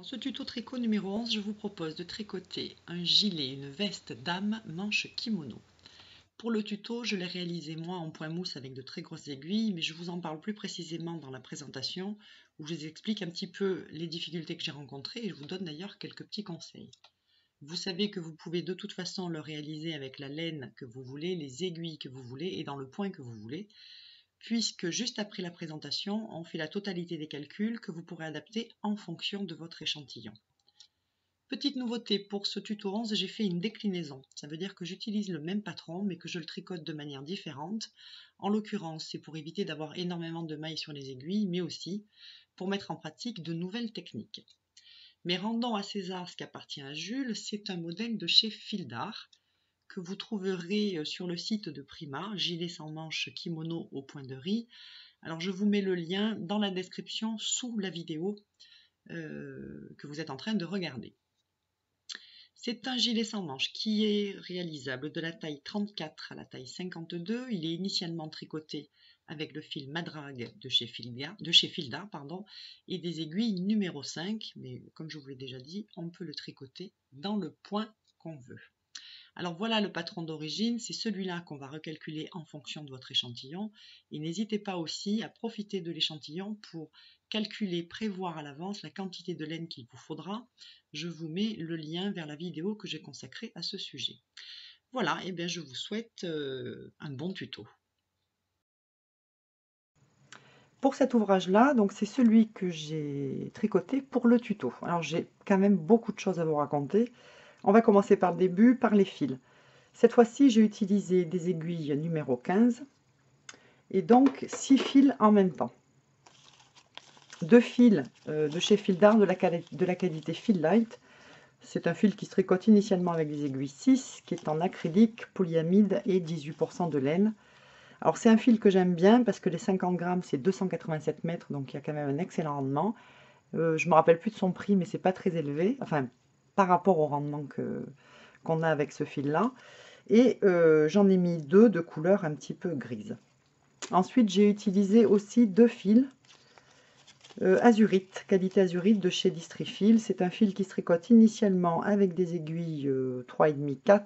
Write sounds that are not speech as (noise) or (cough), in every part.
Dans ce tuto tricot numéro 11, je vous propose de tricoter un gilet, une veste dame manche kimono. Pour le tuto, je l'ai réalisé moi en point mousse avec de très grosses aiguilles, mais je vous en parle plus précisément dans la présentation où je vous explique un petit peu les difficultés que j'ai rencontrées et je vous donne d'ailleurs quelques petits conseils. Vous savez que vous pouvez de toute façon le réaliser avec la laine que vous voulez, les aiguilles que vous voulez et dans le point que vous voulez puisque juste après la présentation, on fait la totalité des calculs que vous pourrez adapter en fonction de votre échantillon. Petite nouveauté, pour ce tuto 11, j'ai fait une déclinaison. Ça veut dire que j'utilise le même patron, mais que je le tricote de manière différente. En l'occurrence, c'est pour éviter d'avoir énormément de mailles sur les aiguilles, mais aussi pour mettre en pratique de nouvelles techniques. Mais rendons à César ce qui appartient à Jules, c'est un modèle de chez Fildar, que vous trouverez euh, sur le site de Prima, gilet sans manche kimono au point de riz. Alors je vous mets le lien dans la description sous la vidéo euh, que vous êtes en train de regarder. C'est un gilet sans manche qui est réalisable de la taille 34 à la taille 52. Il est initialement tricoté avec le fil Madrag de chez Filda, et des aiguilles numéro 5. Mais comme je vous l'ai déjà dit, on peut le tricoter dans le point qu'on veut. Alors voilà le patron d'origine, c'est celui-là qu'on va recalculer en fonction de votre échantillon. Et n'hésitez pas aussi à profiter de l'échantillon pour calculer, prévoir à l'avance la quantité de laine qu'il vous faudra. Je vous mets le lien vers la vidéo que j'ai consacrée à ce sujet. Voilà, et eh bien je vous souhaite euh, un bon tuto. Pour cet ouvrage-là, donc c'est celui que j'ai tricoté pour le tuto. Alors j'ai quand même beaucoup de choses à vous raconter. On va commencer par le début, par les fils. Cette fois-ci, j'ai utilisé des aiguilles numéro 15 et donc 6 fils en même temps. Deux fils euh, de chez Fil d'Art de, la, qualité Fil Light. C'est un fil qui se tricote initialement avec des aiguilles 6, qui est en acrylique, polyamide et 18% de laine. Alors c'est un fil que j'aime bien parce que les 50 grammes c'est 287 mètres, donc il y a quand même un excellent rendement. Euh, je ne me rappelle plus de son prix, mais c'est pas très élevé. Enfin, par rapport au rendement qu'on a avec ce fil-là. Et euh, j'en ai mis deux de couleur un petit peu grise. Ensuite, j'ai utilisé aussi deux fils euh, azurite, qualité azurite de chez Distrifil. C'est un fil qui se tricote initialement avec des aiguilles 3,5-4. Euh,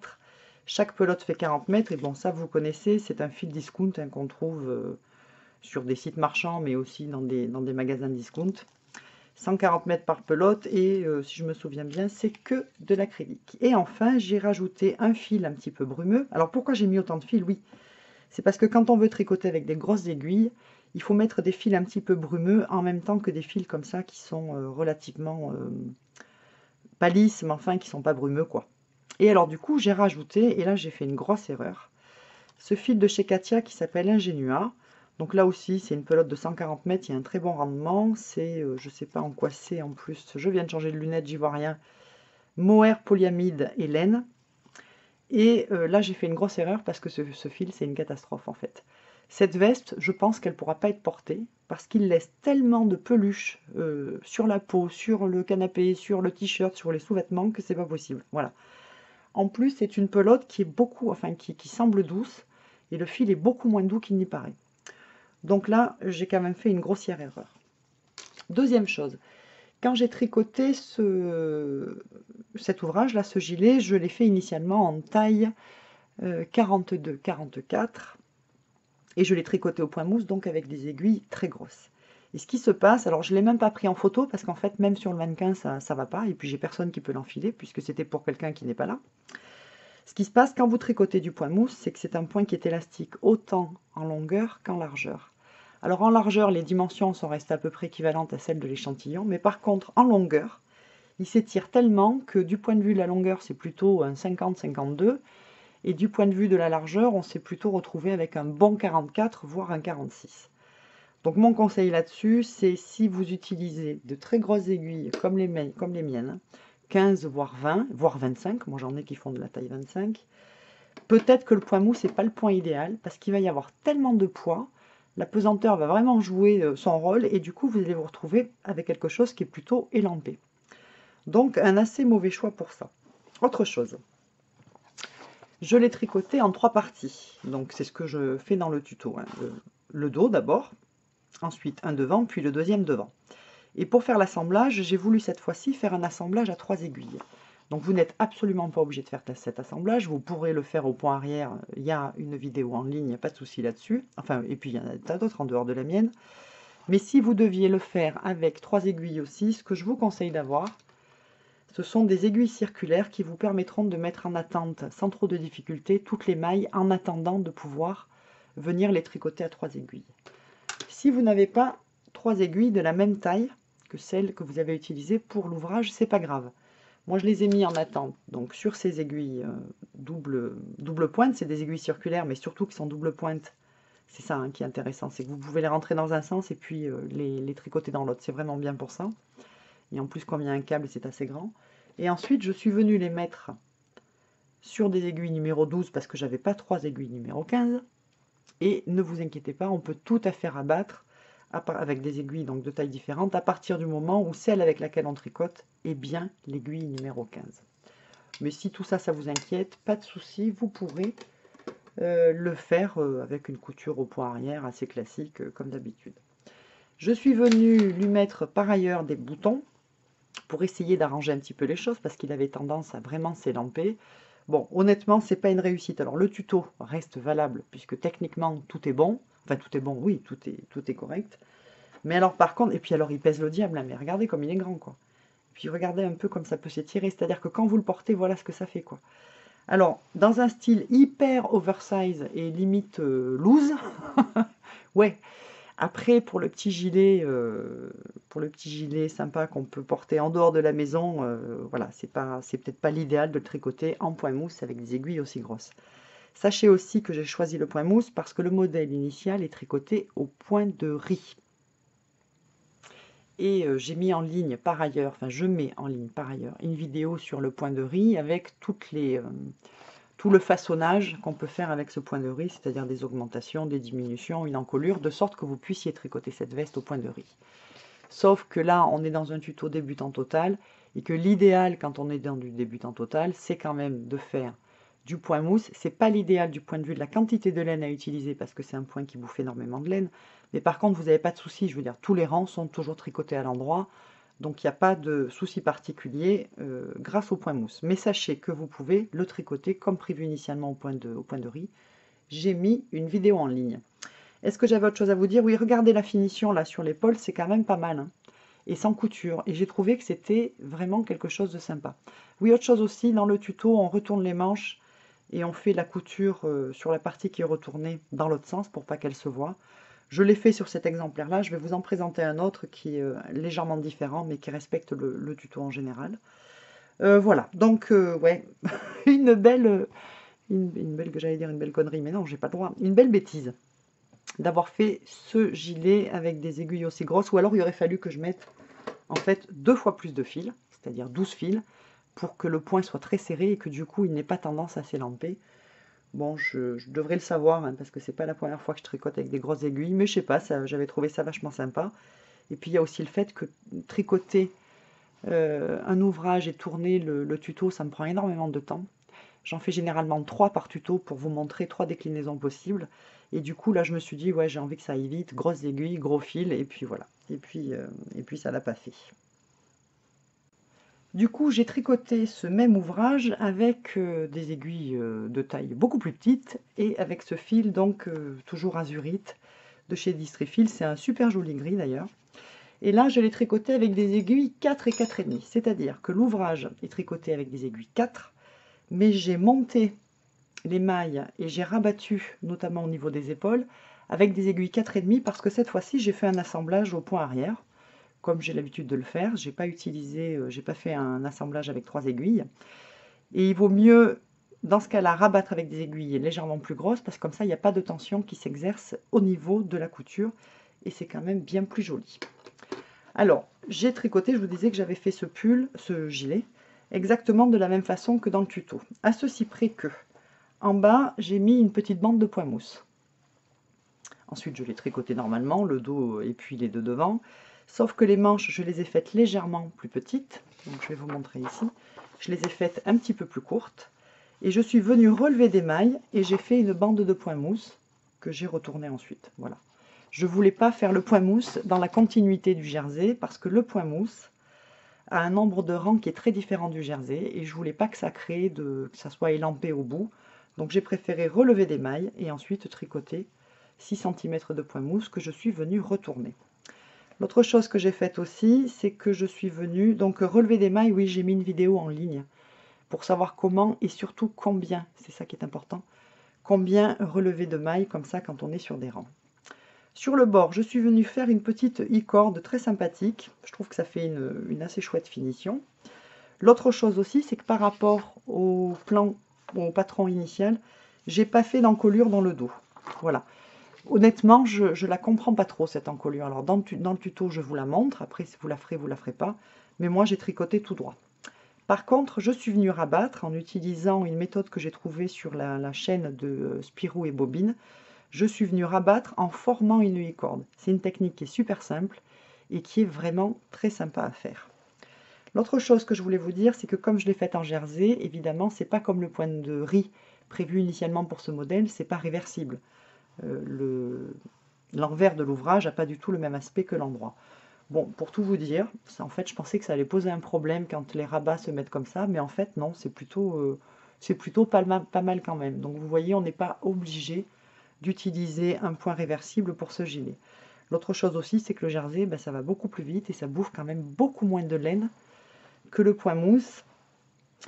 Chaque pelote fait 40 mètres. Et bon, ça, vous connaissez, c'est un fil discount hein, qu'on trouve sur des sites marchands, mais aussi dans des, dans des magasins discount. 140 mètres par pelote et euh, si je me souviens bien c'est que de l'acrylique. Et enfin j'ai rajouté un fil un petit peu brumeux. Alors pourquoi j'ai mis autant de fils? Oui c'est parce que quand on veut tricoter avec des grosses aiguilles il faut mettre des fils un petit peu brumeux en même temps que des fils comme ça qui sont euh, relativement euh, mais enfin qui sont pas brumeux quoi. Et alors du coup j'ai rajouté et là j'ai fait une grosse erreur ce fil de chez Katia qui s'appelle Ingenua donc là aussi, c'est une pelote de 140 mètres, il y a un très bon rendement. C'est, euh, je ne sais pas en quoi c'est en plus, je viens de changer de lunettes, j'y vois rien. Mohair polyamide et laine. Et euh, là, j'ai fait une grosse erreur parce que ce, fil, c'est une catastrophe en fait. Cette veste, je pense qu'elle ne pourra pas être portée parce qu'il laisse tellement de peluche euh, sur la peau, sur le canapé, sur le t-shirt, sur les sous-vêtements que c'est pas possible. Voilà. En plus, c'est une pelote qui est beaucoup, enfin qui semble douce et le fil est beaucoup moins doux qu'il n'y paraît. Donc là, j'ai quand même fait une grossière erreur. Deuxième chose, quand j'ai tricoté ce, cet ouvrage-là, ce gilet, je l'ai fait initialement en taille 42-44 euh, et je l'ai tricoté au point mousse, donc avec des aiguilles très grosses. Et ce qui se passe, alors je ne l'ai même pas pris en photo parce qu'en fait, même sur le mannequin, ça ne va pas. Et puis j'ai personne qui peut l'enfiler puisque c'était pour quelqu'un qui n'est pas là. Ce qui se passe quand vous tricotez du point mousse, c'est que c'est un point qui est élastique autant en longueur qu'en largeur. Alors en largeur, les dimensions sont restées à peu près équivalentes à celles de l'échantillon, mais par contre en longueur, il s'étire tellement que du point de vue de la longueur, c'est plutôt un 50-52, et du point de vue de la largeur, on s'est plutôt retrouvé avec un bon 44, voire un 46. Donc mon conseil là-dessus, c'est si vous utilisez de très grosses aiguilles comme les, comme les miennes, 15 voire 20, voire 25, moi j'en ai qui font de la taille 25, peut-être que le point mousse n'est pas le point idéal, parce qu'il va y avoir tellement de poids la pesanteur va vraiment jouer euh, son rôle et du coup vous allez vous retrouver avec quelque chose qui est plutôt élampé. Donc un assez mauvais choix pour ça. Autre chose, je l'ai tricoté en trois parties. Donc c'est ce que je fais dans le tuto. Hein. Le, dos d'abord, ensuite un devant, puis le deuxième devant. Et pour faire l'assemblage, j'ai voulu cette fois-ci faire un assemblage à trois aiguilles. Donc vous n'êtes absolument pas obligé de faire cet assemblage, vous pourrez le faire au point arrière, il y a une vidéo en ligne, il n'y a pas de souci là-dessus. Enfin, et puis il y en a d'autres en dehors de la mienne. Mais si vous deviez le faire avec trois aiguilles aussi, ce que je vous conseille d'avoir, ce sont des aiguilles circulaires qui vous permettront de mettre en attente, sans trop de difficulté, toutes les mailles en attendant de pouvoir venir les tricoter à trois aiguilles. Si vous n'avez pas trois aiguilles de la même taille que celles que vous avez utilisées pour l'ouvrage, c'est pas grave. Moi, je les ai mis en attente. Donc, sur ces aiguilles euh, double, double pointe, c'est des aiguilles circulaires, mais surtout qui sont double pointe. C'est ça hein, qui est intéressant, c'est que vous pouvez les rentrer dans un sens et puis euh, les, tricoter dans l'autre. C'est vraiment bien pour ça. Et en plus, comme il y a un câble, c'est assez grand. Et ensuite, je suis venue les mettre sur des aiguilles numéro 12 parce que j'avais pas trois aiguilles numéro 15. Et ne vous inquiétez pas, on peut tout à fait rabattre avec des aiguilles donc de taille différente à partir du moment où celle avec laquelle on tricote est bien l'aiguille numéro 15. Mais si tout ça, ça vous inquiète, pas de souci, vous pourrez euh, le faire euh, avec une couture au point arrière assez classique euh, comme d'habitude. Je suis venue lui mettre par ailleurs des boutons pour essayer d'arranger un petit peu les choses parce qu'il avait tendance à vraiment s'élamper. Bon, honnêtement, c'est pas une réussite. Alors le tuto reste valable puisque techniquement tout est bon. Enfin, tout est bon, oui, tout est, tout est correct. Mais alors, par contre, et puis alors, il pèse le diable, mais regardez comme il est grand, quoi. Puis regardez un peu comme ça peut s'étirer, c'est-à-dire que quand vous le portez, voilà ce que ça fait, quoi. Alors, dans un style hyper oversize et limite euh, loose, (laughs) ouais. Après, pour le petit gilet, euh, pour le petit gilet sympa qu'on peut porter en dehors de la maison, euh, voilà, c'est pas, c'est peut-être pas l'idéal de le tricoter en point mousse avec des aiguilles aussi grosses. Sachez aussi que j'ai choisi le point mousse parce que le modèle initial est tricoté au point de riz. Et euh, j'ai mis en ligne par ailleurs, enfin je mets en ligne par ailleurs, une vidéo sur le point de riz avec euh, tout le façonnage qu'on peut faire avec ce point de riz, c'est-à-dire des augmentations, des diminutions, une encolure, de sorte que vous puissiez tricoter cette veste au point de riz. Sauf que là, on est dans un tuto débutant total, et que l'idéal quand on est dans du débutant total, c'est quand même de faire du point mousse. C'est pas l'idéal du point de vue de la quantité de laine à utiliser parce que c'est un point qui bouffe énormément de laine. Mais par contre, vous n'avez pas de souci. Je veux dire, tous les rangs sont toujours tricotés à l'endroit. Donc il n'y a pas de souci particulier euh, grâce au point mousse. Mais sachez que vous pouvez le tricoter comme prévu initialement au point de, point de riz. J'ai mis une vidéo en ligne. Est-ce que j'avais autre chose à vous dire? Oui, regardez la finition là sur l'épaule, c'est quand même pas mal. Hein. et sans couture. Et j'ai trouvé que c'était vraiment quelque chose de sympa. Oui, autre chose aussi, dans le tuto, on retourne les manches et on fait la couture euh, sur la partie qui est retournée dans l'autre sens pour pas qu'elle se voit. Je l'ai fait sur cet exemplaire-là, je vais vous en présenter un autre qui est euh, légèrement différent mais qui respecte le, tuto en général. Euh, voilà, donc ouais, (laughs) une belle, une, belle, j'allais dire une belle connerie, mais non, j'ai pas le droit, une belle bêtise d'avoir fait ce gilet avec des aiguilles aussi grosses, ou alors il aurait fallu que je mette en fait deux fois plus de fils, c'est-à-dire 12 fils, pour que le point soit très serré et que du coup il n'ait pas tendance à s'élamper. Bon, je, devrais le savoir hein, parce que c'est pas la première fois que je tricote avec des grosses aiguilles, mais je sais pas, j'avais trouvé ça vachement sympa. Et puis il y a aussi le fait que tricoter euh, un ouvrage et tourner le, tuto, ça me prend énormément de temps. J'en fais généralement trois par tuto pour vous montrer trois déclinaisons possibles. Et du coup, là, je me suis dit, ouais, j'ai envie que ça aille vite, grosses aiguilles, gros fil, et puis voilà. Et puis, euh, et puis ça l'a pas fait. Du coup, j'ai tricoté ce même ouvrage avec euh, des aiguilles euh, de taille beaucoup plus petite et avec ce fil, donc euh, toujours azurite de chez Distrifil. C'est un super joli gris d'ailleurs. Et là, je l'ai tricoté avec des aiguilles 4 et 4,5. C'est-à-dire que l'ouvrage est tricoté avec des aiguilles 4, mais j'ai monté les mailles et j'ai rabattu, notamment au niveau des épaules, avec des aiguilles 4,5 parce que cette fois-ci, j'ai fait un assemblage au point arrière comme j'ai l'habitude de le faire. J'ai pas utilisé, euh, j'ai pas fait un assemblage avec trois aiguilles. Et il vaut mieux, dans ce cas-là, rabattre avec des aiguilles légèrement plus grosses, parce que comme ça, il n'y a pas de tension qui s'exerce au niveau de la couture, et c'est quand même bien plus joli. Alors, j'ai tricoté, je vous disais que j'avais fait ce pull, ce gilet, exactement de la même façon que dans le tuto. À ceci près que, en bas, j'ai mis une petite bande de point mousse. Ensuite, je l'ai tricoté normalement, le dos et puis les deux devant. Sauf que les manches, je les ai faites légèrement plus petites. Donc je vais vous montrer ici. Je les ai faites un petit peu plus courtes. Et je suis venue relever des mailles et j'ai fait une bande de point mousse que j'ai retournée ensuite. Voilà. Je ne voulais pas faire le point mousse dans la continuité du jersey parce que le point mousse a un nombre de rangs qui est très différent du jersey et je voulais pas que ça crée de, que ça soit élampé au bout. Donc j'ai préféré relever des mailles et ensuite tricoter 6 cm de point mousse que je suis venue retourner. L'autre chose que j'ai faite aussi, c'est que je suis venue, donc relever des mailles, oui j'ai mis une vidéo en ligne pour savoir comment et surtout combien, c'est ça qui est important, combien relever de mailles comme ça quand on est sur des rangs. Sur le bord, je suis venue faire une petite e-corde très sympathique. Je trouve que ça fait une, assez chouette finition. L'autre chose aussi, c'est que par rapport au plan, au patron initial, j'ai pas fait d'encolure dans le dos. Voilà. Honnêtement, je ne la comprends pas trop, cette encolure. Alors, dans, le tuto, je vous la montre. Après, si vous la ferez, vous la ferez pas. Mais moi, j'ai tricoté tout droit. Par contre, je suis venue rabattre en utilisant une méthode que j'ai trouvée sur la, chaîne de Spirou et Bobine je suis venue rabattre en formant une e-corde. C'est une technique qui est super simple et qui est vraiment très sympa à faire. L'autre chose que je voulais vous dire, c'est que comme je l'ai faite en jersey, évidemment, c'est pas comme le point de riz prévu initialement pour ce modèle, c'est pas réversible. Euh, l'envers de l'ouvrage n'a pas du tout le même aspect que l'endroit. Bon, pour tout vous dire, en fait, je pensais que ça allait poser un problème quand les rabats se mettent comme ça, mais en fait, non, c'est plutôt, euh, plutôt pas, pas, mal quand même. Donc, vous voyez, on n'est pas obligé d'utiliser un point réversible pour ce gilet. L'autre chose aussi, c'est que le jersey, ben, ça va beaucoup plus vite et ça bouffe quand même beaucoup moins de laine que le point mousse.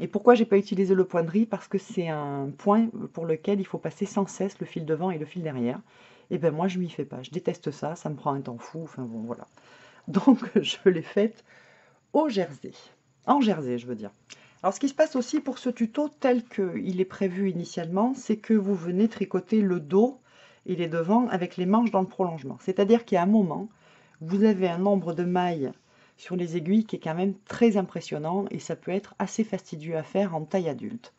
Et pourquoi j'ai pas utilisé le point de riz? Parce que c'est un point pour lequel il faut passer sans cesse le fil devant et le fil derrière. Et ben moi, je m'y fais pas. Je déteste ça, ça me prend un temps fou. Enfin bon, voilà. (laughs) Donc, je l'ai faite au jersey. En jersey, je veux dire. Alors, ce qui se passe aussi pour ce tuto tel qu'il est prévu initialement, c'est que vous venez tricoter le dos et les devants avec les manches dans le prolongement. C'est-à-dire qu'à un moment, vous avez un nombre de mailles sur les aiguilles qui est quand même très impressionnant et ça peut être assez fastidieux à faire en taille adulte.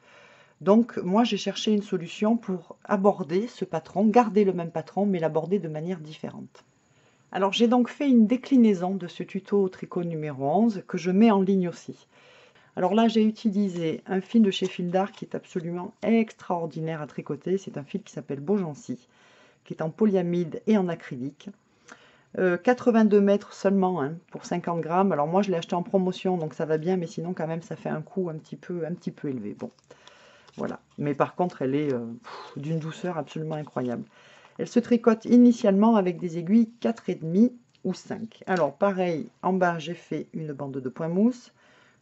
Donc moi j'ai cherché une solution pour aborder ce patron, garder le même patron mais l'aborder de manière différente. Alors j'ai donc fait une déclinaison de ce tuto au tricot numéro 11 que je mets en ligne aussi. Alors là j'ai utilisé un fil de chez Fildar qui est absolument extraordinaire à tricoter, c'est un fil qui s'appelle Beaugency qui est en polyamide et en acrylique. 82 euh, mètres seulement hein, pour 50 grammes. Alors moi je l'ai acheté en promotion donc ça va bien, mais sinon quand même ça fait un coût un petit peu, élevé. Bon, voilà. Mais par contre elle est euh, d'une douceur absolument incroyable. Elle se tricote initialement avec des aiguilles 4,5 ou 5. Alors pareil, en bas j'ai fait une bande de point mousse.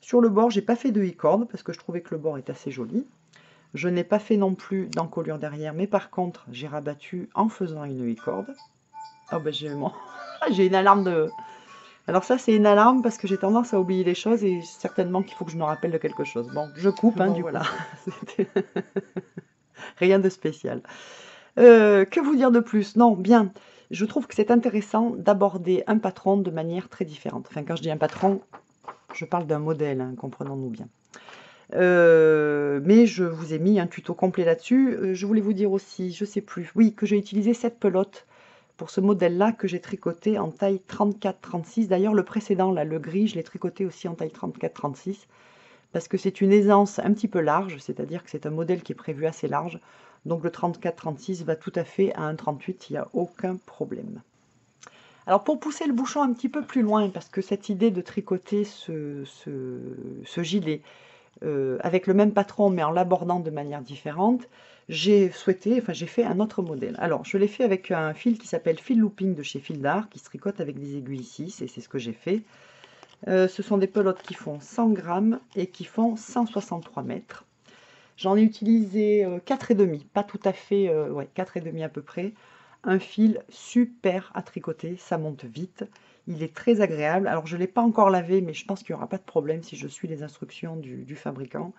Sur le bord j'ai pas fait de e-corde parce que je trouvais que le bord est assez joli. Je n'ai pas fait non plus d'encolure derrière, mais par contre, j'ai rabattu en faisant une e-corde. Oh ben j'ai (laughs) j'ai une alarme de... Alors ça, c'est une alarme parce que j'ai tendance à oublier les choses et certainement qu'il faut que je me rappelle de quelque chose. Bon, je coupe, hein, du voilà. (laughs) (laughs) Rien de spécial. Euh, que vous dire de plus? Non, bien. Je trouve que c'est intéressant d'aborder un patron de manière très différente. Enfin, quand je dis un patron, je parle d'un modèle, hein, comprenons-nous bien. Euh, mais je vous ai mis un tuto complet là-dessus. Euh, je voulais vous dire aussi, je sais plus, oui, que j'ai utilisé cette pelote pour ce modèle-là que j'ai tricoté en taille 34-36. D'ailleurs, le précédent, là, le gris, je l'ai tricoté aussi en taille 34-36 parce que c'est une aisance un petit peu large, c'est-à-dire que c'est un modèle qui est prévu assez large. Donc le 34-36 va tout à fait à un 38, il n'y a aucun problème. Alors pour pousser le bouchon un petit peu plus loin, parce que cette idée de tricoter ce, ce gilet, euh, avec le même patron mais en l'abordant de manière différente, j'ai souhaité, enfin j'ai fait un autre modèle. Alors je l'ai fait avec un fil qui s'appelle fil looping de chez Fildar, qui se tricote avec des aiguilles ici, c'est ce que j'ai fait. Euh, ce sont des pelotes qui font 100 grammes et qui font 163 mètres. J'en ai utilisé 4,5, euh, pas tout à fait, ouais, 4,5 à peu près. Un fil super à tricoter, ça monte vite. Il est très agréable. Alors, je ne l'ai pas encore lavé, mais je pense qu'il n'y aura pas de problème si je suis les instructions du, fabricant.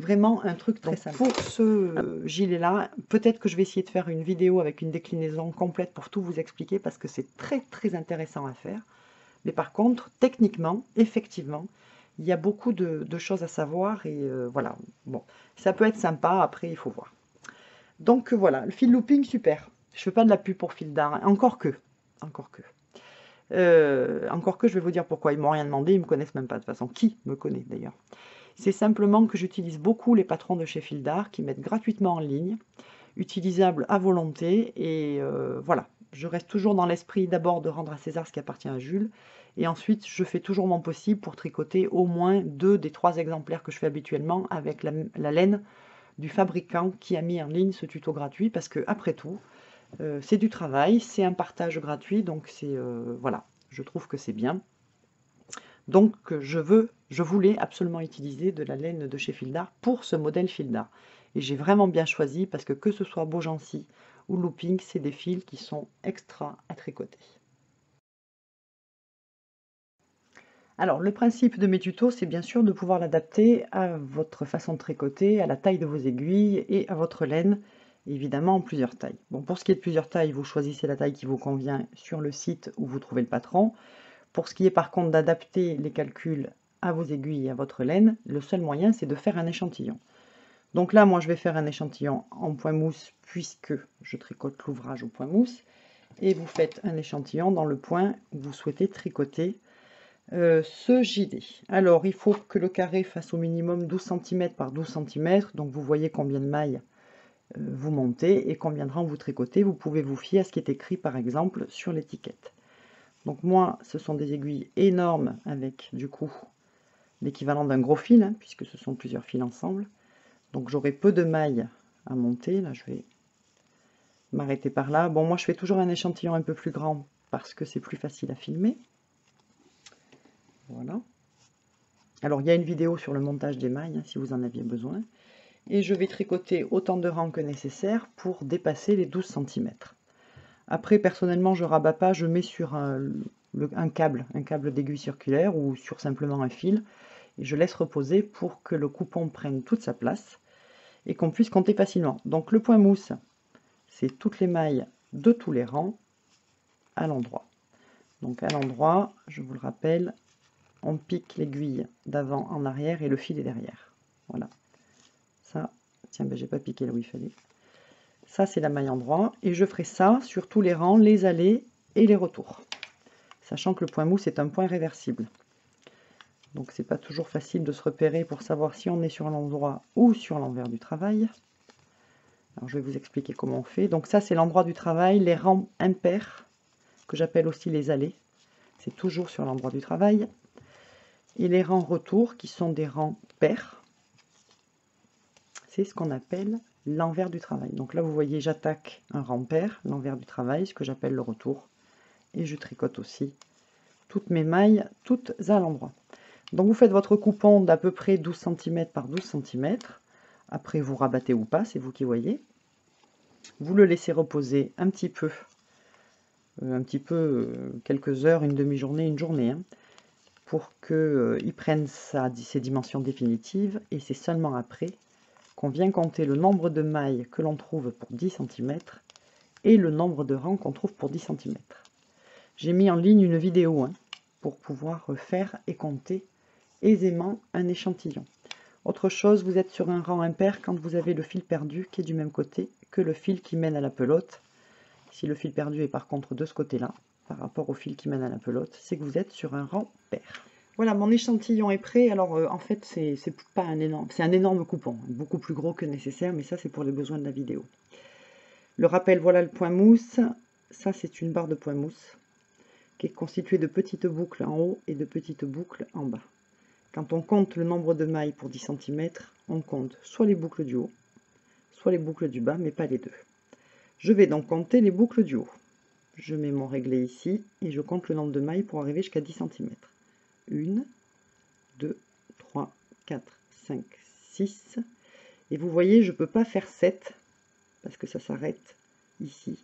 Vraiment un truc très simple. Pour ce gilet-là, peut-être que je vais essayer de faire une vidéo avec une déclinaison complète pour tout vous expliquer parce que c'est très très intéressant à faire. Mais par contre, techniquement, effectivement, il y a beaucoup de, choses à savoir et euh, voilà. Bon, ça peut être sympa, après il faut voir. Donc voilà, le fil looping, super. Je ne fais pas de la pub pour fil d'art, encore que, encore que. Euh, encore que je vais vous dire pourquoi. Ils m'ont rien demandé, ils me connaissent même pas de toute façon. Qui me connaît d'ailleurs? C'est simplement que j'utilise beaucoup les patrons de chez Fildar qui mettent gratuitement en ligne, utilisables à volonté. Et euh, voilà, je reste toujours dans l'esprit d'abord de rendre à César ce qui appartient à Jules, et ensuite je fais toujours mon possible pour tricoter au moins deux des trois exemplaires que je fais habituellement avec la, laine du fabricant qui a mis en ligne ce tuto gratuit, parce que après tout, euh, c'est du travail, c'est un partage gratuit, donc c'est euh, voilà, je trouve que c'est bien. Donc je veux, je voulais absolument utiliser de la laine de chez Fildar pour ce modèle Fildar. Et j'ai vraiment bien choisi parce que que ce soit Beaugency ou Looping, c'est des fils qui sont extra à tricoter. Alors, le principe de mes tutos, c'est bien sûr de pouvoir l'adapter à votre façon de tricoter, à la taille de vos aiguilles et à votre laine, évidemment en plusieurs tailles. Bon, pour ce qui est de plusieurs tailles, vous choisissez la taille qui vous convient sur le site où vous trouvez le patron. Pour ce qui est par contre d'adapter les calculs à vos aiguilles et à votre laine, le seul moyen, c'est de faire un échantillon. Donc là, moi, je vais faire un échantillon en point mousse puisque je tricote l'ouvrage au point mousse. Et vous faites un échantillon dans le point où vous souhaitez tricoter euh, ce gilet. Alors, il faut que le carré fasse au minimum 12 cm par 12 cm. Donc, vous voyez combien de mailles vous montez et combien de rangs vous tricotez. Vous pouvez vous fier à ce qui est écrit, par exemple, sur l'étiquette. Donc, moi, ce sont des aiguilles énormes avec, du coup, l'équivalent d'un gros fil, hein, puisque ce sont plusieurs fils ensemble. Donc j'aurai peu de mailles à monter. Là, je vais m'arrêter par là. Bon, moi, je fais toujours un échantillon un peu plus grand parce que c'est plus facile à filmer. Voilà. Alors, il y a une vidéo sur le montage des mailles, hein, si vous en aviez besoin. Et je vais tricoter autant de rangs que nécessaire pour dépasser les 12 cm. Après, personnellement, je rabats pas, je mets sur un, câble, un câble d'aiguille circulaire ou sur simplement un fil. Et je laisse reposer pour que le coupon prenne toute sa place et qu'on puisse compter facilement. Donc le point mousse, c'est toutes les mailles de tous les rangs à l'endroit. Donc à l'endroit, je vous le rappelle, on pique l'aiguille d'avant en arrière et le fil est derrière. Voilà. Ça, tiens, ben, j'ai pas piqué là où il fallait. Ça, c'est la maille endroit. Et je ferai ça sur tous les rangs, les allées et les retours. Sachant que le point mousse est un point réversible. Donc c'est pas toujours facile de se repérer pour savoir si on est sur l'endroit ou sur l'envers du travail. Alors je vais vous expliquer comment on fait. Donc ça c'est l'endroit du travail, les rangs impairs, que j'appelle aussi les allées. C'est toujours sur l'endroit du travail. Et les rangs retour, qui sont des rangs pairs, c'est ce qu'on appelle l'envers du travail. Donc là vous voyez j'attaque un pair, l'envers du travail, ce que j'appelle le retour. Et je tricote aussi toutes mes mailles, toutes à l'endroit. Donc vous faites votre coupon d'à peu près 12 cm par 12 cm. Après vous rabattez ou pas, c'est vous qui voyez. Vous le laissez reposer un petit peu, euh, un petit peu, euh, quelques heures, une demi-journée, une journée, hein, pour qu'il euh, prenne sa, ses dimensions définitives. Et c'est seulement après qu'on vient compter le nombre de mailles que l'on trouve pour 10 cm et le nombre de rangs qu'on trouve pour 10 cm. J'ai mis en ligne une vidéo hein, pour pouvoir faire et compter aisément un échantillon. Autre chose, vous êtes sur un rang impair quand vous avez le fil perdu qui est du même côté que le fil qui mène à la pelote. Si le fil perdu est par contre de ce côté-là, par rapport au fil qui mène à la pelote, c'est que vous êtes sur un rang pair. Voilà, mon échantillon est prêt. Alors, euh, en fait, c'est un énorme, c'est un énorme coupon, beaucoup plus gros que nécessaire, mais ça, c'est pour les besoins de la vidéo. Le rappel, voilà le point mousse. Ça, c'est une barre de point mousse qui est constituée de petites boucles en haut et de petites boucles en bas. Quand on compte le nombre de mailles pour 10 cm, on compte soit les boucles du haut, soit les boucles du bas, mais pas les deux. Je vais donc compter les boucles du haut. Je mets mon réglé ici et je compte le nombre de mailles pour arriver jusqu'à 10 cm. 1, 2, 3, 4, 5, 6. Et vous voyez, je ne peux pas faire 7 parce que ça s'arrête ici.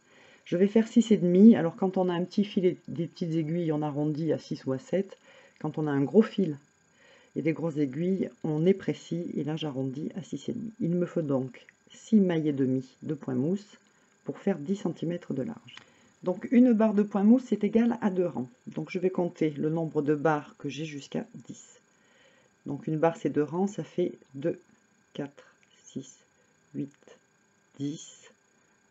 Je vais faire 6,5. Alors quand on a un petit fil et des petites aiguilles, on arrondit à 6 ou à 7. Quand on a un gros fil et des grosses aiguilles, on est précis, et là j'arrondis à 6,5. Il me faut donc 6 mailles et demi de point mousse pour faire 10 cm de large. Donc une barre de point mousse est égale à 2 rangs. Donc je vais compter le nombre de barres que j'ai jusqu'à 10. Donc une barre c'est 2 rangs, ça fait 2, 4, 6, 8, 10,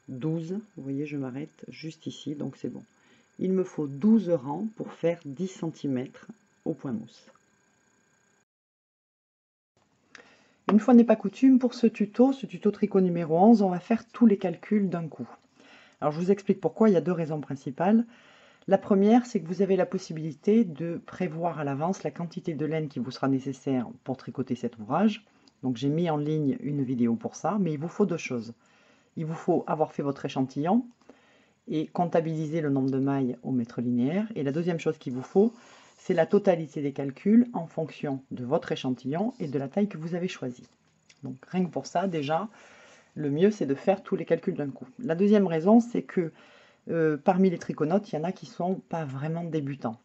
12. Vous voyez, je m'arrête juste ici, donc c'est bon. Il me faut 12 rangs pour faire 10 cm au point mousse. Une fois n'est pas coutume, pour ce tuto, ce tuto tricot numéro 11, on va faire tous les calculs d'un coup. Alors je vous explique pourquoi, il y a deux raisons principales. La première, c'est que vous avez la possibilité de prévoir à l'avance la quantité de laine qui vous sera nécessaire pour tricoter cet ouvrage. Donc j'ai mis en ligne une vidéo pour ça, mais il vous faut deux choses. Il vous faut avoir fait votre échantillon et comptabiliser le nombre de mailles au mètre linéaire. Et la deuxième chose qu'il vous faut, c'est la totalité des calculs en fonction de votre échantillon et de la taille que vous avez choisie. Donc rien que pour ça, déjà, le mieux c'est de faire tous les calculs d'un coup. La deuxième raison, c'est que euh, parmi les triconautes, il y en a qui ne sont pas vraiment débutants.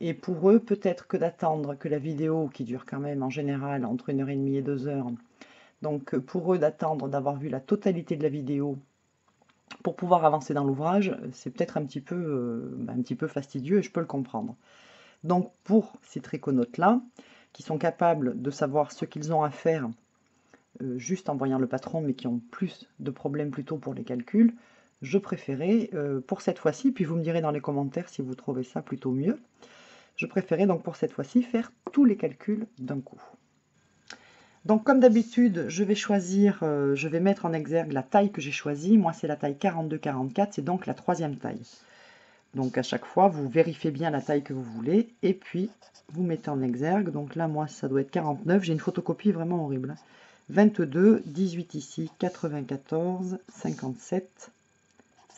Et pour eux, peut-être que d'attendre que la vidéo, qui dure quand même en général entre 1h30 et 2 heures, donc pour eux d'attendre d'avoir vu la totalité de la vidéo pour pouvoir avancer dans l'ouvrage, c'est peut-être un, petit peu, euh, un petit peu fastidieux et je peux le comprendre. Donc pour ces triconautes-là, qui sont capables de savoir ce qu'ils ont à faire euh, juste en voyant le patron, mais qui ont plus de problèmes plutôt pour les calculs, je préférais euh, pour cette fois-ci, puis vous me direz dans les commentaires si vous trouvez ça plutôt mieux, je préférais donc pour cette fois-ci faire tous les calculs d'un coup. Donc comme d'habitude, je vais choisir, euh, je vais mettre en exergue la taille que j'ai choisie. Moi, c'est la taille 42-44, c'est donc la troisième taille. Donc à chaque fois, vous vérifiez bien la taille que vous voulez et puis vous mettez en exergue. Donc là, moi, ça doit être 49. J'ai une photocopie vraiment horrible. 22, 18 ici, 94, 57,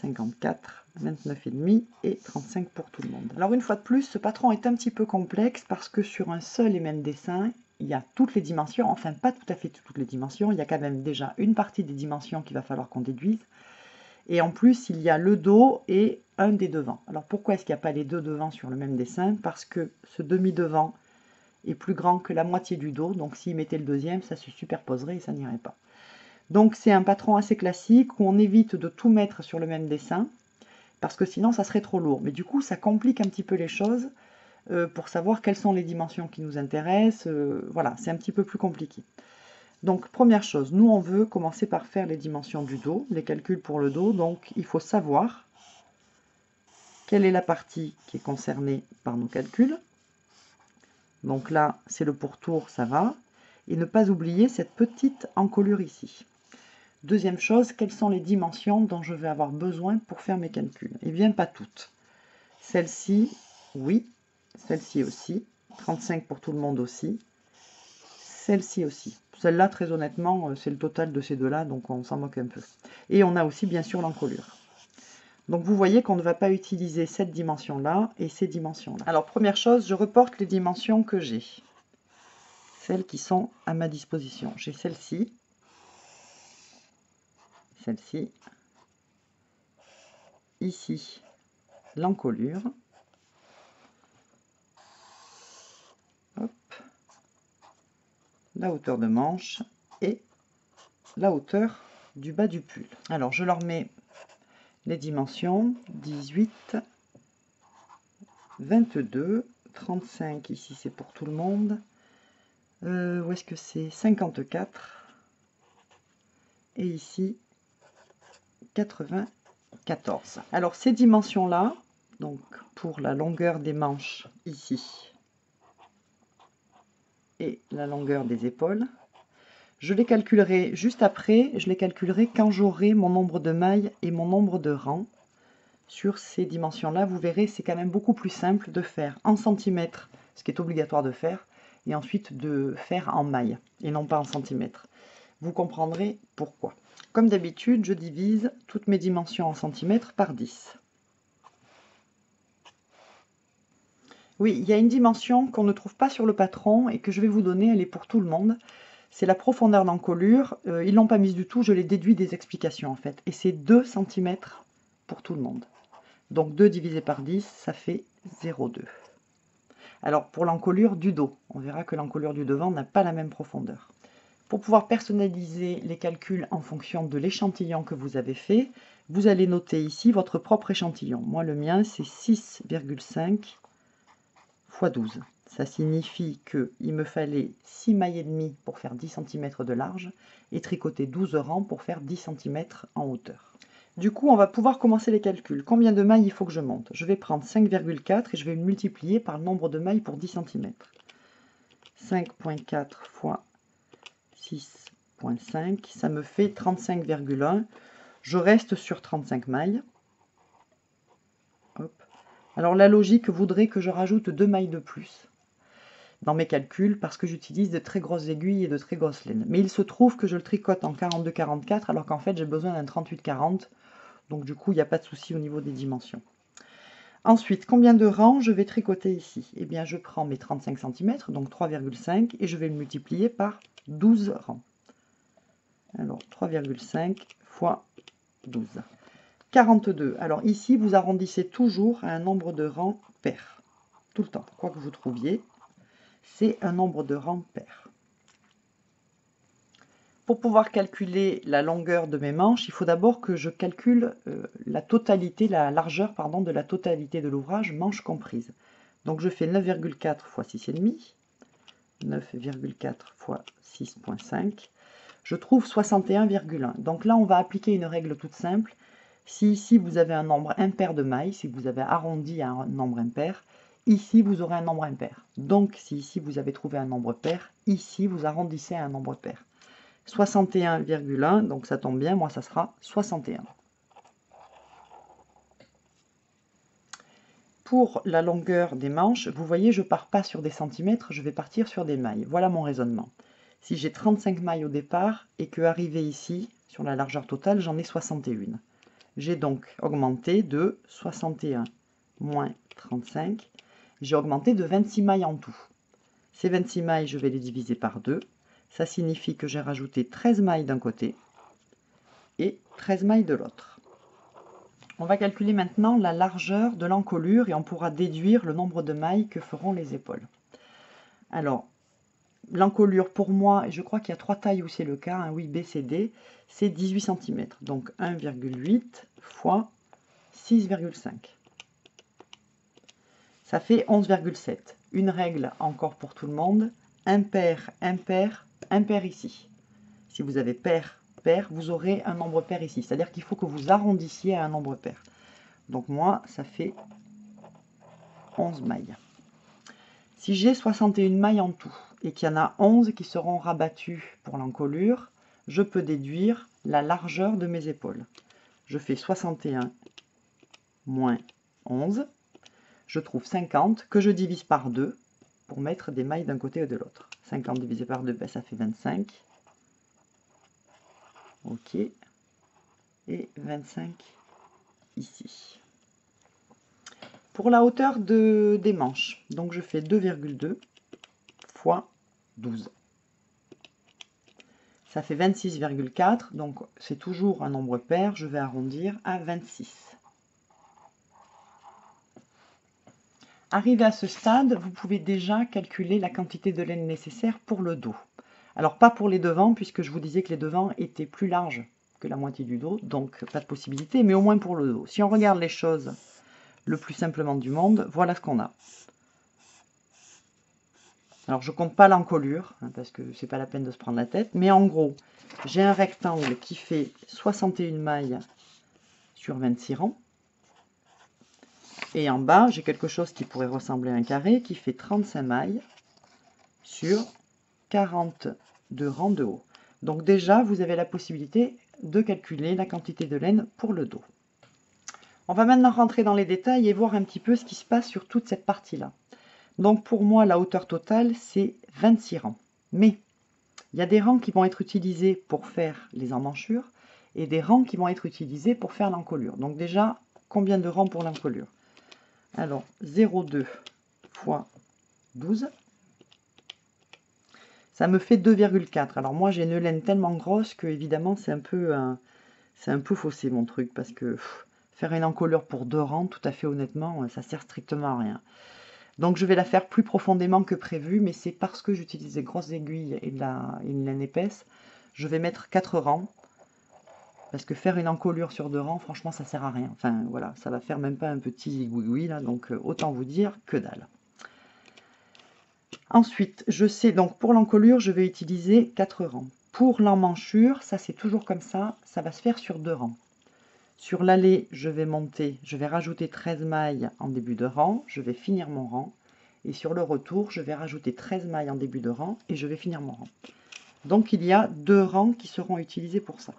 54, 29,5 et 35 pour tout le monde. Alors une fois de plus, ce patron est un petit peu complexe parce que sur un seul et même dessin, il y a toutes les dimensions, enfin pas tout à fait toutes les dimensions, il y a quand même déjà une partie des dimensions qu'il va falloir qu'on déduise. Et en plus, il y a le dos et un des devants. Alors pourquoi est-ce qu'il n'y a pas les deux devants sur le même dessin? Parce que ce demi-devant est plus grand que la moitié du dos, donc s'il mettait le deuxième, ça se superposerait et ça n'irait pas. Donc c'est un patron assez classique où on évite de tout mettre sur le même dessin, parce que sinon ça serait trop lourd. Mais du coup, ça complique un petit peu les choses euh, pour savoir quelles sont les dimensions qui nous intéressent. Euh, voilà, c'est un petit peu plus compliqué. Donc première chose, nous on veut commencer par faire les dimensions du dos, les calculs pour le dos. Donc il faut savoir quelle est la partie qui est concernée par nos calculs. Donc là, c'est le pourtour, ça va. Et ne pas oublier cette petite encolure ici. Deuxième chose, quelles sont les dimensions dont je vais avoir besoin pour faire mes calculs? Eh bien, pas toutes. Celle-ci, oui. Celle-ci aussi. 35 pour tout le monde aussi. Celle-ci aussi. Celle-là, très honnêtement, euh, c'est le total de ces deux-là, donc on s'en moque un peu. Et on a aussi, bien sûr, l'encolure. Donc vous voyez qu'on ne va pas utiliser cette dimension-là et ces dimensions-là. Alors première chose, je reporte les dimensions que j'ai. Celles qui sont à ma disposition. J'ai celle-ci, celle-ci, ici l'encolure, la hauteur de manche et la hauteur du bas du pull. Alors je leur mets les dimensions 18, 22, 35 ici c'est pour tout le monde. Euh, où est-ce que c'est? 54 et ici 94. Alors ces dimensions là, donc pour la longueur des manches ici et la longueur des épaules, je les calculerai juste après, je les calculerai quand j'aurai mon nombre de mailles et mon nombre de rangs sur ces dimensions-là. Vous verrez, c'est quand même beaucoup plus simple de faire en centimètres, ce qui est obligatoire de faire, et ensuite de faire en mailles, et non pas en centimètres. Vous comprendrez pourquoi. Comme d'habitude, je divise toutes mes dimensions en centimètres par 10. Oui, il y a une dimension qu'on ne trouve pas sur le patron et que je vais vous donner, elle est pour tout le monde c'est la profondeur d'encolure. Ils euh, ils l'ont pas mise du tout, je l'ai déduit des explications en fait. Et c'est 2 cm pour tout le monde. Donc 2 divisé par 10, ça fait 0,2. Alors pour l'encolure du dos, on verra que l'encolure du devant n'a pas la même profondeur. Pour pouvoir personnaliser les calculs en fonction de l'échantillon que vous avez fait, vous allez noter ici votre propre échantillon. Moi le mien c'est 6,5 x 12. Ça signifie qu'il me fallait 6 mailles et demi pour faire 10 cm de large et tricoter 12 rangs pour faire 10 cm en hauteur. Du coup, on va pouvoir commencer les calculs. Combien de mailles il faut que je monte? Je vais prendre 5,4 et je vais le multiplier par le nombre de mailles pour 10 cm. 5,4 fois 6,5, ça me fait 35,1. Je reste sur 35 mailles. Alors la logique voudrait que je rajoute deux mailles de plus dans mes calculs parce que j'utilise de très grosses aiguilles et de très grosses laines. Mais il se trouve que je le tricote en 42-44 alors qu'en fait j'ai besoin d'un 38-40. Donc du coup il n'y a pas de souci au niveau des dimensions. Ensuite, combien de rangs je vais tricoter ici? Eh bien je prends mes 35 cm, donc 3,5 et je vais le multiplier par 12 rangs. Alors 3,5 fois 12. 42. Alors ici, vous arrondissez toujours un nombre de rangs pair. Tout le temps, quoi que vous trouviez, c'est un nombre de rangs. Pour pouvoir calculer la longueur de mes manches, il faut d'abord que je calcule euh, la totalité, la largeur pardon, de la totalité de l'ouvrage, manches comprises. Donc je fais 9,4 fois 6,5, 9,4 fois 6,5, je trouve 61,1. Donc là, on va appliquer une règle toute simple. Si ici vous avez un nombre impair de mailles, si vous avez arrondi un nombre impair, ici vous aurez un nombre impair. Donc si ici vous avez trouvé un nombre pair, ici vous arrondissez à un nombre pair. 61,1, donc ça tombe bien, moi ça sera 61. Pour la longueur des manches, vous voyez, je ne pars pas sur des centimètres, je vais partir sur des mailles. Voilà mon raisonnement. Si j'ai 35 mailles au départ et que arrivé ici, sur la largeur totale, j'en ai 61. J'ai donc augmenté de 61 moins 35. J'ai augmenté de 26 mailles en tout. Ces 26 mailles, je vais les diviser par 2. Ça signifie que j'ai rajouté 13 mailles d'un côté et 13 mailles de l'autre. On va calculer maintenant la largeur de l'encolure et on pourra déduire le nombre de mailles que feront les épaules. Alors, l'encolure pour moi, et je crois qu'il y a trois tailles où c'est le cas, hein, oui, B, C, D, c'est 18 cm. Donc 1,8 fois 6,5. Ça fait 11,7. Une règle encore pour tout le monde. Impair, impair, impair ici. Si vous avez pair, pair, vous aurez un nombre pair ici. C'est-à-dire qu'il faut que vous arrondissiez à un nombre pair. Donc moi, ça fait 11 mailles. Si j'ai 61 mailles en tout, et qu'il y en a 11 qui seront rabattues pour l'encolure, je peux déduire la largeur de mes épaules. Je fais 61 moins 11, je trouve 50 que je divise par 2 pour mettre des mailles d'un côté et de l'autre. 50 divisé par 2, ben, ça fait 25. Ok. Et 25 ici. Pour la hauteur de, des manches, donc je fais 2,2 fois 12. Ça fait 26,4, donc c'est toujours un nombre pair, je vais arrondir à 26. Arrivé à ce stade, vous pouvez déjà calculer la quantité de laine nécessaire pour le dos. Alors pas pour les devants, puisque je vous disais que les devants étaient plus larges que la moitié du dos, donc pas de possibilité, mais au moins pour le dos. Si on regarde les choses le plus simplement du monde, voilà ce qu'on a. Alors je compte pas l'encolure, hein, parce que c'est pas la peine de se prendre la tête, mais en gros, j'ai un rectangle qui fait 61 mailles sur 26 rangs. Et en bas, j'ai quelque chose qui pourrait ressembler à un carré qui fait 35 mailles sur 42 rangs de haut. Donc déjà, vous avez la possibilité de calculer la quantité de laine pour le dos. On va maintenant rentrer dans les détails et voir un petit peu ce qui se passe sur toute cette partie-là. Donc pour moi, la hauteur totale, c'est 26 rangs. Mais il y a des rangs qui vont être utilisés pour faire les emmanchures et des rangs qui vont être utilisés pour faire l'encolure. Donc déjà, combien de rangs pour l'encolure? Alors, 0,2 fois 12, ça me fait 2,4. Alors moi, j'ai une laine tellement grosse que évidemment, c'est un peu c'est un peu faussé mon truc parce que faire une encolure pour deux rangs, tout à fait honnêtement, ça sert strictement à rien. Donc je vais la faire plus profondément que prévu, mais c'est parce que j'utilise des grosses aiguilles et, de une laine épaisse. Je vais mettre 4 rangs, parce que faire une encolure sur deux rangs, franchement, ça sert à rien. Enfin, voilà, ça va faire même pas un petit zigouigoui, là, donc euh, autant vous dire que dalle. Ensuite, je sais, donc pour l'encolure, je vais utiliser 4 rangs. Pour l'emmanchure, ça c'est toujours comme ça, ça va se faire sur deux rangs. Sur l'allée, je vais monter, je vais rajouter 13 mailles en début de rang, je vais finir mon rang. Et sur le retour, je vais rajouter 13 mailles en début de rang et je vais finir mon rang. Donc il y a deux rangs qui seront utilisés pour ça.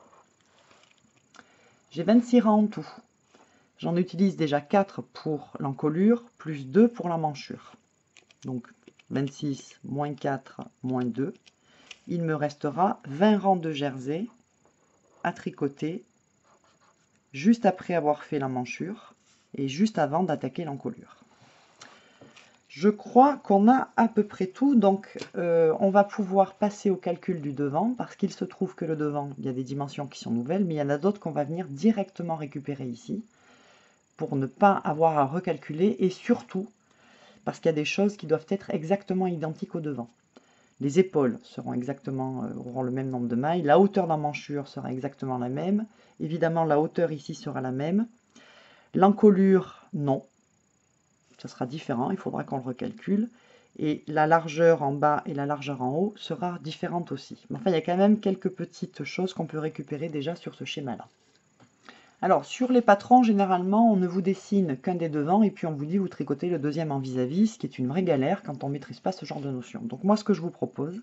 J'ai 26 rangs en tout. J'en utilise déjà 4 pour l'encolure, plus 2 pour la manchure. Donc 26 moins 4 moins 2. Il me restera 20 rangs de jersey à tricoter juste après avoir fait la manchure et juste avant d'attaquer l'encolure. Je crois qu'on a à peu près tout, donc euh, on va pouvoir passer au calcul du devant, parce qu'il se trouve que le devant, il y a des dimensions qui sont nouvelles, mais il y en a d'autres qu'on va venir directement récupérer ici, pour ne pas avoir à recalculer, et surtout, parce qu'il y a des choses qui doivent être exactement identiques au devant. Les épaules seront exactement, euh, auront le même nombre de mailles, la hauteur d'emmanchure sera exactement la même, évidemment la hauteur ici sera la même, l'encolure, non, ça sera différent, il faudra qu'on le recalcule. Et la largeur en bas et la largeur en haut sera différente aussi. Mais enfin, il y a quand même quelques petites choses qu'on peut récupérer déjà sur ce schéma-là. Alors, sur les patrons, généralement, on ne vous dessine qu'un des devants et puis on vous dit vous tricotez le deuxième en vis-à-vis, -vis, ce qui est une vraie galère quand on ne maîtrise pas ce genre de notion. Donc moi, ce que je vous propose,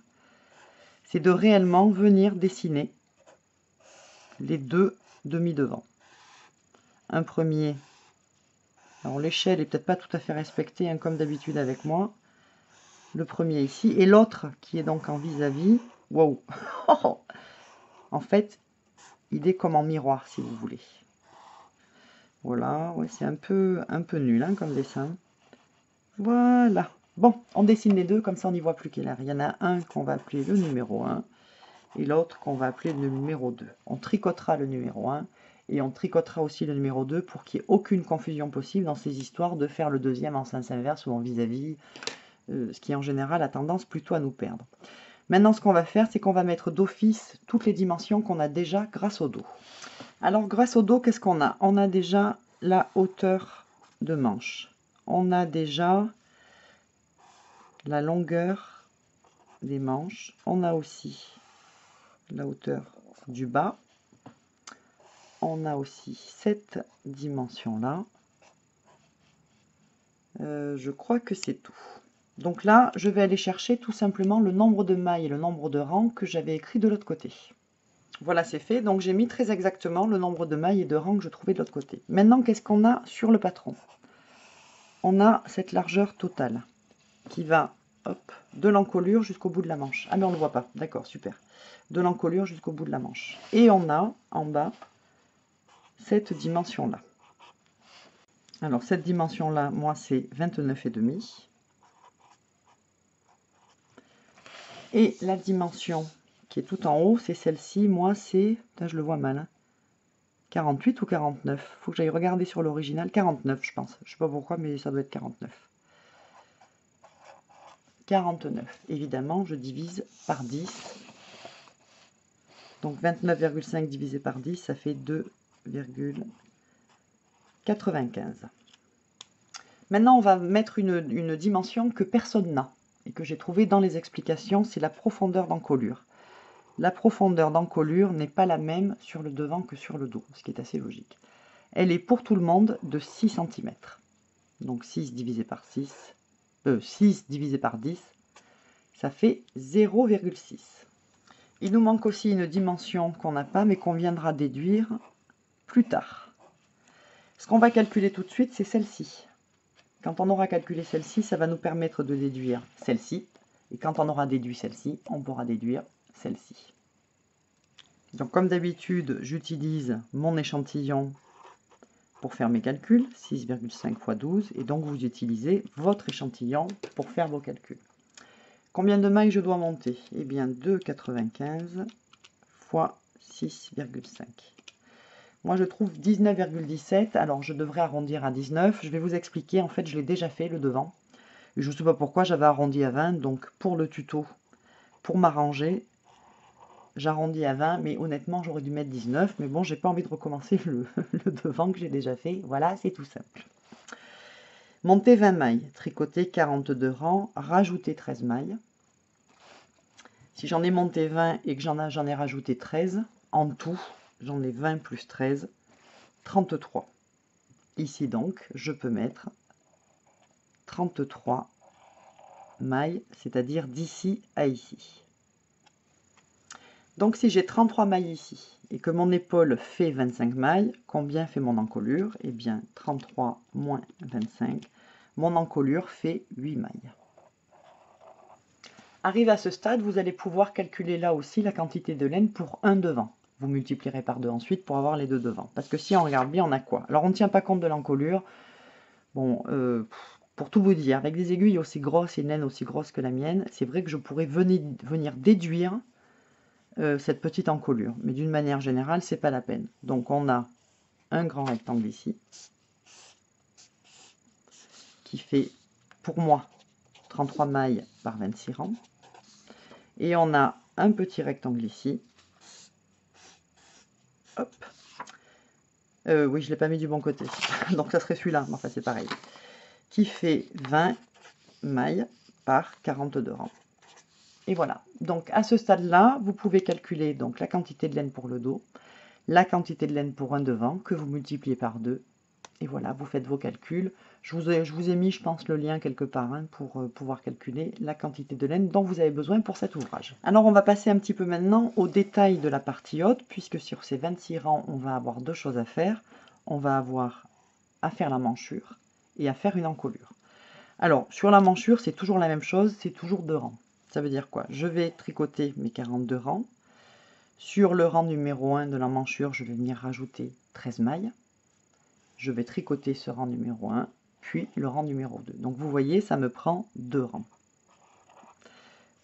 c'est de réellement venir dessiner les deux demi-devants. Un premier alors l'échelle est peut-être pas tout à fait respectée, hein, comme d'habitude avec moi. Le premier ici, et l'autre qui est donc en vis-à-vis. Wow (laughs) En fait, il est comme en miroir, si vous voulez. Voilà, ouais, c'est un peu, un peu nul hein, comme dessin. Voilà. Bon, on dessine les deux, comme ça on n'y voit plus qu'il Il y en a un qu'on va appeler le numéro 1 et l'autre qu'on va appeler le numéro 2. On tricotera le numéro 1 et on tricotera aussi le numéro 2 pour qu'il n'y ait aucune confusion possible dans ces histoires de faire le deuxième en sens inverse ou en vis-à-vis, euh, ce qui en général a tendance plutôt à nous perdre. Maintenant, ce qu'on va faire, c'est qu'on va mettre d'office toutes les dimensions qu'on a déjà grâce au dos. Alors, grâce au dos, qu'est-ce qu'on a? On a déjà la hauteur de manche. On a déjà la longueur des manches. On a aussi la hauteur du bas on a aussi cette dimension-là. Euh, je crois que c'est tout. Donc là, je vais aller chercher tout simplement le nombre de mailles et le nombre de rangs que j'avais écrit de l'autre côté. Voilà, c'est fait. Donc j'ai mis très exactement le nombre de mailles et de rangs que je trouvais de l'autre côté. Maintenant, qu'est-ce qu'on a sur le patron? On a cette largeur totale qui va de l'encolure jusqu'au bout de la manche. Ah mais on ne le voit pas, d'accord, super. De l'encolure jusqu'au bout de la manche. Et on a en bas cette dimension-là. Alors, cette dimension-là, moi, c'est 29,5. Et la dimension qui est tout en haut, c'est celle-ci. Moi, c'est... Je le vois mal. 48 hein. ou 49 faut que j'aille regarder sur l'original. 49, je pense. Je sais pas pourquoi, mais ça doit être 49. 49. Évidemment, je divise par 10. Donc 29,5 divisé par 10, ça fait 2 95. Maintenant, on va mettre une, dimension que personne n'a et que j'ai trouvé dans les explications, c'est la profondeur d'encolure. La profondeur d'encolure n'est pas la même sur le devant que sur le dos, ce qui est assez logique. Elle est pour tout le monde de 6 cm. Donc 6 divisé par 6, 6 euh, divisé par 10, ça fait 0,6. Il nous manque aussi une dimension qu'on n'a pas, mais qu'on viendra déduire plus tard. Ce qu'on va calculer tout de suite, c'est celle-ci. Quand on aura calculé celle-ci, ça va nous permettre de déduire celle-ci. Et quand on aura déduit celle-ci, on pourra déduire celle-ci. Donc comme d'habitude, j'utilise mon échantillon pour faire mes calculs, 6,5 x 12, et donc vous utilisez votre échantillon pour faire vos calculs. Combien de mailles je dois monter? Eh bien 2,95 x 6,5. Moi, je trouve 19,17. Alors, je devrais arrondir à 19. Je vais vous expliquer. En fait, je l'ai déjà fait, le devant. je ne sais pas pourquoi j'avais arrondi à 20. Donc, pour le tuto, pour m'arranger, j'arrondis à 20. Mais honnêtement, j'aurais dû mettre 19. Mais bon, j'ai pas envie de recommencer le, (laughs) le devant que j'ai déjà fait. Voilà, c'est tout simple. Monter 20 mailles, tricoter 42 rangs, rajouter 13 mailles. Si j'en ai monté 20 et que j'en ai rajouté 13, en tout, j'en ai 20 plus 13, 33. Ici donc, je peux mettre 33 mailles, c'est-à-dire d'ici à ici. Donc si j'ai 33 mailles ici et que mon épaule fait 25 mailles, combien fait mon encolure? Eh bien 33 moins 25, mon encolure fait 8 mailles. Arrivé à ce stade, vous allez pouvoir calculer là aussi la quantité de laine pour un devant. Vous multiplierez par deux ensuite pour avoir les deux devants. Parce que si on regarde bien, on a quoi? Alors on ne tient pas compte de l'encolure. Bon, euh, pour tout vous dire, avec des aiguilles aussi grosses et une laine aussi grosse que la mienne, c'est vrai que je pourrais venir, venir déduire euh, cette petite encolure. Mais d'une manière générale, c'est pas la peine. Donc on a un grand rectangle ici, qui fait pour moi 33 mailles par 26 rangs. Et on a un petit rectangle ici. Euh, oui, je ne l'ai pas mis du bon côté. (laughs) Donc ça serait celui-là, enfin c'est pareil. Qui fait 20 mailles par 42 rangs. Et voilà. Donc à ce stade-là, vous pouvez calculer donc la quantité de laine pour le dos, la quantité de laine pour un devant, que vous multipliez par 2. Et voilà, vous faites vos calculs. Je vous ai, mis, je pense, le lien quelque part hein, pour euh, pouvoir calculer la quantité de laine dont vous avez besoin pour cet ouvrage. Alors on va passer un petit peu maintenant au détail de la partie haute, puisque sur ces 26 rangs, on va avoir deux choses à faire. On va avoir à faire la manchure et à faire une encolure. Alors, sur la manchure, c'est toujours la même chose, c'est toujours deux rangs. Ça veut dire quoi? Je vais tricoter mes 42 rangs. Sur le rang numéro 1 de la manchure, je vais venir rajouter 13 mailles. Je vais tricoter ce rang numéro 1, puis le rang numéro 2. Donc vous voyez, ça me prend deux rangs.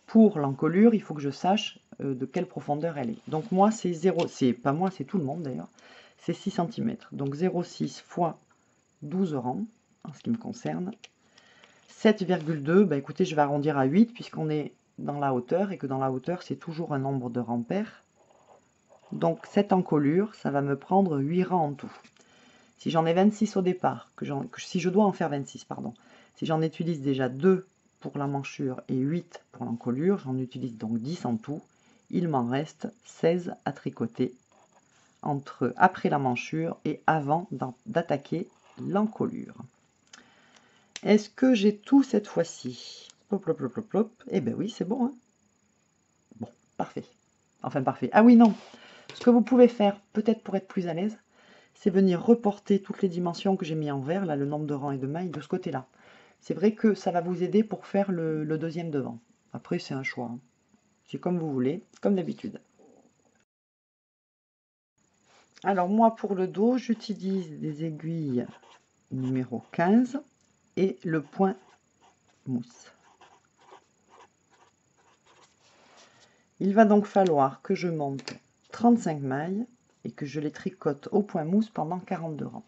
Pour l'encolure, il faut que je sache euh, de quelle profondeur elle est. Donc moi, c'est 0, c'est pas moi, c'est tout le monde d'ailleurs, c'est 6 cm. Donc 0,6 fois 12 rangs, en ce qui me concerne. 7,2, bah écoutez, je vais arrondir à 8 puisqu'on est dans la hauteur et que dans la hauteur, c'est toujours un nombre de rangs pairs. Donc cette encolure, ça va me prendre 8 rangs en tout. Si j'en ai 26 au départ, que, si je dois en faire 26, pardon, si j'en utilise déjà 2 pour la manchure et 8 pour l'encolure, j'en utilise donc 10 en tout, il m'en reste 16 à tricoter entre après la manchure et avant d'attaquer l'encolure. Est-ce que j'ai tout cette fois-ci? Eh bien oui, c'est bon. Hein bon, parfait. Enfin, parfait. Ah oui, non. Ce que vous pouvez faire, peut-être pour être plus à l'aise, c'est venir reporter toutes les dimensions que j'ai mis en vert, là, le nombre de rangs et de mailles, de ce côté-là. C'est vrai que ça va vous aider pour faire le, deuxième devant. Après, c'est un choix. Hein. C'est comme vous voulez, comme d'habitude. Alors moi, pour le dos, j'utilise des aiguilles numéro 15 et le point mousse. Il va donc falloir que je monte 35 mailles et que je les tricote au point mousse pendant 42 rangs.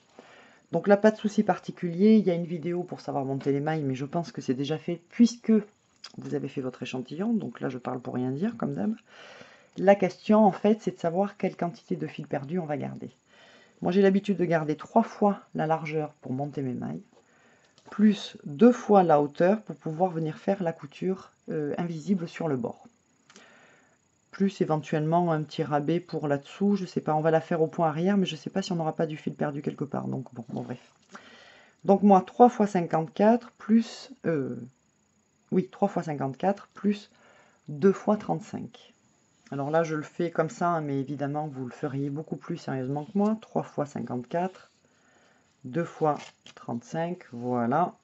Donc là, pas de souci particulier, il y a une vidéo pour savoir monter les mailles, mais je pense que c'est déjà fait puisque vous avez fait votre échantillon, donc là je parle pour rien dire, comme d'hab. La question, en fait, c'est de savoir quelle quantité de fil perdu on va garder. Moi, j'ai l'habitude de garder trois fois la largeur pour monter mes mailles, plus deux fois la hauteur pour pouvoir venir faire la couture euh, invisible sur le bord plus éventuellement un petit rabais pour là-dessous. Je sais pas, on va la faire au point arrière, mais je sais pas si on n'aura pas du fil perdu quelque part. Donc bon, bref. Donc moi, 3 fois 54 plus... Euh, oui, 3 fois 54 plus 2 fois 35. Alors là, je le fais comme ça, hein, mais évidemment, vous le feriez beaucoup plus sérieusement que moi. 3 fois 54, 2 fois 35, voilà.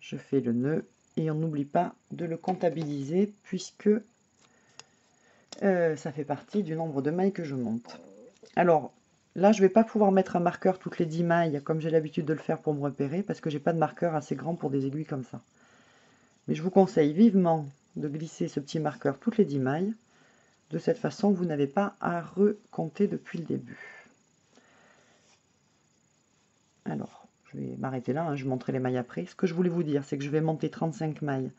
Je fais le nœud et on n'oublie pas de le comptabiliser puisque euh, ça fait partie du nombre de mailles que je monte. Alors, là, je ne vais pas pouvoir mettre un marqueur toutes les 10 mailles, comme j'ai l'habitude de le faire pour me repérer, parce que j'ai pas de marqueur assez grand pour des aiguilles comme ça. Mais je vous conseille vivement de glisser ce petit marqueur toutes les 10 mailles. De cette façon, vous n'avez pas à recompter depuis le début. Alors, je vais m'arrêter là, hein, je vous montrerai les mailles après. Ce que je voulais vous dire, c'est que je vais monter 35 mailles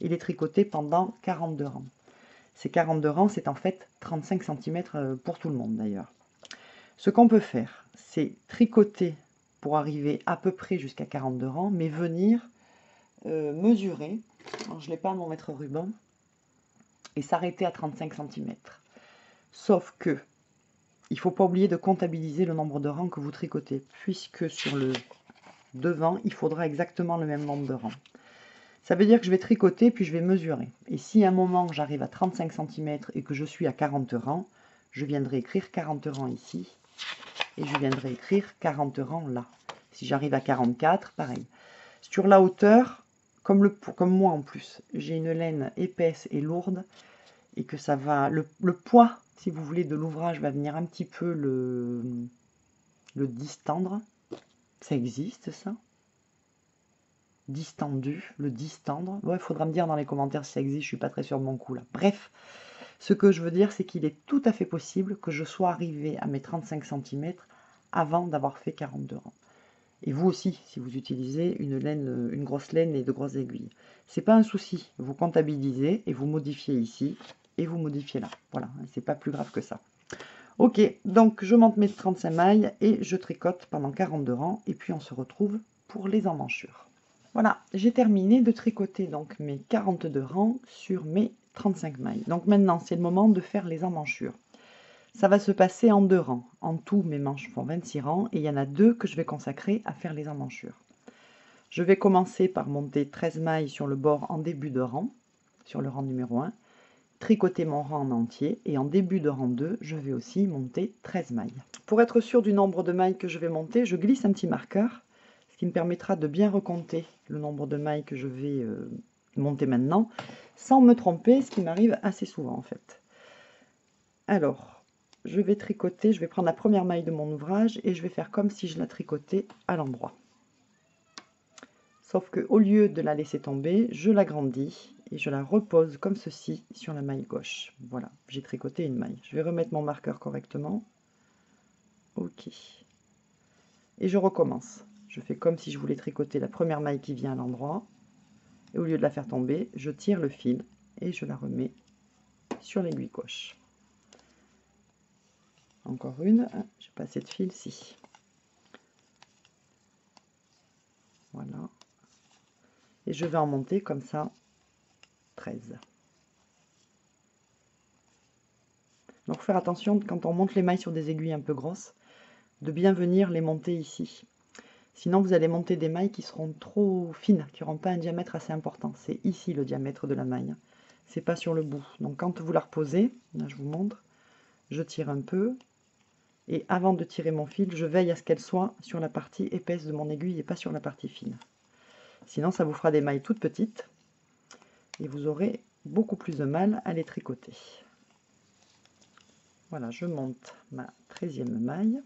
et les tricoter pendant 42 rangs. Ces 42 rangs, c'est en fait 35 cm euh, pour tout le monde d'ailleurs. Ce qu'on peut faire, c'est tricoter pour arriver à peu près jusqu'à 42 rangs, mais venir euh, mesurer, je ne l'ai pas à mon mètre ruban, et s'arrêter à 35 cm. Sauf que, il ne faut pas oublier de comptabiliser le nombre de rangs que vous tricotez, puisque sur le devant, il faudra exactement le même nombre de rangs. Ça veut dire que je vais tricoter puis je vais mesurer. Et si à un moment j'arrive à 35 cm et que je suis à 40 rangs, je viendrai écrire 40 rangs ici et je viendrai écrire 40 rangs là. Si j'arrive à 44, pareil. Sur la hauteur, comme, moi en plus, j'ai une laine épaisse et lourde et que ça va... Le, poids, si vous voulez, de l'ouvrage va venir un petit peu le distendre. Ça existe, ça? Distendu, le distendre. Ouais, il faudra me dire dans les commentaires si ça existe, je suis pas très sûr de mon coup là. Bref, ce que je veux dire, c'est qu'il est tout à fait possible que je sois arrivé à mes 35 cm avant d'avoir fait 42 rangs. Et vous aussi, si vous utilisez une laine, une grosse laine et de grosses aiguilles. C'est pas un souci. Vous comptabilisez et vous modifiez ici et vous modifiez là. Voilà, c'est pas plus grave que ça. Ok, donc je monte mes 35 mailles et je tricote pendant 42 rangs et puis on se retrouve pour les emmanchures. Voilà, j'ai terminé de tricoter donc mes 42 rangs sur mes 35 mailles. Donc maintenant, c'est le moment de faire les emmanchures. Ça va se passer en deux rangs. En tout, mes manches font 26 rangs et il y en a deux que je vais consacrer à faire les emmanchures. Je vais commencer par monter 13 mailles sur le bord en début de rang, sur le rang numéro 1, tricoter mon rang en entier et en début de rang 2, je vais aussi monter 13 mailles. Pour être sûr du nombre de mailles que je vais monter, je glisse un petit marqueur, me permettra de bien recompter le nombre de mailles que je vais euh, monter maintenant, sans me tromper, ce qui m'arrive assez souvent en fait. Alors, je vais tricoter, je vais prendre la première maille de mon ouvrage et je vais faire comme si je la tricotais à l'endroit. Sauf que au lieu de la laisser tomber, je l'agrandis et je la repose comme ceci sur la maille gauche. Voilà, j'ai tricoté une maille. Je vais remettre mon marqueur correctement. Ok. Et je recommence. Je fais comme si je voulais tricoter la première maille qui vient à l'endroit. Et au lieu de la faire tomber, je tire le fil et je la remets sur l'aiguille gauche. Encore une, j'ai pas assez de fil, si. Voilà. Et je vais en monter comme ça 13. Donc faire attention quand on monte les mailles sur des aiguilles un peu grosses, de bien venir les monter ici. Sinon, vous allez monter des mailles qui seront trop fines, qui n'auront pas un diamètre assez important. C'est ici le diamètre de la maille. C'est pas sur le bout. Donc quand vous la reposez, là je vous montre, je tire un peu. Et avant de tirer mon fil, je veille à ce qu'elle soit sur la partie épaisse de mon aiguille et pas sur la partie fine. Sinon, ça vous fera des mailles toutes petites. Et vous aurez beaucoup plus de mal à les tricoter. Voilà, je monte ma 13e maille.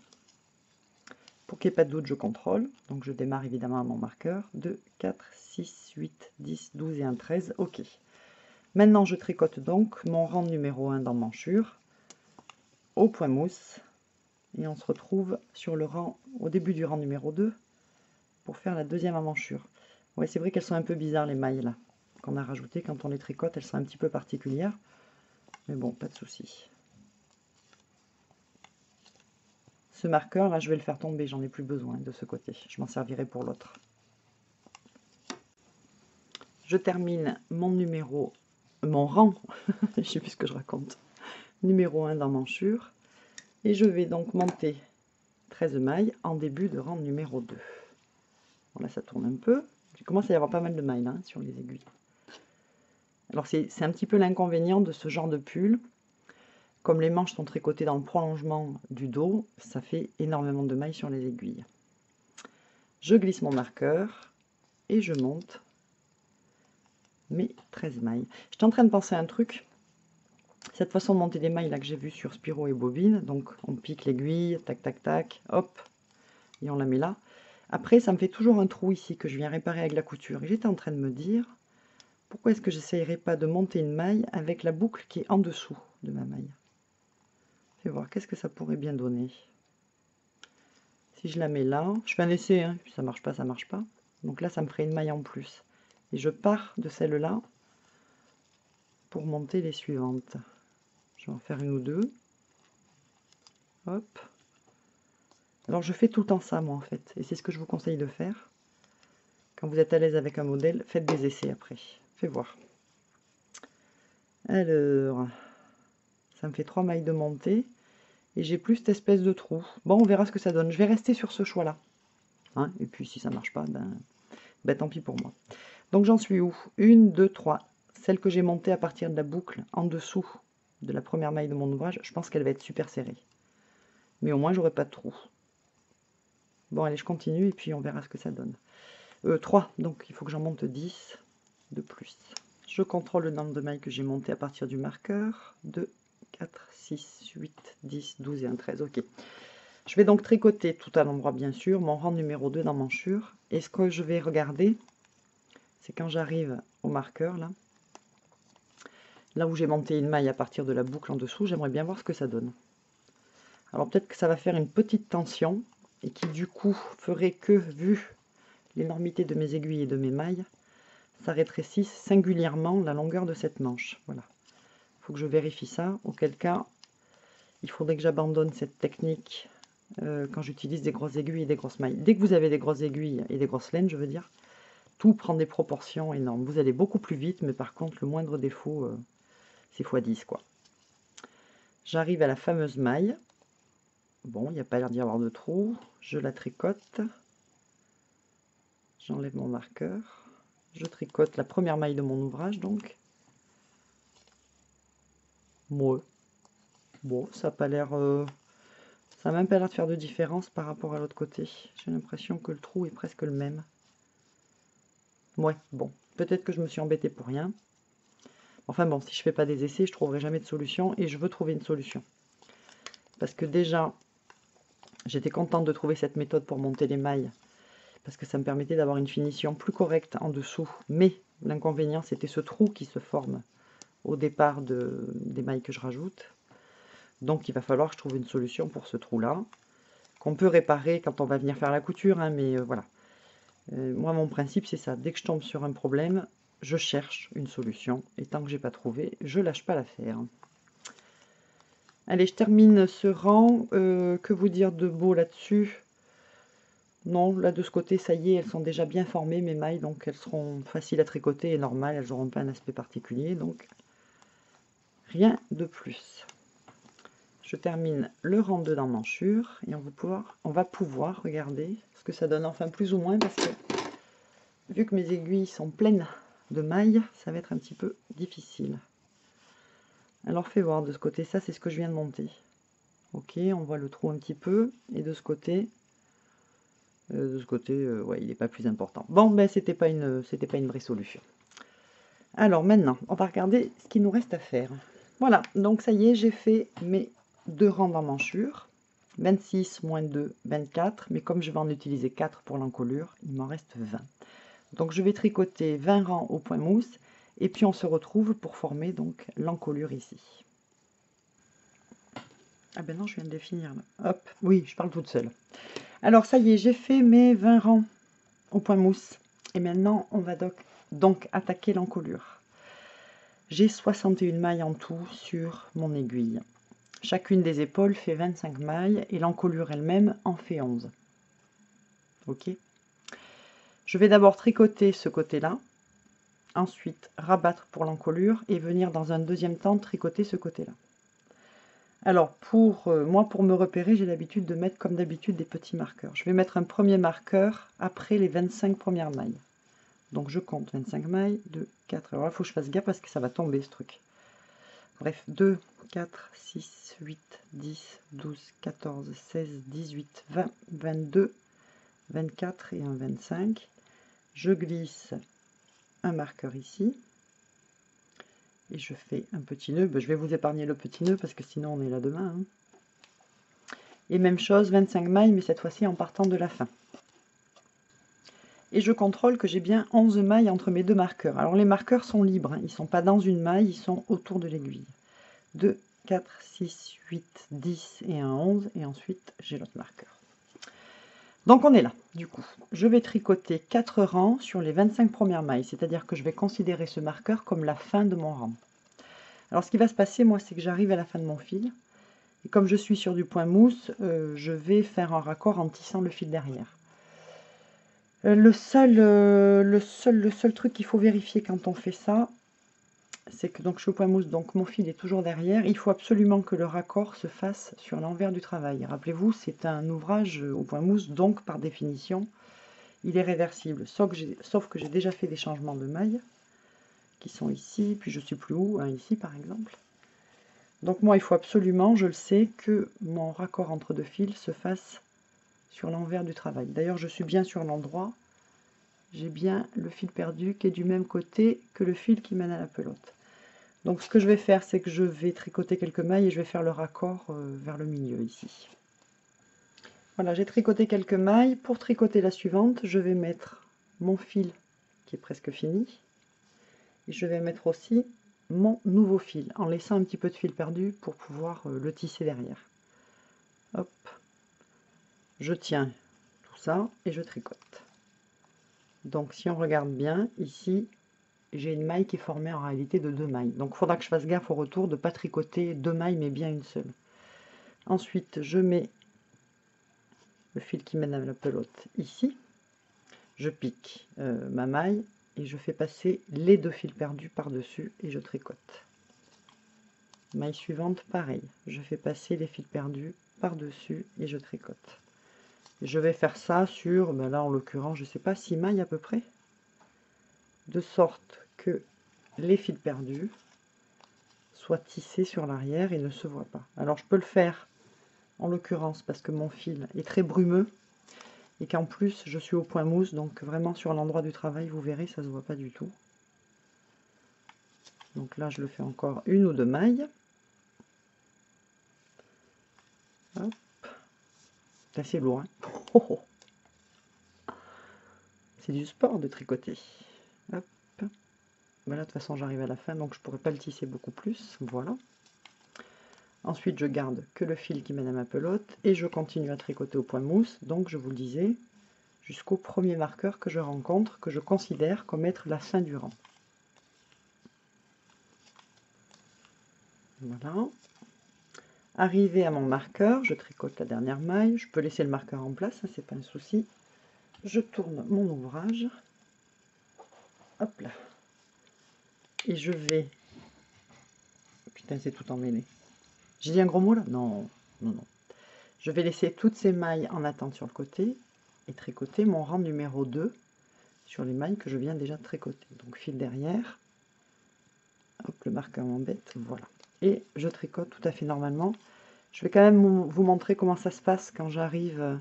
Pour pas de doute, je contrôle. Donc je démarre évidemment à mon marqueur. 2, 4, 6, 8, 10, 12 et 1, 13. OK. Maintenant, je tricote donc mon rang numéro 1 d'emmanchure au point mousse. Et on se retrouve sur le rang, au début du rang numéro 2 pour faire la deuxième emmanchure. Ouais, c'est vrai qu'elles sont un peu bizarres les mailles là qu'on a rajoutées. Quand on les tricote, elles sont un petit peu particulières. Mais bon, pas de souci. Ce marqueur, là, je vais le faire tomber, j'en ai plus besoin de ce côté. Je m'en servirai pour l'autre. Je termine mon numéro, mon rang, (laughs) je sais plus ce que je raconte, numéro 1 d'emmanchure. Et je vais donc monter 13 mailles en début de rang numéro 2. Bon, là, ça tourne un peu. Il commence à y avoir pas mal de mailles hein, sur les aiguilles. Alors, c'est un petit peu l'inconvénient de ce genre de pull. Comme les manches sont tricotées dans le prolongement du dos, ça fait énormément de mailles sur les aiguilles. Je glisse mon marqueur et je monte mes 13 mailles. J'étais en train de penser à un truc. Cette façon de monter des mailles là que j'ai vu sur Spiro et Bobine, donc on pique l'aiguille, tac tac tac, hop, et on la met là. Après, ça me fait toujours un trou ici que je viens réparer avec la couture. J'étais en train de me dire, pourquoi est-ce que j'essayerais pas de monter une maille avec la boucle qui est en dessous de ma maille? Voir qu'est-ce que ça pourrait bien donner? Si je la mets là, je fais un essai, hein, ça marche pas, ça marche pas. Donc là, ça me ferait une maille en plus. Et je pars de celle-là pour monter les suivantes. Je vais en faire une ou deux. Hop. Alors je fais tout le temps ça, moi, en fait. Et c'est ce que je vous conseille de faire. Quand vous êtes à l'aise avec un modèle, faites des essais après. Fais voir. Alors, ça me fait trois mailles de montée. Et j'ai plus cette espèce de trou. Bon, on verra ce que ça donne. Je vais rester sur ce choix-là. Hein, et puis si ça marche pas, ben, ben tant pis pour moi. Donc j'en suis où? Une, deux, trois. Celle que j'ai montée à partir de la boucle en dessous de la première maille de mon ouvrage, je pense qu'elle va être super serrée. Mais au moins, j'aurai pas de trou. Bon, allez, je continue et puis on verra ce que ça donne. Euh, 3, donc il faut que j'en monte 10 de plus. Je contrôle le nombre de mailles que j'ai monté à partir du marqueur. 2, 4, 6, 8, 10, 12 et 1, 13. Ok. Je vais donc tricoter tout à l'endroit, bien sûr, mon rang numéro 2 dans manchure. Et ce que je vais regarder, c'est quand j'arrive au marqueur, là, là où j'ai monté une maille à partir de la boucle en dessous, j'aimerais bien voir ce que ça donne. Alors peut-être que ça va faire une petite tension, et qui du coup ferait que, vu l'énormité de mes aiguilles et de mes mailles, ça rétrécisse singulièrement la longueur de cette manche. Voilà. Faut que je vérifie ça, auquel cas il faudrait que j'abandonne cette technique euh, quand j'utilise des grosses aiguilles et des grosses mailles. Dès que vous avez des grosses aiguilles et des grosses laines, je veux dire, tout prend des proportions énormes. Vous allez beaucoup plus vite, mais par contre, le moindre défaut, euh, c'est x10. quoi. J'arrive à la fameuse maille. Bon, il n'y a pas l'air d'y avoir de trou. Je la tricote. J'enlève mon marqueur. Je tricote la première maille de mon ouvrage, donc. Moi. Bon, ça n'a pas l'air... Euh, ça n'a même pas l'air de faire de différence par rapport à l'autre côté. J'ai l'impression que le trou est presque le même. Ouais, bon. Peut-être que je me suis embêtée pour rien. Enfin bon, si je fais pas des essais, je trouverai jamais de solution. Et je veux trouver une solution. Parce que déjà, j'étais contente de trouver cette méthode pour monter les mailles. Parce que ça me permettait d'avoir une finition plus correcte en dessous. Mais l'inconvénient, c'était ce trou qui se forme au départ de, des mailles que je rajoute. Donc il va falloir que je trouve une solution pour ce trou-là. Qu'on peut réparer quand on va venir faire la couture. Hein, mais euh, voilà. Euh, moi, mon principe, c'est ça. Dès que je tombe sur un problème, je cherche une solution. Et tant que j'ai pas trouvé, je lâche pas l'affaire. Allez, je termine ce rang. Euh, que vous dire de beau là-dessus? Non, là de ce côté, ça y est, elles sont déjà bien formées, mes mailles. Donc elles seront faciles à tricoter et normales. Elles n'auront pas un aspect particulier. Donc rien de plus. Je termine le rang 2 dans manchure. Et on va pouvoir, on va pouvoir regarder ce que ça donne. Enfin, plus ou moins, parce que vu que mes aiguilles sont pleines de mailles, ça va être un petit peu difficile. Alors fais voir de ce côté, ça c'est ce que je viens de monter. Ok, on voit le trou un petit peu, et de ce côté, euh, de ce côté, euh, ouais, il n'est pas plus important. Bon, ben c'était pas une, c'était pas une vraie solution. Alors maintenant, on va regarder ce qu'il nous reste à faire. Voilà, donc ça y est, j'ai fait mes deux rangs d'emmanchure. 26 moins 2, 24, mais comme je vais en utiliser 4 pour l'encolure, il m'en reste 20. Donc je vais tricoter 20 rangs au point mousse, et puis on se retrouve pour former donc l'encolure ici. Ah ben non, je viens de les finir. Hop, oui, je parle toute seule. Alors ça y est, j'ai fait mes 20 rangs au point mousse. Et maintenant, on va donc attaquer l'encolure. J'ai 61 mailles en tout sur mon aiguille. Chacune des épaules fait 25 mailles et l'encolure elle-même en fait 11. Ok Je vais d'abord tricoter ce côté-là, ensuite rabattre pour l'encolure et venir dans un deuxième temps tricoter ce côté-là. Alors, pour euh, moi, pour me repérer, j'ai l'habitude de mettre comme d'habitude des petits marqueurs. Je vais mettre un premier marqueur après les 25 premières mailles. Donc, je compte 25 mailles, 2, 4. Alors il faut que je fasse gaffe parce que ça va tomber, ce truc. Bref, 2, 4, 6, 8, 10, 12, 14, 16, 18, 20, 22, 24 et un 25. Je glisse un marqueur ici. Et je fais un petit nœud. Ben, je vais vous épargner le petit nœud parce que sinon on est là demain. Hein. Et même chose, 25 mailles, mais cette fois-ci en partant de la fin. Et je contrôle que j'ai bien 11 mailles entre mes deux marqueurs. Alors les marqueurs sont libres, hein. ils ne sont pas dans une maille, ils sont autour de l'aiguille. 2, 4, 6, 8, 10 et un 11. Et ensuite, j'ai l'autre marqueur. Donc on est là, du coup. Je vais tricoter 4 rangs sur les 25 premières mailles, c'est-à-dire que je vais considérer ce marqueur comme la fin de mon rang. Alors ce qui va se passer, moi, c'est que j'arrive à la fin de mon fil. Et comme je suis sur du point mousse, euh, je vais faire un raccord en tissant le fil derrière. Euh, le, seul, euh, le, seul, truc qu'il faut vérifier quand on fait ça, c'est que je suis au point mousse, donc mon fil est toujours derrière. Il faut absolument que le raccord se fasse sur l'envers du travail. Rappelez-vous, c'est un ouvrage au point mousse, donc par définition, il est réversible, sauf que j'ai déjà fait des changements de maille qui sont ici, puis je ne sais plus où, hein, ici par exemple. Donc moi, il faut absolument, je le sais, que mon raccord entre deux fils se fasse sur l'envers du travail. D'ailleurs, je suis bien sur l'endroit. J'ai bien le fil perdu qui est du même côté que le fil qui mène à la pelote. Donc ce que je vais faire, c'est que je vais tricoter quelques mailles et je vais faire le raccord euh, vers le milieu ici. Voilà, j'ai tricoté quelques mailles. Pour tricoter la suivante, je vais mettre mon fil qui est presque fini. Et je vais mettre aussi mon nouveau fil, en laissant un petit peu de fil perdu pour pouvoir euh, le tisser derrière. Je tiens tout ça et je tricote. Donc si on regarde bien, ici, j'ai une maille qui est formée en réalité de deux mailles. Donc il faudra que je fasse gaffe au retour de ne pas tricoter deux mailles, mais bien une seule. Ensuite, je mets le fil qui mène à la pelote ici. Je pique euh, ma maille et je fais passer les deux fils perdus par-dessus et je tricote. Maille suivante, pareil. Je fais passer les fils perdus par-dessus et je tricote. Je vais faire ça sur, ben là en l'occurrence, je ne sais pas, 6 mailles à peu près. De sorte que les fils perdus soient tissés sur l'arrière et ne se voient pas. Alors je peux le faire en l'occurrence parce que mon fil est très brumeux et qu'en plus je suis au point mousse donc vraiment sur l'endroit du travail vous verrez ça se voit pas du tout donc là je le fais encore une ou deux mailles c'est assez lourd hein. (laughs) oh, oh. c'est du sport de tricoter voilà de toute façon j'arrive à la fin donc je pourrais pas le tisser beaucoup plus voilà Ensuite, je garde que le fil qui mène à ma pelote et je continue à tricoter au point mousse. Donc, je vous le disais, jusqu'au premier marqueur que je rencontre, que je considère comme être la fin du rang. Voilà. Arrivé à mon marqueur, je tricote la dernière maille. Je peux laisser le marqueur en place, ce c'est pas un souci. Je tourne mon ouvrage. Hop là. Et je vais... Putain, c'est tout emmêlé. J'ai dit un gros mot là? Non, non, non. Je vais laisser toutes ces mailles en attente sur le côté et tricoter mon rang numéro 2 sur les mailles que je viens déjà tricoter. Donc fil derrière, hop, le marqueur m'embête, voilà. Je tricote tout à fait normalement. Je vais quand même vous montrer comment ça se passe quand j'arrive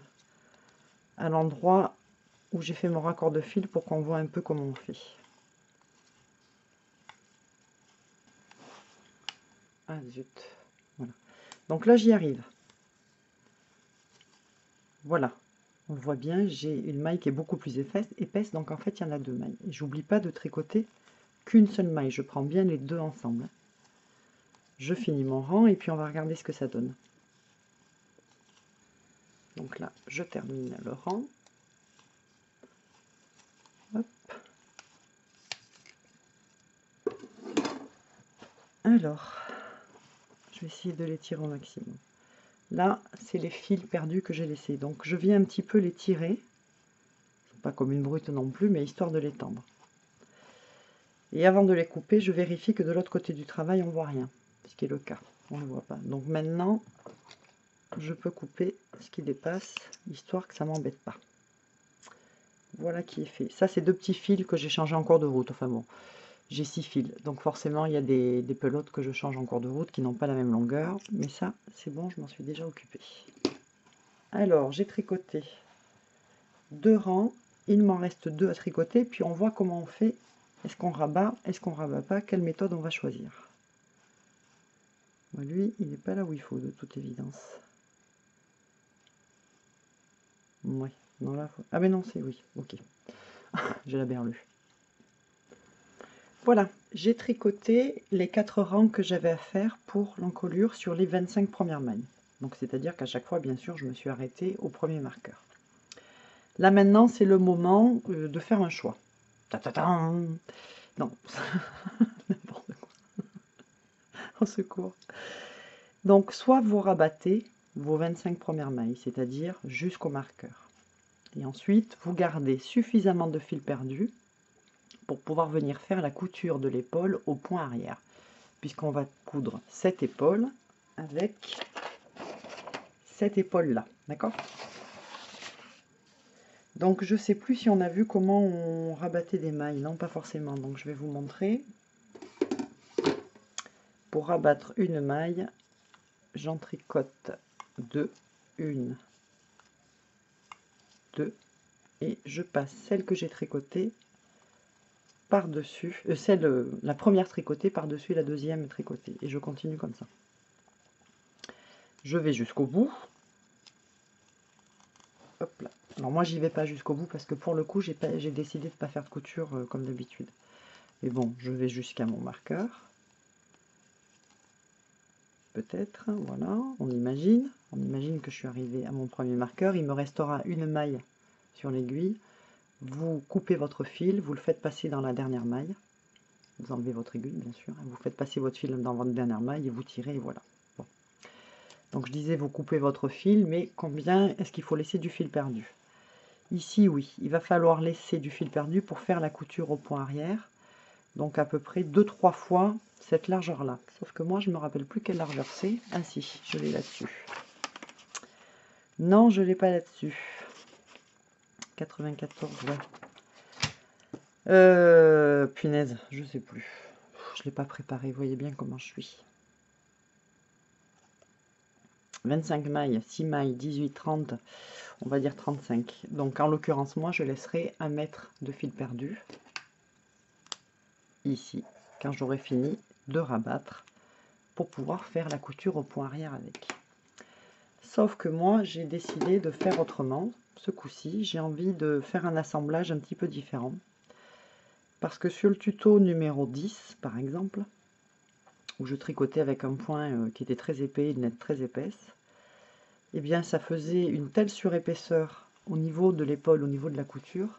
à l'endroit où j'ai fait mon raccord de fil pour qu'on voit un peu comment on fait. Ah zut donc là, j'y arrive. Voilà. On voit bien, j'ai une maille qui est beaucoup plus épaisse, donc en fait, il y en a deux mailles. Et j'oublie pas de tricoter qu'une seule maille. Je prends bien les deux ensemble. Je finis mon rang et puis on va regarder ce que ça donne. Donc là, je termine le rang. Alors, essayer de les tirer au maximum. Là, c'est les fils perdus que j'ai laissés. Donc je viens un petit peu les tirer. Pas comme une brute non plus, mais histoire de les tendre. Et avant de les couper, je vérifie que de l'autre côté du travail, on voit rien. Qui est le cas. On ne voit pas. Donc maintenant, je peux couper ce qui dépasse, histoire que ça m'embête pas. Voilà qui est fait. Ça, c'est deux petits fils que j'ai changé en cours de route. Enfin bon, j'ai six fils. Donc forcément, il y a des, pelotes que je change en cours de route qui n'ont pas la même longueur. Mais ça, c'est bon, je m'en suis déjà occupé. Alors, j'ai tricoté deux rangs. Il m'en reste deux à tricoter. Puis on voit comment on fait. Est-ce qu'on rabat Est-ce qu'on rabat pas? Quelle méthode on va choisir? Lui, il n'est pas là où il faut, de toute évidence. Oui. Non, là, Ah mais non, c'est oui. Ok. (laughs) J'ai la berlue. Voilà, j'ai tricoté les quatre rangs que j'avais à faire pour l'encolure sur les 25 premières mailles. Donc c'est-à-dire qu'à chaque fois, bien sûr, je me suis arrêtée au premier marqueur. Là maintenant, c'est le moment euh, de faire un choix. Ta -ta -ta non, (laughs) n'importe secours. Donc soit vous rabattez vos 25 premières mailles, c'est-à-dire jusqu'au marqueur. Et ensuite, vous gardez suffisamment de fil perdu pour pouvoir venir faire la couture de l'épaule au point arrière. Puisqu'on va coudre cette épaule avec cette épaule-là. D'accord? Donc je sais plus si on a vu comment on rabattait des mailles. Non, pas forcément. Donc je vais vous montrer. Pour rabattre une maille, j'en tricote deux. Une, deux. Et je passe celle que j'ai tricotée par-dessus. Euh, celle, euh, la première tricotée par-dessus la deuxième tricotée. Et je continue comme ça. Je vais jusqu'au bout. Hop. Alors moi j'y vais pas jusqu'au bout parce que pour le coup j'ai décidé de ne pas faire de couture euh, comme d'habitude. Mais bon, je vais jusqu'à mon marqueur. Peut-être, voilà, on imagine. On imagine que je suis arrivé à mon premier marqueur. Il me restera une maille sur l'aiguille. Vous coupez votre fil, vous le faites passer dans la dernière maille. Vous enlevez votre aiguille, bien sûr. Vous faites passer votre fil dans votre dernière maille et vous tirez, et voilà. Donc je disais, vous coupez votre fil, mais combien est-ce qu'il faut laisser du fil perdu? Ici, oui, il va falloir laisser du fil perdu pour faire la couture au point arrière. Donc à peu près 2-3 fois cette largeur-là. Sauf que moi, je ne me rappelle plus quelle largeur c'est. Ah si, je l'ai là-dessus. Non, je ne l'ai pas là-dessus. 94, ouais. Euh, punaise, je sais plus. Je ne l'ai pas préparé, voyez bien comment je suis. 25 mailles, 6 mailles, 18, 30, on va dire 35. Donc en l'occurrence, moi, je laisserai un mètre de fil perdu ici, quand j'aurai fini de rabattre pour pouvoir faire la couture au point arrière avec. Sauf que moi, j'ai décidé de faire autrement. Ce coup-ci, j'ai envie de faire un assemblage un petit peu différent. Parce que sur le tuto numéro 10, par exemple, où je tricotais avec un point euh, qui était très épais, une nette très épaisse, eh bien ça faisait une telle surépaisseur au niveau de l'épaule, au niveau de la couture,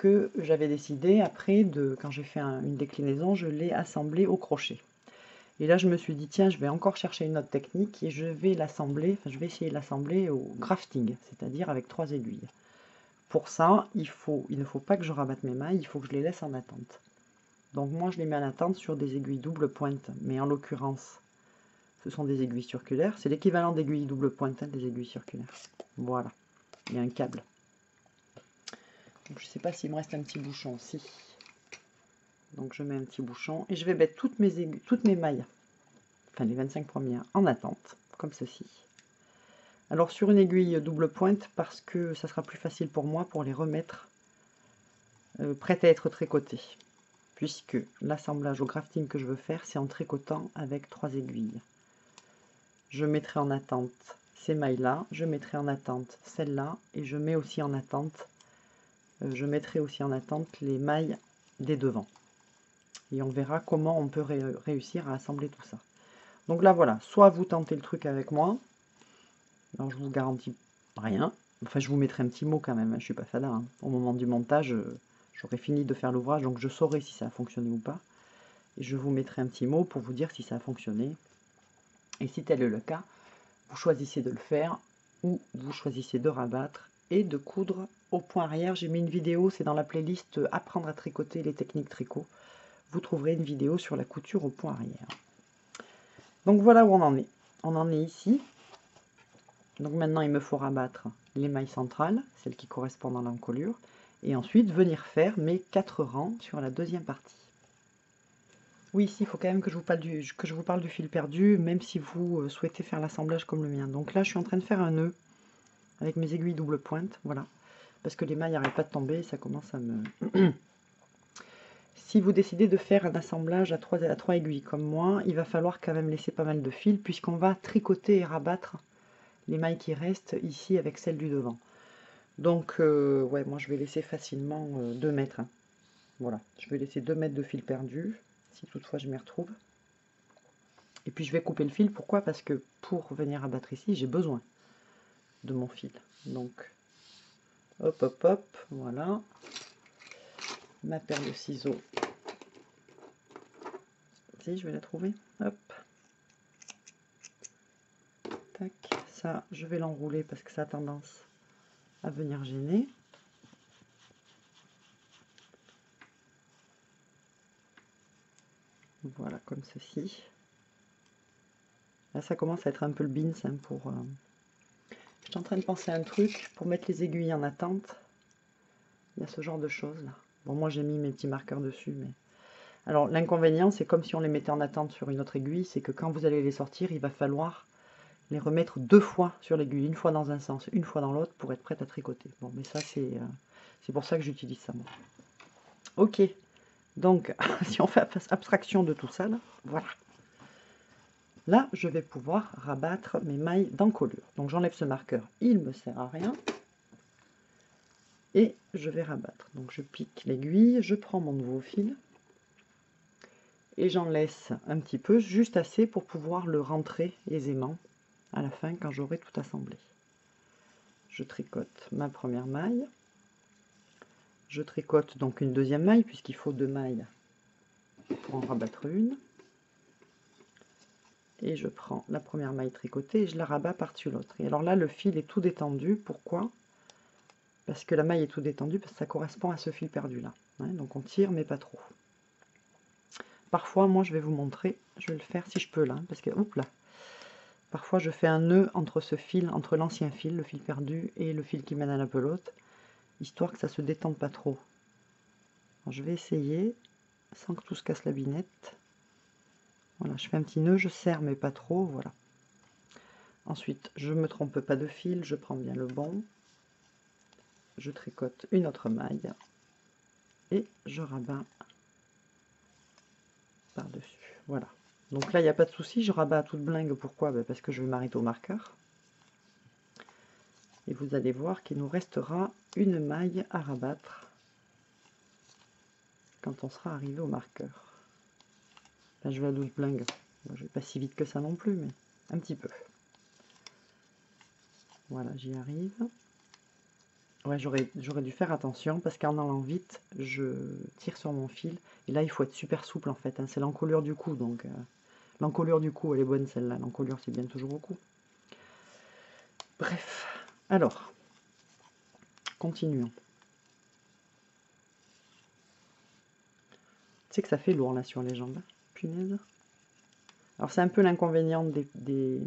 que j'avais décidé après, de, quand j'ai fait une déclinaison, je l'ai assemblé au crochet. Et là je me suis dit tiens je vais encore chercher une autre technique et je vais l'assembler, enfin je vais essayer de l'assembler au grafting, c'est-à-dire avec trois aiguilles. Pour ça, il, faut, il ne faut pas que je rabatte mes mailles, il faut que je les laisse en attente. Donc moi je les mets en attente sur des aiguilles double pointe, mais en l'occurrence ce sont des aiguilles circulaires. C'est l'équivalent d'aiguilles double pointe, hein, des aiguilles circulaires. Voilà. Il y a un câble. Je ne sais pas s'il me reste un petit bouchon. Si. Donc je mets un petit bouchon et je vais mettre toutes mes, toutes mes mailles, enfin les 25 premières, en attente, comme ceci. Alors sur une aiguille double pointe, parce que ça sera plus facile pour moi pour les remettre euh, prêtes à être tricotées. Puisque l'assemblage au crafting que je veux faire, c'est en tricotant avec trois aiguilles je mettrai en attente ces mailles-là, je mettrai en attente celle-là, et je mets aussi en attente, je mettrai aussi en attente les mailles des devants. Et on verra comment on peut réussir à assembler tout ça. Donc là, voilà, soit vous tentez le truc avec moi, alors je vous garantis rien, enfin je vous mettrai un petit mot quand même, je hein, je suis pas fada, hein. au moment du montage, euh, j'aurai fini de faire l'ouvrage, donc je saurai si ça a fonctionné ou pas, et je vous mettrai un petit mot pour vous dire si ça a fonctionné, et si tel est le cas, vous choisissez de le faire ou vous choisissez de rabattre et de coudre au point arrière. J'ai mis une vidéo, c'est dans la playlist Apprendre à tricoter les techniques tricot. Vous trouverez une vidéo sur la couture au point arrière. Donc voilà où on en est. On en est ici. Donc maintenant, il me faut rabattre les mailles centrales, celles qui correspondent à l'encolure, et ensuite venir faire mes quatre rangs sur la deuxième partie. Oui, ici, il faut quand même que je, vous parle du, que je vous parle du fil perdu, même si vous euh, souhaitez faire l'assemblage comme le mien. Donc là, je suis en train de faire un nœud avec mes aiguilles double pointe, voilà. Parce que les mailles n'arrêtent pas de tomber, ça commence à me... (clears throat) si vous décidez de faire un assemblage à trois, à trois aiguilles comme moi, il va falloir quand même laisser pas mal de fil, puisqu'on va tricoter et rabattre les mailles qui restent ici avec celles du devant. Donc, euh, ouais, moi je vais laisser facilement 2 euh, mètres. Hein. Voilà, je vais laisser 2 mètres de fil perdu si toutefois je m'y retrouve. Et puis je vais couper le fil, pourquoi? Parce que pour venir abattre ici, j'ai besoin de mon fil. Donc, hop, hop, hop, voilà. Ma paire de ciseaux. Si, je vais la trouver. Hop. Tac. Ça, je vais l'enrouler parce que ça a tendance à venir gêner. Voilà, comme ceci. Là, ça commence à être un peu le beans hein, pour... Euh, suis en train de penser à un truc pour mettre les aiguilles en attente. Il y a ce genre de choses là. Bon, moi j'ai mis mes petits marqueurs dessus, mais... Alors l'inconvénient, c'est comme si on les mettait en attente sur une autre aiguille, c'est que quand vous allez les sortir, il va falloir les remettre deux fois sur l'aiguille, une fois dans un sens, une fois dans l'autre, pour être prête à tricoter. Bon, mais ça, c'est euh, pour ça que j'utilise ça, moi. Ok, donc, (laughs) si on fait abstraction de tout ça, là, voilà. Là, je vais pouvoir rabattre mes mailles d'encolure. Donc, j'enlève ce marqueur, il ne me sert à rien. Et je vais rabattre. Donc, je pique l'aiguille, je prends mon nouveau fil. Et j'en laisse un petit peu, juste assez pour pouvoir le rentrer aisément à la fin quand j'aurai tout assemblé. Je tricote ma première maille. Je tricote donc une deuxième maille puisqu'il faut deux mailles pour en rabattre une. Et je prends la première maille tricotée et je la rabats par-dessus l'autre. Et alors là, le fil est tout détendu. Pourquoi? Parce que la maille est tout détendue, parce que ça correspond à ce fil perdu là. Hein, donc on tire, mais pas trop. Parfois, moi, je vais vous montrer, je vais le faire si je peux là, parce que, oups là, parfois je fais un nœud entre ce fil, entre l'ancien fil, le fil perdu, et le fil qui mène à la pelote, histoire que ça se détende pas trop. je vais essayer, sans que tout se casse la binette. Voilà, je fais un petit nœud, je serre, mais pas trop, voilà. Ensuite, je me trompe pas de fil, je prends bien le bon. Je tricote une autre maille et je rabats par-dessus. Voilà. Donc là, il n'y a pas de souci, je rabats à toute blingue. Pourquoi? Ben, Parce que je vais m'arrêter au marqueur. Et vous allez voir qu'il nous restera une maille à rabattre quand on sera arrivé au marqueur. Là, je vais à 12 blingues. je vais pas si vite que ça non plus, mais un petit peu. Voilà, j'y arrive. Ouais, j'aurais dû faire attention parce qu'en allant vite, je tire sur mon fil. Et là, il faut être super souple en fait. Hein. C'est l'encolure du cou. Donc, euh, l'encolure du cou, elle est bonne celle-là. L'encolure, c'est bien toujours au cou. Bref. Alors, continuons. Tu sais que ça fait lourd là sur les jambes. Hein. Alors, c'est un peu l'inconvénient des,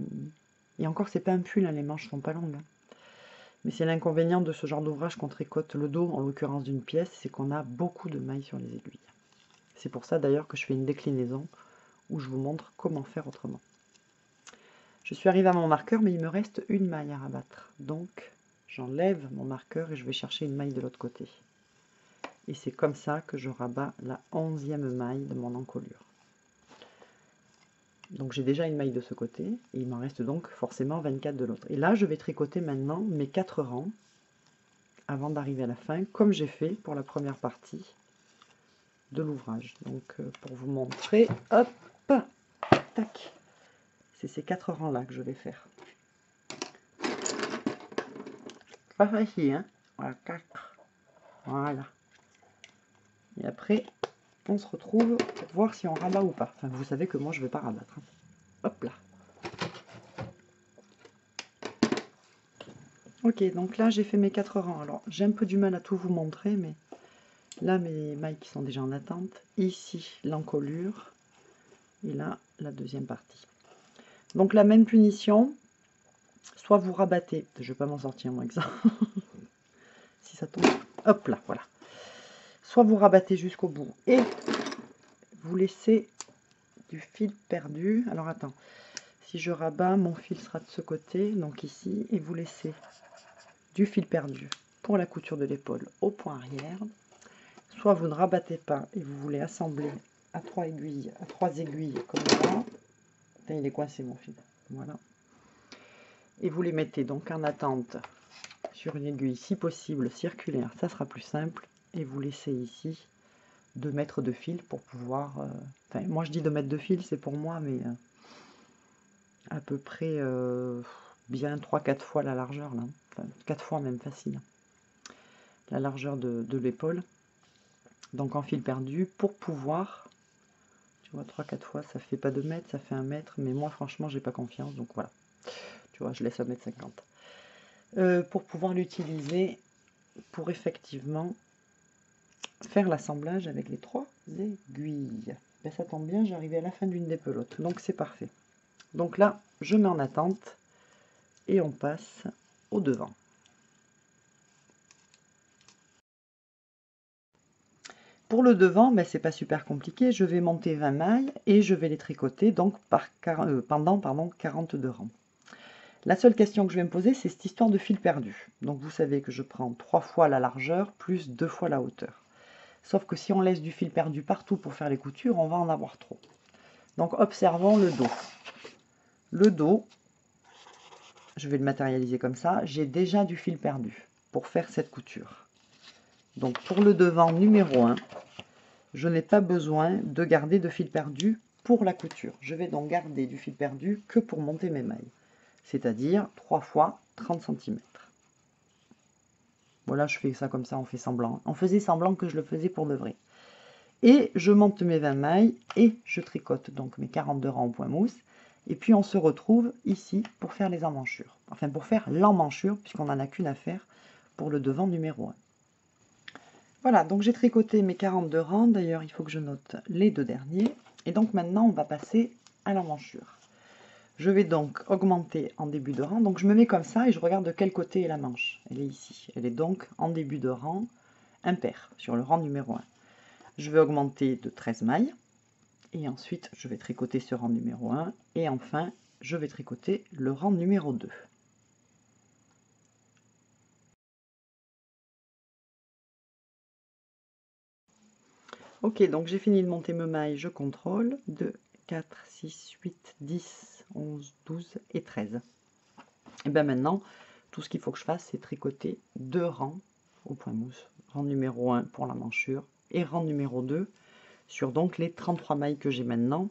Et encore, c'est pas un pull, hein, les manches sont pas longues. Mais c'est l'inconvénient de ce genre d'ouvrage qu'on tricote le dos, en l'occurrence d'une pièce, c'est qu'on a beaucoup de mailles sur les aiguilles. C'est pour ça d'ailleurs que je fais une déclinaison où je vous montre comment faire autrement. Je suis arrivée à mon marqueur, mais il me reste une maille à rabattre. Donc, j'enlève mon marqueur et je vais chercher une maille de l'autre côté. Et c'est comme ça que je rabats la onzième maille de mon encolure. Donc j'ai déjà une maille de ce côté, et il m'en reste donc forcément 24 de l'autre. Et là, je vais tricoter maintenant mes 4 rangs, avant d'arriver à la fin, comme j'ai fait pour la première partie de l'ouvrage. Donc euh, pour vous montrer, hop, tac, c'est ces 4 rangs-là que je vais faire. Pas facile, hein Voilà, 4. Voilà. Et après, on se retrouve pour voir si on rabat ou pas. Vous savez que moi, je ne vais pas rabattre. Hein. Hop là. Ok, donc là, j'ai fait mes quatre rangs. Alors, j'ai un peu du mal à tout vous montrer, mais là, mes mailles qui sont déjà en attente. Ici, l'encolure. Et là, la deuxième partie. Donc, la même punition. Soit vous rabattez. Je ne vais pas m'en sortir, moi, exemple. (laughs) si ça tombe. Hop là, voilà soit vous rabattez jusqu'au bout et vous laissez du fil perdu. Alors attends, si je rabats, mon fil sera de ce côté, donc ici, et vous laissez du fil perdu pour la couture de l'épaule au point arrière. Soit vous ne rabattez pas et vous voulez assembler à trois aiguilles, à trois aiguilles comme ça. il est coincé mon fil. Voilà. Et vous les mettez donc en attente sur une aiguille, si possible circulaire, ça sera plus simple vous laissez ici 2 mètres de fil pour pouvoir... Euh, enfin, moi je dis 2 mètres de fil, c'est pour moi, mais euh, à peu près euh, bien 3-4 fois la largeur, là. Enfin, 4 fois même facile. La largeur de, de l'épaule. Donc en fil perdu, pour pouvoir... Tu vois, 3-4 fois, ça fait pas 2 mètres, ça fait 1 mètre, mais moi franchement j'ai pas confiance, donc voilà. Tu vois, je laisse 1 mètre 50. pour pouvoir l'utiliser pour effectivement faire l'assemblage avec les trois aiguilles. Ben, ça tombe bien, j'arrivais à la fin d'une des pelotes, donc c'est parfait. Donc là, je mets en attente et on passe au devant. Pour le devant, ben, c'est pas super compliqué. Je vais monter 20 mailles et je vais les tricoter donc par, euh, pendant pardon, 42 rangs. La seule question que je vais me poser, c'est cette histoire de fil perdu. Donc vous savez que je prends trois fois la largeur plus deux fois la hauteur. Sauf que si on laisse du fil perdu partout pour faire les coutures, on va en avoir trop. Donc observons le dos. Le dos, je vais le matérialiser comme ça, j'ai déjà du fil perdu pour faire cette couture. Donc pour le devant numéro 1, je n'ai pas besoin de garder de fil perdu pour la couture. Je vais donc garder du fil perdu que pour monter mes mailles, c'est-à-dire 3 fois 30 cm. Voilà, je fais ça comme ça, on fait semblant. On faisait semblant que je le faisais pour de vrai. Et je monte mes 20 mailles et je tricote donc mes 42 rangs au point mousse. Et puis on se retrouve ici pour faire les emmanchures. Enfin pour faire l'emmanchure, puisqu'on n'en a qu'une à faire pour le devant numéro 1. Voilà, donc j'ai tricoté mes 42 rangs. D'ailleurs, il faut que je note les deux derniers. Et donc maintenant, on va passer à l'emmanchure. Je vais donc augmenter en début de rang. Donc je me mets comme ça et je regarde de quel côté est la manche. Elle est ici. Elle est donc en début de rang impair sur le rang numéro 1. Je vais augmenter de 13 mailles. Et ensuite, je vais tricoter ce rang numéro 1. Et enfin, je vais tricoter le rang numéro 2. Ok, donc j'ai fini de monter mes mailles, je contrôle. 2, 4, 6, 8, 10, 11, 12 et 13. Et bien maintenant, tout ce qu'il faut que je fasse, c'est tricoter deux rangs au point mousse. Rang numéro 1 pour la manchure et rang numéro 2 sur donc les 33 mailles que j'ai maintenant,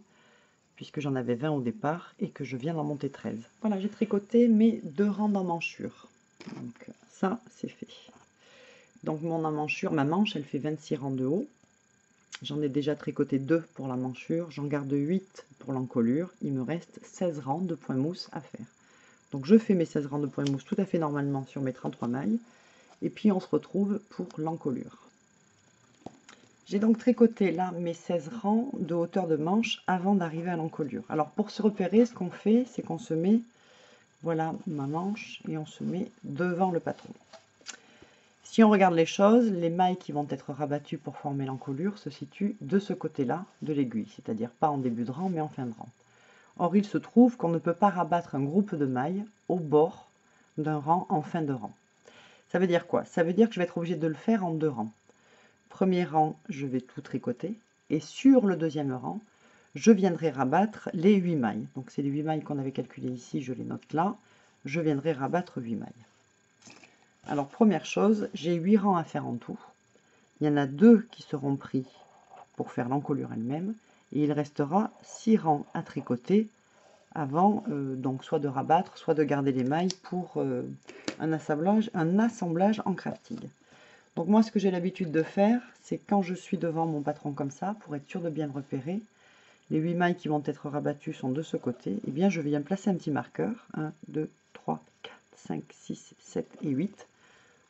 puisque j'en avais 20 au départ et que je viens d'en monter 13. Voilà, j'ai tricoté mes deux rangs d'emmanchure. Donc ça, c'est fait. Donc mon emmanchure, ma manche, elle fait 26 rangs de haut. J'en ai déjà tricoté 2 pour la manchure, j'en garde 8 pour l'encolure. Il me reste 16 rangs de point mousse à faire. Donc je fais mes 16 rangs de point mousse tout à fait normalement sur mes 33 mailles. Et puis on se retrouve pour l'encolure. J'ai donc tricoté là mes 16 rangs de hauteur de manche avant d'arriver à l'encolure. Alors pour se repérer, ce qu'on fait, c'est qu'on se met, voilà ma manche, et on se met devant le patron. Si on regarde les choses, les mailles qui vont être rabattues pour former l'encolure se situent de ce côté-là de l'aiguille, c'est-à-dire pas en début de rang, mais en fin de rang. Or, il se trouve qu'on ne peut pas rabattre un groupe de mailles au bord d'un rang en fin de rang. Ça veut dire quoi? Ça veut dire que je vais être obligé de le faire en deux rangs. Premier rang, je vais tout tricoter, et sur le deuxième rang, je viendrai rabattre les 8 mailles. Donc c'est les 8 mailles qu'on avait calculées ici, je les note là. Je viendrai rabattre 8 mailles. Alors, première chose, j'ai 8 rangs à faire en tout. Il y en a deux qui seront pris pour faire l'encolure elle-même. Et il restera 6 rangs à tricoter avant euh, donc soit de rabattre, soit de garder les mailles pour euh, un, assemblage, un assemblage en crafting. Donc moi, ce que j'ai l'habitude de faire, c'est quand je suis devant mon patron comme ça, pour être sûr de bien le repérer, les 8 mailles qui vont être rabattues sont de ce côté, et eh bien je viens placer un petit marqueur, 1, 2, 3, 4, 5, 6, 7 et 8,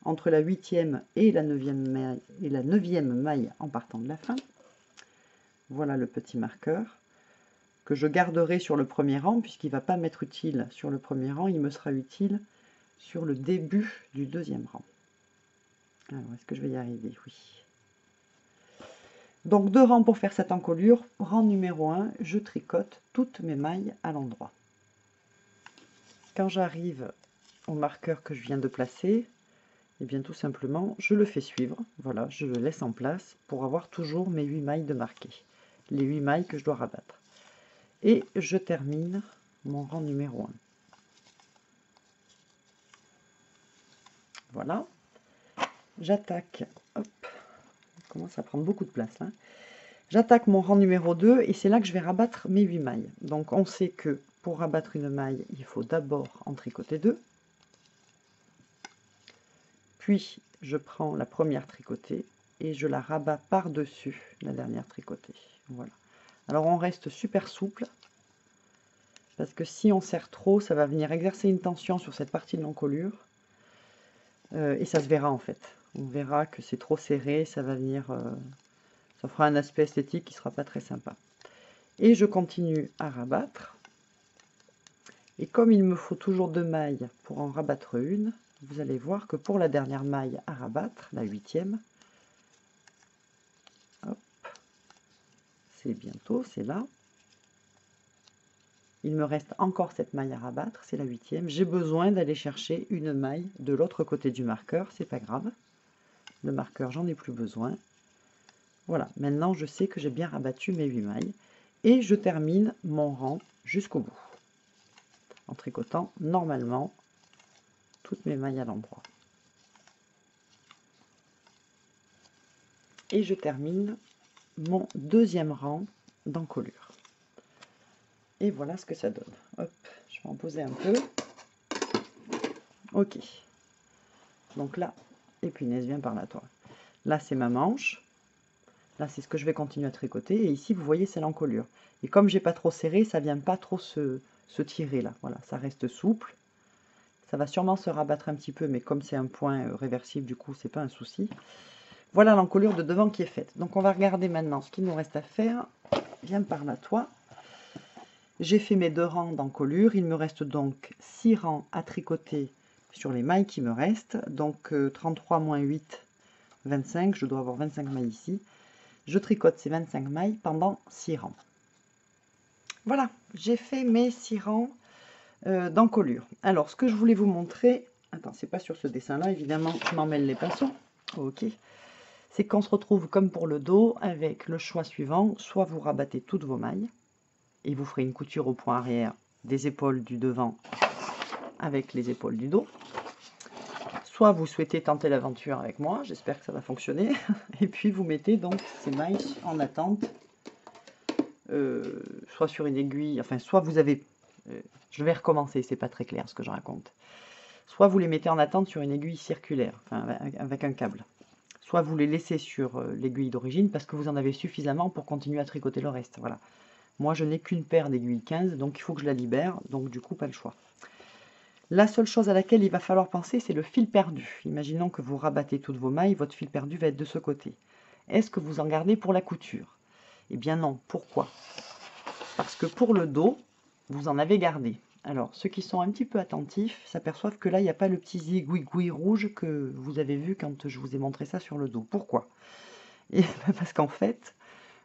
entre la huitième et la neuvième maille, et la neuvième maille en partant de la fin. Voilà le petit marqueur que je garderai sur le premier rang, puisqu'il ne va pas m'être utile sur le premier rang, il me sera utile sur le début du deuxième rang. Alors, est-ce que je vais y arriver? Oui. Donc, deux rangs pour faire cette encolure. Rang numéro 1, je tricote toutes mes mailles à l'endroit. Quand j'arrive au marqueur que je viens de placer, et eh bien tout simplement, je le fais suivre. Voilà, je le laisse en place pour avoir toujours mes 8 mailles de marqué. Les 8 mailles que je dois rabattre. Et je termine mon rang numéro 1. Voilà. J'attaque. Hop. commence à prendre beaucoup de place là. J'attaque mon rang numéro 2 et c'est là que je vais rabattre mes 8 mailles. Donc on sait que pour rabattre une maille, il faut d'abord en tricoter 2. Puis, je prends la première tricotée et je la rabats par-dessus la dernière tricotée. Voilà. Alors, on reste super souple parce que si on serre trop, ça va venir exercer une tension sur cette partie de l'encolure. Euh, et ça se verra en fait. On verra que c'est trop serré, ça va venir... Euh, ça fera un aspect esthétique qui sera pas très sympa. Et je continue à rabattre. Et comme il me faut toujours deux mailles pour en rabattre une, vous allez voir que pour la dernière maille à rabattre, la huitième, c'est bientôt, c'est là. Il me reste encore cette maille à rabattre, c'est la huitième. J'ai besoin d'aller chercher une maille de l'autre côté du marqueur, c'est pas grave. Le marqueur, j'en ai plus besoin. Voilà, maintenant je sais que j'ai bien rabattu mes 8 mailles. Et je termine mon rang jusqu'au bout. En tricotant normalement mes mailles à l'endroit. Et je termine mon deuxième rang d'encolure. Et voilà ce que ça donne. Hop, je vais en poser un peu. Ok. Donc là, et punaise, viens par là, toi. Là, c'est ma manche. Là, c'est ce que je vais continuer à tricoter. Et ici, vous voyez, c'est l'encolure. Et comme j'ai pas trop serré, ça vient pas trop se, tirer là. Voilà, ça reste souple. Ça va sûrement se rabattre un petit peu, mais comme c'est un point euh, réversible, du coup, c'est pas un souci. Voilà l'encolure de devant qui est faite. Donc, on va regarder maintenant ce qu'il nous reste à faire. Viens par là, toi. J'ai fait mes deux rangs d'encolure. Il me reste donc 6 rangs à tricoter sur les mailles qui me restent. Donc 33 euh, moins 8, 25. Je dois avoir 25 mailles ici. Je tricote ces 25 mailles pendant 6 rangs. Voilà, j'ai fait mes 6 rangs euh, d'encolure. Alors, ce que je voulais vous montrer, attends, c'est pas sur ce dessin-là, évidemment, je m'en mêle les pinceaux. Ok. C'est qu'on se retrouve comme pour le dos avec le choix suivant. Soit vous rabattez toutes vos mailles, et vous ferez une couture au point arrière des épaules du devant avec les épaules du dos. Soit vous souhaitez tenter l'aventure avec moi, j'espère que ça va fonctionner. (laughs) Et puis vous mettez donc ces mailles en attente, euh, soit sur une aiguille, enfin soit vous avez, je vais recommencer, c'est pas très clair ce que je raconte. Soit vous les mettez en attente sur une aiguille circulaire, enfin avec un câble. Soit vous les laissez sur euh, l'aiguille d'origine parce que vous en avez suffisamment pour continuer à tricoter le reste. Moi, je n'ai qu'une paire d'aiguilles 15, donc il faut que je la libère, donc du coup, pas le choix. La seule chose à laquelle il va falloir penser, c'est le fil perdu. Imaginons que vous rabattez toutes vos mailles, votre fil perdu va être de ce côté. Est-ce que vous en gardez pour la couture? Eh bien non. Pourquoi? Parce que pour le dos, vous en avez gardé. Alors, ceux qui sont un petit peu attentifs s'aperçoivent que là, il n'y a pas le petit zigouigoui rouge que vous avez vu quand je vous ai montré ça sur le dos. Pourquoi? Et Parce qu'en fait,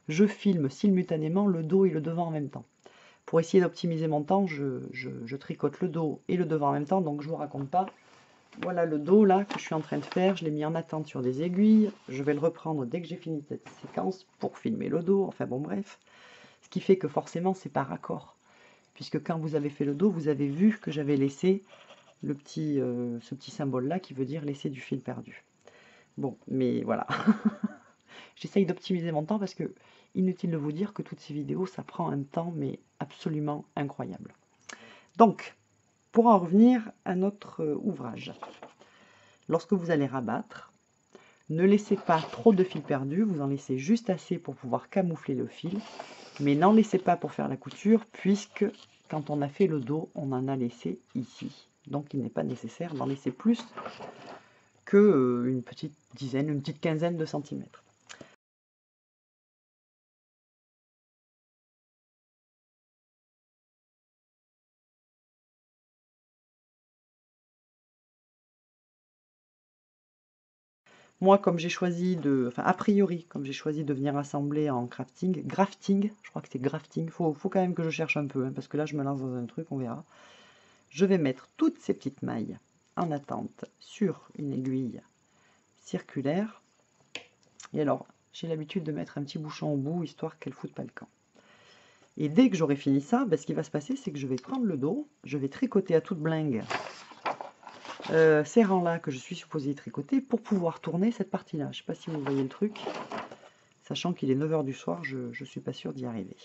je filme simultanément le dos et le devant en même temps. Pour essayer d'optimiser mon temps, je, tricote le dos et le devant en même temps, donc je ne vous raconte pas. Voilà le dos là que je suis en train de faire, je l'ai mis en attente sur des aiguilles, je vais le reprendre dès que j'ai fini cette séquence pour filmer le dos, enfin bon bref. Ce qui fait que forcément c'est par accord, puisque quand vous avez fait le dos, vous avez vu que j'avais laissé euh, ce petit symbole là qui veut dire laisser du fil perdu. Bon, mais voilà. (laughs) J'essaye d'optimiser mon temps parce que Inutile de vous dire que toutes ces vidéos, ça prend un temps, mais absolument incroyable. Donc, pour en revenir à notre euh, ouvrage, lorsque vous allez rabattre, ne laissez pas trop de fil perdu, vous en laissez juste assez pour pouvoir camoufler le fil, mais n'en laissez pas pour faire la couture, puisque quand on a fait le dos, on en a laissé ici. Donc il n'est pas nécessaire d'en laisser plus que euh, une petite dizaine, une petite quinzaine de centimètres. Moi, comme j'ai choisi de, enfin a priori, comme j'ai choisi de venir assembler en crafting, grafting, je crois que c'est grafting, faut, faut quand même que je cherche un peu, hein, parce que là je me lance dans un truc, on verra. Je vais mettre toutes ces petites mailles en attente sur une aiguille circulaire. Et alors, j'ai l'habitude de mettre un petit bouchon au bout, histoire qu'elle ne foute pas le camp. Et dès que j'aurai fini ça, ben, ce qui va se passer, c'est que je vais prendre le dos, je vais tricoter à toute blingue euh, ces rangs-là que je suis supposé tricoter pour pouvoir tourner cette partie-là. Je ne sais pas si vous voyez le truc, sachant qu'il est 9h du soir, je ne suis pas sûr d'y arriver.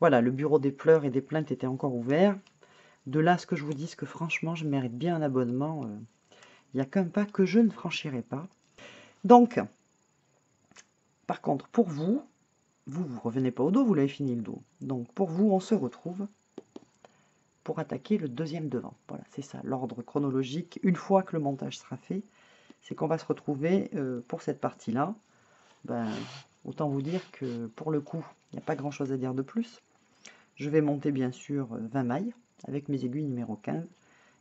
Voilà, le bureau des pleurs et des plaintes était encore ouvert. De là, ce que je vous dis, que franchement, je mérite bien un abonnement. Euh, il n'y a qu'un pas que je ne franchirai pas. Donc, par contre, pour vous, vous ne revenez pas au dos, vous l'avez fini le dos. Donc, pour vous, on se retrouve pour attaquer le deuxième devant. Voilà, c'est ça, l'ordre chronologique. Une fois que le montage sera fait, c'est qu'on va se retrouver euh, pour cette partie-là. Ben, autant vous dire que pour le coup, il n'y a pas grand-chose à dire de plus. Je vais monter bien sûr 20 euh, mailles avec mes aiguilles numéro 15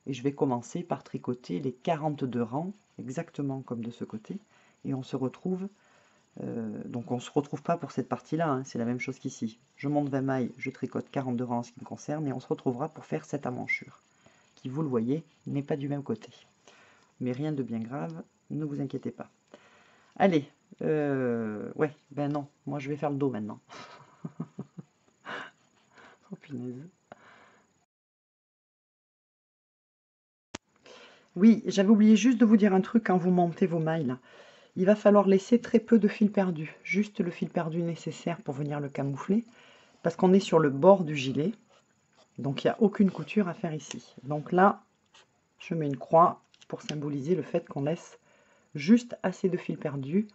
et je vais commencer par tricoter les 42 rangs exactement comme de ce côté et on se retrouve Euh, donc on ne se retrouve pas pour cette partie-là, hein, c'est la même chose qu'ici. Je monte 20 mailles, je tricote 42 rangs en ce qui me concerne, et on se retrouvera pour faire cette amanchure, qui, vous le voyez, n'est pas du même côté. Mais rien de bien grave, ne vous inquiétez pas. Allez, euh, ouais, ben non, moi je vais faire le dos maintenant. (laughs) oh punaise. Oui, j'avais oublié juste de vous dire un truc quand vous montez vos mailles là. Il va falloir laisser très peu de fil perdu, juste le fil perdu nécessaire pour venir le camoufler, parce qu'on est sur le bord du gilet, donc il n'y a aucune couture à faire ici. Donc là, je mets une croix pour symboliser le fait qu'on laisse juste assez de fil perdu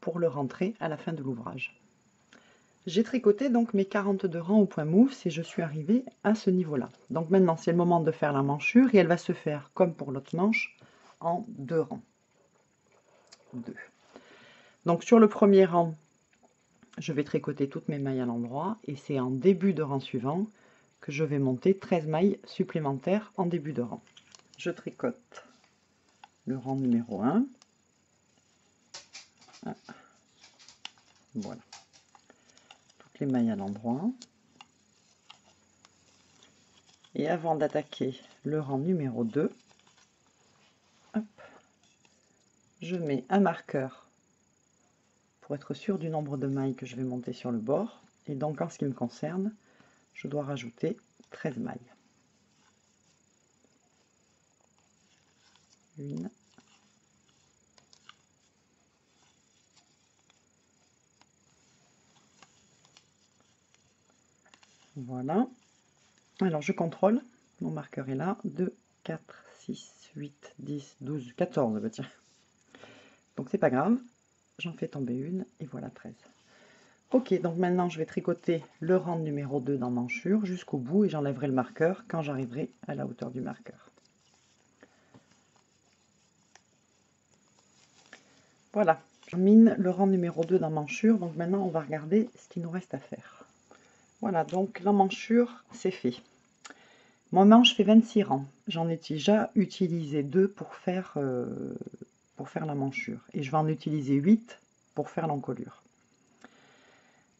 pour le rentrer à la fin de l'ouvrage. J'ai tricoté donc mes 42 rangs au point mousse et je suis arrivée à ce niveau-là. Donc maintenant, c'est le moment de faire la manchure et elle va se faire, comme pour l'autre manche, en deux rangs. Deux. Donc sur le premier rang, je vais tricoter toutes mes mailles à l'endroit et c'est en début de rang suivant que je vais monter 13 mailles supplémentaires en début de rang. Je tricote le rang numéro 1. Ah. Voilà les mailles à l'endroit. Et avant d'attaquer le rang numéro 2, je mets un marqueur pour être sûr du nombre de mailles que je vais monter sur le bord. Et donc en ce qui me concerne, je dois rajouter 13 mailles. Une, Voilà. Alors, je contrôle. Mon marqueur est là. 2, 4, 6, 8, 10, 12, 14. Bah tiens. Donc, c'est pas grave. J'en fais tomber une. Et voilà 13. Ok, donc maintenant, je vais tricoter le rang numéro 2 dans manchure jusqu'au bout. Et j'enlèverai le marqueur quand j'arriverai à la hauteur du marqueur. Voilà, je mine le rang numéro 2 dans manchure. Donc maintenant, on va regarder ce qu'il nous reste à faire. Voilà, donc l'emmanchure, c'est fait. Mon manche fait 26 rangs. J'en ai déjà utilisé 2 pour faire, euh, pour faire la manchure. Et je vais en utiliser 8 pour faire l'encolure.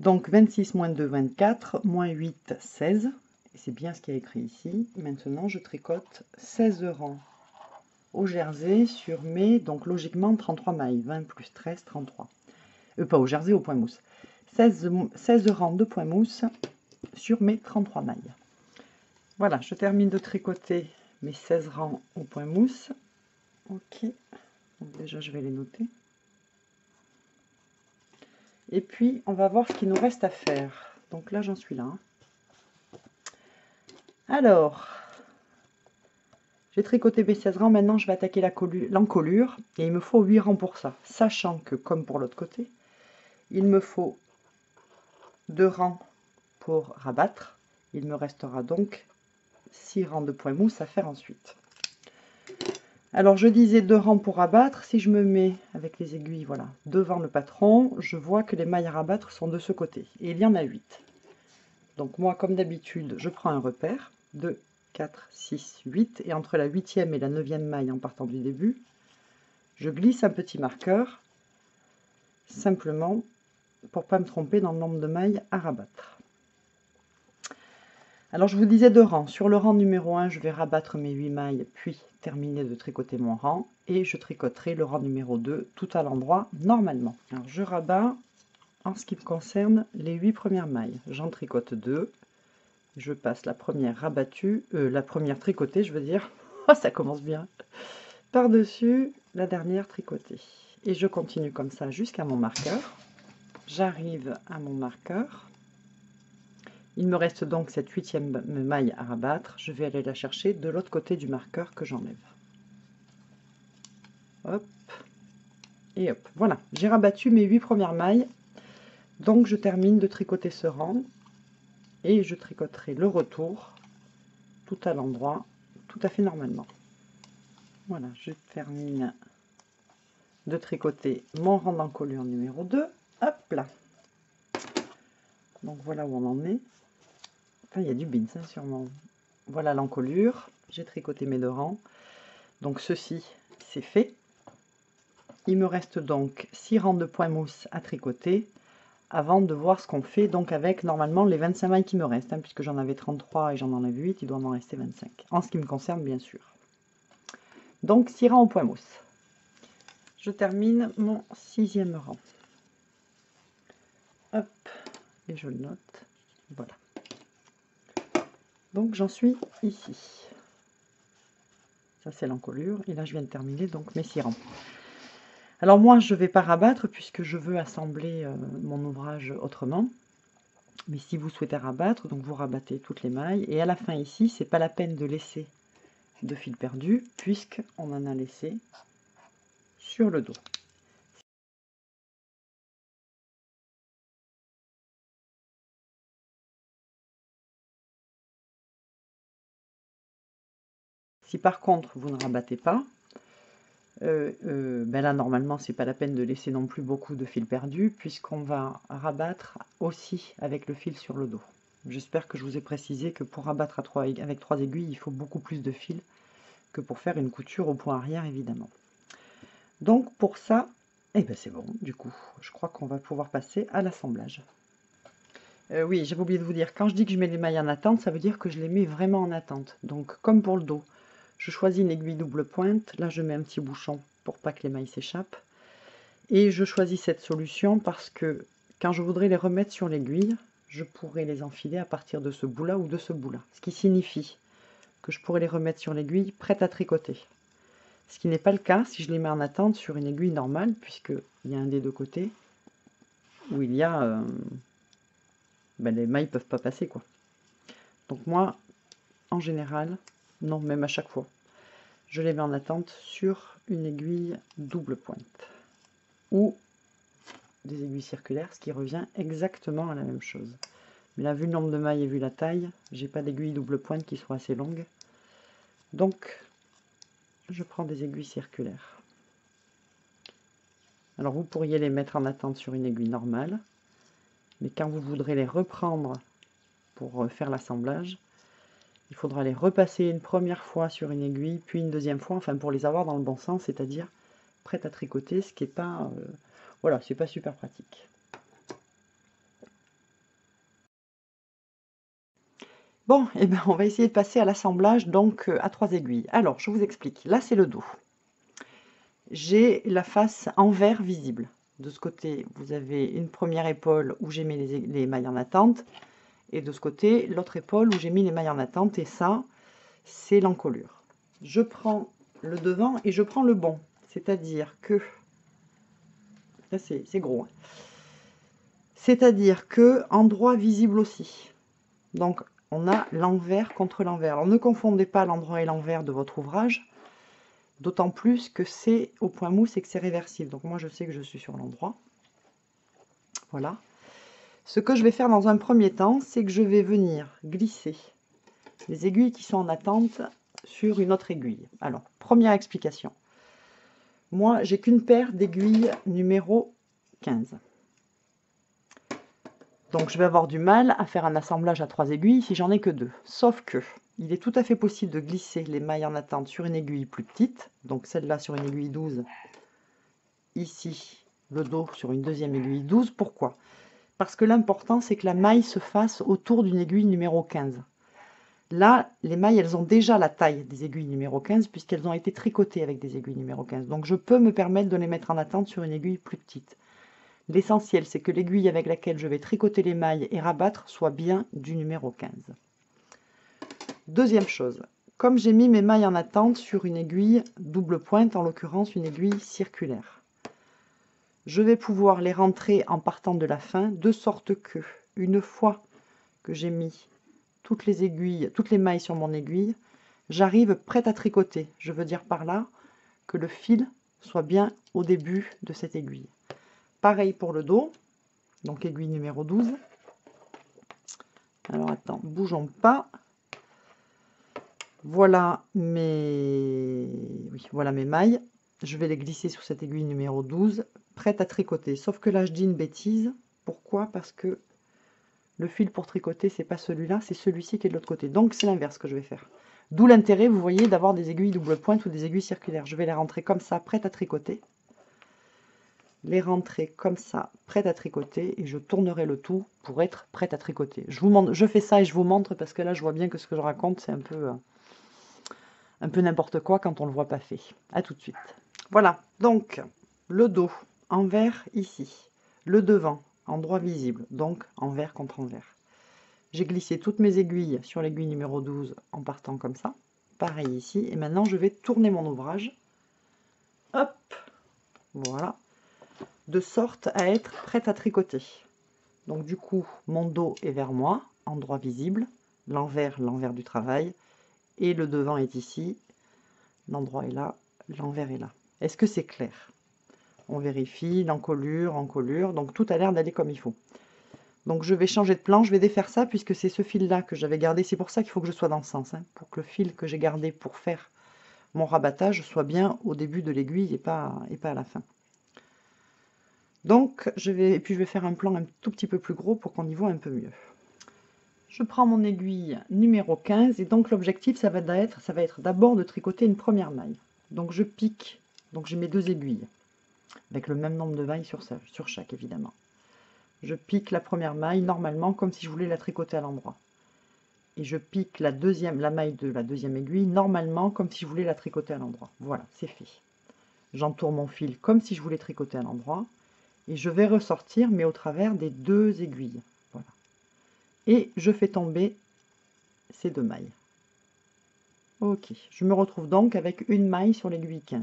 Donc 26 moins 2, 24, moins 8, 16. Et c'est bien ce qui est écrit ici. Maintenant, je tricote 16 rangs au jersey sur mes, donc logiquement 33 mailles. 20 plus 13, 33. Euh, pas au jersey, au point mousse. 16, rangs de point mousse sur mes 33 mailles. Voilà, je termine de tricoter mes 16 rangs au point mousse. Ok, déjà je vais les noter. Et puis, on va voir ce qu'il nous reste à faire. Donc là, j'en suis là. Hein. Alors, j'ai tricoté mes 16 rangs. Maintenant, je vais attaquer l'encolure. Et il me faut 8 rangs pour ça. Sachant que, comme pour l'autre côté, il me faut deux rangs pour rabattre. Il me restera donc six rangs de points mousse à faire ensuite. Alors je disais deux rangs pour rabattre, si je me mets avec les aiguilles voilà, devant le patron, je vois que les mailles à rabattre sont de ce côté. Et il y en a 8. Donc moi comme d'habitude, je prends un repère, 2, 4, 6, 8, et entre la huitième et la neuvième maille en partant du début, je glisse un petit marqueur, simplement pour pas me tromper dans le nombre de mailles à rabattre. Alors je vous disais deux rangs. Sur le rang numéro 1, je vais rabattre mes 8 mailles, puis terminer de tricoter mon rang. Et je tricoterai le rang numéro 2 tout à l'endroit normalement. Alors je rabats en ce qui me concerne les 8 premières mailles. J'en tricote 2. Je passe la première rabattue, euh, la première tricotée, je veux dire. (laughs) Ça commence bien. Par-dessus la dernière tricotée. Et je continue comme ça jusqu'à mon marqueur j'arrive à mon marqueur. Il me reste donc cette huitième maille à rabattre. Je vais aller la chercher de l'autre côté du marqueur que j'enlève. Hop. Et hop. Voilà, j'ai rabattu mes huit premières mailles. Donc je termine de tricoter ce rang. Et je tricoterai le retour tout à l'endroit, tout à fait normalement. Voilà, je termine de tricoter mon rang d'encolure numéro 2. Hop là. Donc voilà où on en est. Il y a du bins hein, sûrement. Voilà l'encolure. J'ai tricoté mes deux rangs. Donc ceci, c'est fait. Il me reste donc 6 rangs de point mousse à tricoter avant de voir ce qu'on fait donc avec normalement les 25 mailles qui me restent, hein, puisque j'en avais 33 et j'en enlève 8, il doit m'en rester 25, en ce qui me concerne bien sûr. Donc 6 rangs au point mousse. Je termine mon sixième rang. Hop, et je le note. Voilà. Donc j'en suis ici. Ça c'est l'encolure. Et là je viens de terminer donc mes six. Alors moi je vais pas rabattre puisque je veux assembler euh, mon ouvrage autrement. Mais si vous souhaitez rabattre, donc vous rabattez toutes les mailles. Et à la fin ici, c'est pas la peine de laisser de fil perdu puisqu'on en a laissé sur le dos. Si par contre vous ne rabattez pas, euh, euh, ben là normalement c'est pas la peine de laisser non plus beaucoup de fil perdu puisqu'on va rabattre aussi avec le fil sur le dos. J'espère que je vous ai précisé que pour rabattre avec trois aiguilles il faut beaucoup plus de fil que pour faire une couture au point arrière évidemment. Donc pour ça, eh ben c'est bon du coup, je crois qu'on va pouvoir passer à l'assemblage. Euh, oui, j'avais oublié de vous dire, quand je dis que je mets les mailles en attente, ça veut dire que je les mets vraiment en attente. Donc comme pour le dos, je choisis une aiguille double pointe. Là, je mets un petit bouchon pour pas que les mailles s'échappent. Et je choisis cette solution parce que quand je voudrais les remettre sur l'aiguille, je pourrais les enfiler à partir de ce bout-là ou de ce bout-là. Ce qui signifie que je pourrais les remettre sur l'aiguille prête à tricoter. Ce qui n'est pas le cas si je les mets en attente sur une aiguille normale, puisqu'il y a un des deux côtés où il y a... Euh, ben, les mailles peuvent pas passer. quoi. Donc moi, en général, non, même à chaque fois. Je les mets en attente sur une aiguille double pointe ou des aiguilles circulaires, ce qui revient exactement à la même chose. Mais là, vu le nombre de mailles et vu la taille, j'ai pas d'aiguille double pointe qui soit assez longue. Donc, je prends des aiguilles circulaires. Alors, vous pourriez les mettre en attente sur une aiguille normale, mais quand vous voudrez les reprendre pour faire l'assemblage, il faudra les repasser une première fois sur une aiguille, puis une deuxième fois, enfin pour les avoir dans le bon sens, c'est-à-dire prêtes à tricoter, ce qui n'est pas, euh, voilà, c'est pas super pratique. Bon, et eh ben, on va essayer de passer à l'assemblage donc euh, à trois aiguilles. Alors, je vous explique. Là, c'est le dos. J'ai la face envers visible. De ce côté, vous avez une première épaule où j'ai mis les mailles en attente et de ce côté, l'autre épaule où j'ai mis les mailles en attente, et ça, c'est l'encolure. Je prends le devant et je prends le bon, c'est-à-dire que, là c'est gros, hein. c'est-à-dire que endroit visible aussi. Donc, on a l'envers contre l'envers. Alors, ne confondez pas l'endroit et l'envers de votre ouvrage, d'autant plus que c'est au point mousse et que c'est réversible. Donc, moi, je sais que je suis sur l'endroit. Voilà. Ce que je vais faire dans un premier temps, c'est que je vais venir glisser les aiguilles qui sont en attente sur une autre aiguille. Alors, première explication. Moi, j'ai qu'une paire d'aiguilles numéro 15. Donc, je vais avoir du mal à faire un assemblage à trois aiguilles si j'en ai que deux. Sauf que, il est tout à fait possible de glisser les mailles en attente sur une aiguille plus petite. Donc, celle-là sur une aiguille 12. Ici, le dos sur une deuxième aiguille 12. Pourquoi? Parce que l'important, c'est que la maille se fasse autour d'une aiguille numéro 15. Là, les mailles, elles ont déjà la taille des aiguilles numéro 15 puisqu'elles ont été tricotées avec des aiguilles numéro 15. Donc, je peux me permettre de les mettre en attente sur une aiguille plus petite. L'essentiel, c'est que l'aiguille avec laquelle je vais tricoter les mailles et rabattre soit bien du numéro 15. Deuxième chose, comme j'ai mis mes mailles en attente sur une aiguille double pointe, en l'occurrence une aiguille circulaire, je vais pouvoir les rentrer en partant de la fin, de sorte que, une fois que j'ai mis toutes les aiguilles, toutes les mailles sur mon aiguille, j'arrive prête à tricoter. Je veux dire par là que le fil soit bien au début de cette aiguille. Pareil pour le dos, donc aiguille numéro 12. Alors attends, bougeons pas. Voilà mes, oui, voilà mes mailles. Je vais les glisser sur cette aiguille numéro 12 prête à tricoter. Sauf que là, je dis une bêtise. Pourquoi? Parce que le fil pour tricoter, c'est pas celui-là, c'est celui-ci qui est de l'autre côté. Donc, c'est l'inverse que je vais faire. D'où l'intérêt, vous voyez, d'avoir des aiguilles double pointe ou des aiguilles circulaires. Je vais les rentrer comme ça, prête à tricoter. les rentrer comme ça, prête à tricoter, et je tournerai le tout pour être prête à tricoter. Je, vous montre, je fais ça et je vous montre parce que là, je vois bien que ce que je raconte, c'est un peu, euh, un peu n'importe quoi quand on ne le voit pas fait. À tout de suite. Voilà, donc, le dos, envers ici. Le devant, endroit visible, donc envers contre envers. J'ai glissé toutes mes aiguilles sur l'aiguille numéro 12 en partant comme ça. Pareil ici. Et maintenant, je vais tourner mon ouvrage. Hop Voilà de sorte à être prête à tricoter. Donc du coup, mon dos est vers moi, endroit visible, l'envers, l'envers du travail, et le devant est ici, l'endroit est là, l'envers est là. Est-ce que c'est clair? On vérifie, l'encolure, encolure, donc tout a l'air d'aller comme il faut. Donc je vais changer de plan, je vais défaire ça puisque c'est ce fil-là que j'avais gardé. C'est pour ça qu'il faut que je sois dans le sens, hein, pour que le fil que j'ai gardé pour faire mon rabattage soit bien au début de l'aiguille et pas, et pas à la fin. Donc, je vais, et puis je vais faire un plan un tout petit peu plus gros pour qu'on y voit un peu mieux. Je prends mon aiguille numéro 15 et donc l'objectif, ça va être, ça va être d'abord de tricoter une première maille. Donc je pique, donc j'ai mes deux aiguilles, avec le même nombre de mailles sur, chaque évidemment. Je pique la première maille normalement comme si je voulais la tricoter à l'endroit. Et je pique la deuxième, la maille de la deuxième aiguille normalement comme si je voulais la tricoter à l'endroit. Voilà, c'est fait. J'entoure mon fil comme si je voulais tricoter à l'endroit et je vais ressortir mais au travers des deux aiguilles voilà et je fais tomber ces deux mailles ok je me retrouve donc avec une maille sur l'aiguille 15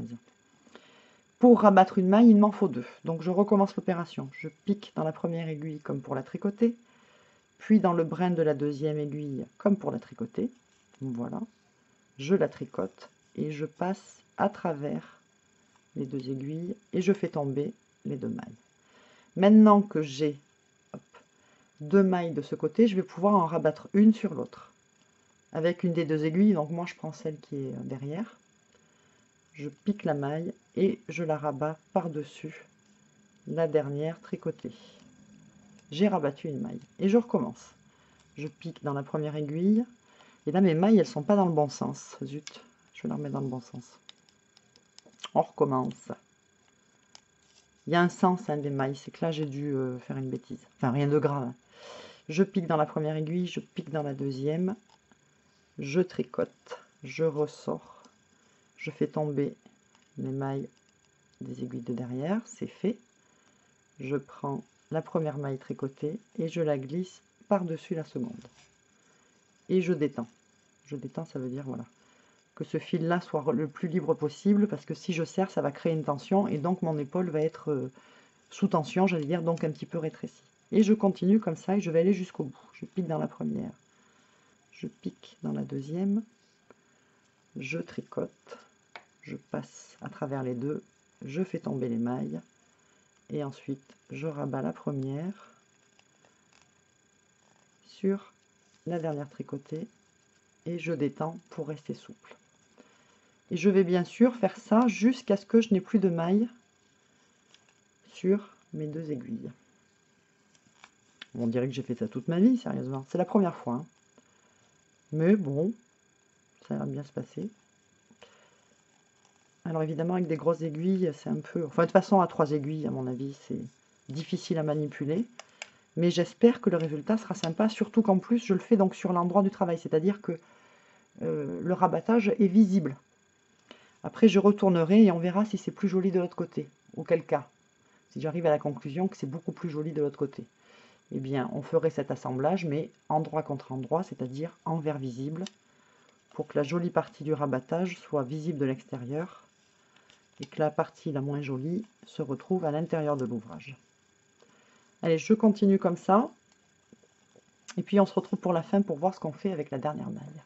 pour rabattre une maille il m'en faut deux. Donc je recommence l'opération. Je pique dans la première aiguille comme pour la tricoter puis dans le brin de la deuxième aiguille comme pour la tricoter voilà. Je la tricote et je passe à travers les deux aiguilles et je fais tomber les deux mailles. Maintenant que j'ai deux mailles de ce côté, je vais pouvoir en rabattre une sur l'autre. Avec une des deux aiguilles, donc moi je prends celle qui est derrière. Je pique la maille et je la rabats par-dessus la dernière tricotée. J'ai rabattu une maille et je recommence. Je pique dans la première aiguille. Et là, mes mailles, elles sont pas dans le bon sens. Zut, je vais la remettre dans le bon sens. On recommence. Il y a un sens hein, des mailles, c'est que là j'ai dû euh, faire une bêtise. Enfin rien de grave. Je pique dans la première aiguille, je pique dans la deuxième, je tricote, je ressors, je fais tomber les mailles des aiguilles de derrière, c'est fait. Je prends la première maille tricotée et je la glisse par-dessus la seconde. Et je détends. Je détends, ça veut dire voilà que ce fil-là soit le plus libre possible, parce que si je serre, ça va créer une tension, et donc mon épaule va être euh, sous tension, j'allais dire, donc un petit peu rétrécie. Et je continue comme ça, et je vais aller jusqu'au bout. Je pique dans la première, je pique dans la deuxième, je tricote, je passe à travers les deux, je fais tomber les mailles, et ensuite je rabats la première sur la dernière tricotée, et je détends pour rester souple. Et je vais bien sûr faire ça jusqu'à ce que je n'ai plus de mailles sur mes deux aiguilles. On dirait que j'ai fait ça toute ma vie, sérieusement. C'est la première fois. Hein. Mais bon, ça va bien se passer. Alors évidemment, avec des grosses aiguilles, c'est un peu... Enfin, de toute façon, à trois aiguilles, à mon avis, c'est difficile à manipuler. Mais j'espère que le résultat sera sympa, surtout qu'en plus, je le fais donc sur l'endroit du travail. C'est-à-dire que euh, le rabattage est visible. Après, je retournerai et on verra si c'est plus joli de l'autre côté. Auquel cas, si j'arrive à la conclusion que c'est beaucoup plus joli de l'autre côté, eh bien, on ferait cet assemblage, mais endroit contre endroit, c'est-à-dire envers visible, pour que la jolie partie du rabattage soit visible de l'extérieur et que la partie la moins jolie se retrouve à l'intérieur de l'ouvrage. Allez, je continue comme ça. Et puis on se retrouve pour la fin pour voir ce qu'on fait avec la dernière maille.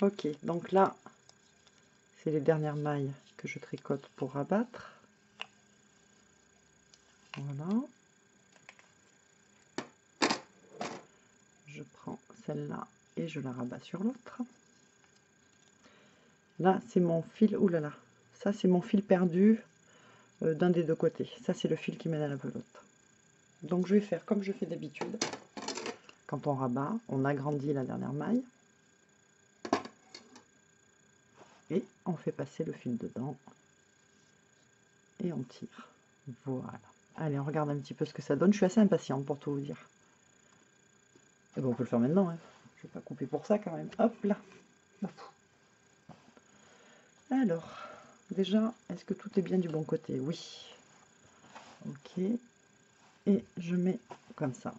Ok, donc là, c'est les dernières mailles que je tricote pour rabattre. Voilà. Je prends celle-là et je la rabats sur l'autre. Là, c'est mon fil, oulala, ça c'est mon fil perdu euh, d'un des deux côtés. Ça c'est le fil qui mène à la pelote. Donc je vais faire comme je fais d'habitude. Quand on rabat, on agrandit la dernière maille. on fait passer le fil dedans et on tire. Voilà. Allez, on regarde un petit peu ce que ça donne. Je suis assez impatiente pour tout vous dire. Et bon, on peut le faire maintenant. Hein. Je vais pas couper pour ça quand même. Hop là. Alors, déjà, est-ce que tout est bien du bon côté? Oui. Ok. Et je mets comme ça.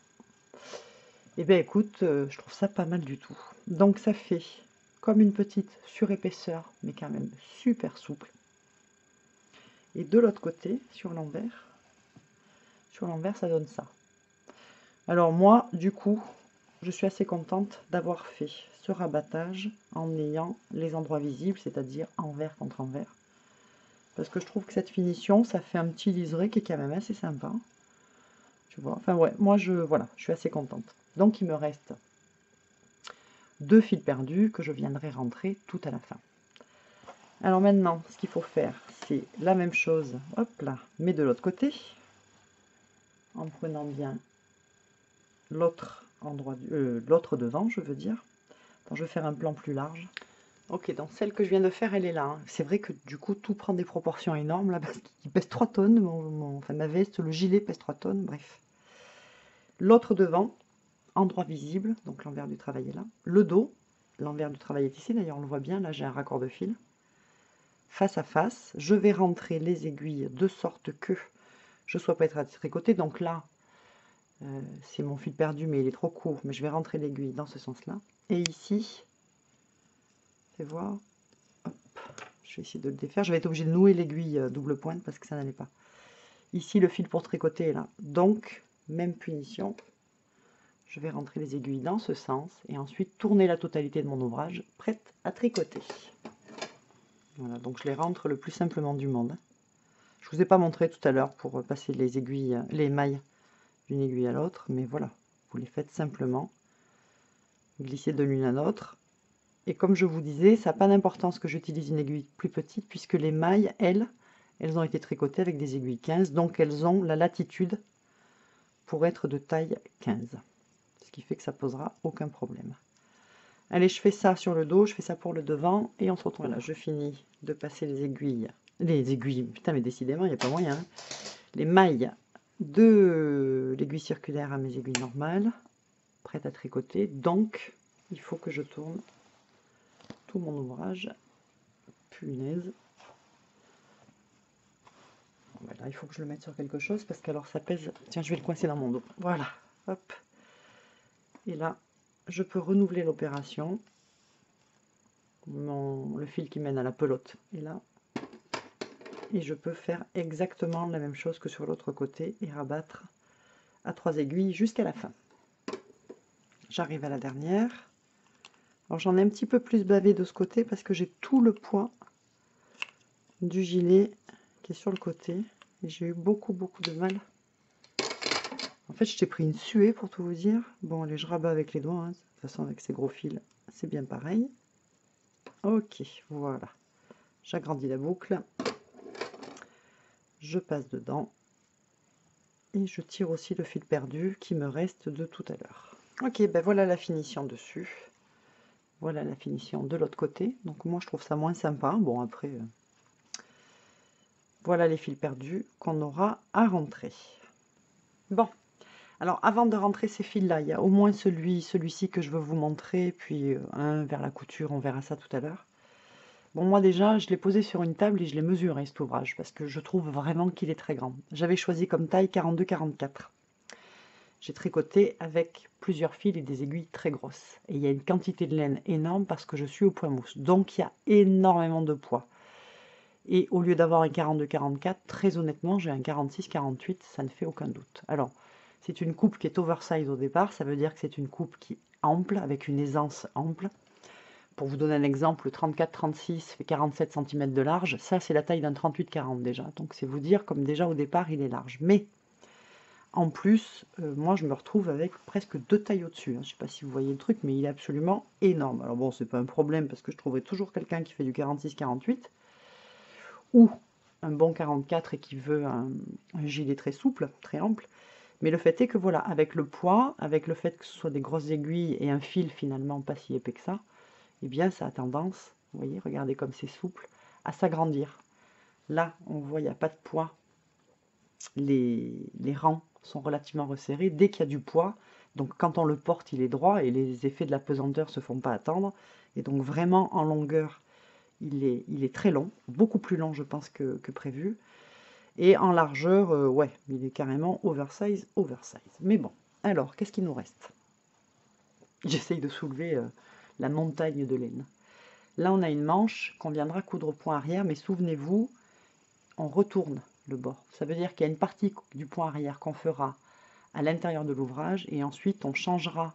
Eh bien écoute, euh, je trouve ça pas mal du tout. Donc ça fait comme une petite surépaisseur, mais quand même super souple. Et de l'autre côté, sur l'envers, sur l'envers, ça donne ça. Alors moi, du coup, je suis assez contente d'avoir fait ce rabattage en ayant les endroits visibles, c'est-à-dire envers contre envers. Parce que je trouve que cette finition, ça fait un petit liseré qui est quand même assez sympa. Tu vois, enfin ouais, moi je, voilà, je suis assez contente. Donc il me reste deux fils perdus que je viendrai rentrer tout à la fin. Alors maintenant, ce qu'il faut faire, c'est la même chose, hop là, mais de l'autre côté, en prenant bien l'autre endroit, euh, l'autre devant, je veux dire. je vais faire un plan plus large. Ok, donc celle que je viens de faire, elle est là. Hein. C'est vrai que du coup, tout prend des proportions énormes là, parce qu'il pèse 3 tonnes. ma veste, le gilet pèse 3 tonnes, bref. L'autre devant, endroit visible, donc l'envers du travail est là. Le dos, l'envers du travail est ici, d'ailleurs on le voit bien, là j'ai un raccord de fil. Face à face, je vais rentrer les aiguilles de sorte que je sois pas être à tricoter. Donc là, euh, c'est mon fil perdu, mais il est trop court, mais je vais rentrer l'aiguille dans ce sens-là. Et ici, voir, je vais essayer de le défaire. Je vais être obligé de nouer l'aiguille euh, double pointe parce que ça n'allait pas. Ici, le fil pour tricoter est là. Donc, même punition, je vais rentrer les aiguilles dans ce sens et ensuite tourner la totalité de mon ouvrage prête à tricoter. Voilà, donc je les rentre le plus simplement du monde. Je vous ai pas montré tout à l'heure pour passer les aiguilles, les mailles d'une aiguille à l'autre, mais voilà, vous les faites simplement. Glisser de l'une à l'autre. Et comme je vous disais, ça n'a pas d'importance que j'utilise une aiguille plus petite, puisque les mailles, elles, elles ont été tricotées avec des aiguilles 15, donc elles ont la latitude pour être de taille 15 ce qui fait que ça posera aucun problème. Allez, je fais ça sur le dos, je fais ça pour le devant, et on se retrouve là. Je finis de passer les aiguilles, les aiguilles, putain, mais décidément, il n'y a pas moyen. Hein. Les mailles de l'aiguille circulaire à mes aiguilles normales, prêtes à tricoter. Donc, il faut que je tourne tout mon ouvrage. Punaise. Bon, il faut que je le mette sur quelque chose parce qu'alors ça pèse. Tiens, je vais le coincer dans mon dos. Voilà. Hop. Et là, je peux renouveler l'opération. Le fil qui mène à la pelote est là. Et je peux faire exactement la même chose que sur l'autre côté et rabattre à trois aiguilles jusqu'à la fin. J'arrive à la dernière. J'en ai un petit peu plus bavé de ce côté parce que j'ai tout le poids du gilet qui est sur le côté. J'ai eu beaucoup beaucoup de mal en fait, je t'ai pris une suée pour tout vous dire. Bon, allez, je rabats avec les doigts. Hein. De toute façon, avec ces gros fils, c'est bien pareil. Ok, voilà. J'agrandis la boucle. Je passe dedans. Et je tire aussi le fil perdu qui me reste de tout à l'heure. Ok, ben voilà la finition dessus. Voilà la finition de l'autre côté. Donc moi, je trouve ça moins sympa. Bon, après, euh, voilà les fils perdus qu'on aura à rentrer. Bon, alors, avant de rentrer ces fils-là, il y a au moins celui, celui-ci que je veux vous montrer, puis euh, un vers la couture, on verra ça tout à l'heure. Bon, moi déjà, je l'ai posé sur une table et je l'ai mesuré, cet ouvrage, parce que je trouve vraiment qu'il est très grand. J'avais choisi comme taille 42-44. J'ai tricoté avec plusieurs fils et des aiguilles très grosses. Et il y a une quantité de laine énorme parce que je suis au point mousse. Donc, il y a énormément de poids. Et au lieu d'avoir un 42-44, très honnêtement, j'ai un 46-48, ça ne fait aucun doute. Alors, c'est une coupe qui est oversize au départ, ça veut dire que c'est une coupe qui est ample, avec une aisance ample. Pour vous donner un exemple, le 34-36 fait 47 cm de large, ça c'est la taille d'un 38-40 déjà. Donc c'est vous dire comme déjà au départ il est large. Mais en plus, euh, moi je me retrouve avec presque deux tailles au-dessus. Hein. Je ne sais pas si vous voyez le truc, mais il est absolument énorme. Alors bon, c'est pas un problème parce que je trouverai toujours quelqu'un qui fait du 46-48 ou un bon 44 et qui veut un gilet très souple, très ample. Mais le fait est que voilà, avec le poids, avec le fait que ce soit des grosses aiguilles et un fil finalement pas si épais que ça, eh bien ça a tendance, vous voyez, regardez comme c'est souple, à s'agrandir. Là, on voit, il n'y a pas de poids les rangs sont relativement resserrés. Dès qu'il y a du poids, donc quand on le porte, il est droit et les effets de la pesanteur ne se font pas attendre. Et donc vraiment en longueur, il est, il est très long, beaucoup plus long je pense que, prévu. Et en largeur, euh, ouais, il est carrément oversize, oversize. Mais bon, alors, qu'est-ce qu'il nous reste? J'essaye de soulever euh, la montagne de laine. Là, on a une manche qu'on viendra coudre au point arrière, mais souvenez-vous, on retourne bord. Ça veut dire qu'il y a une partie du point arrière qu'on fera à l'intérieur de l'ouvrage et ensuite on changera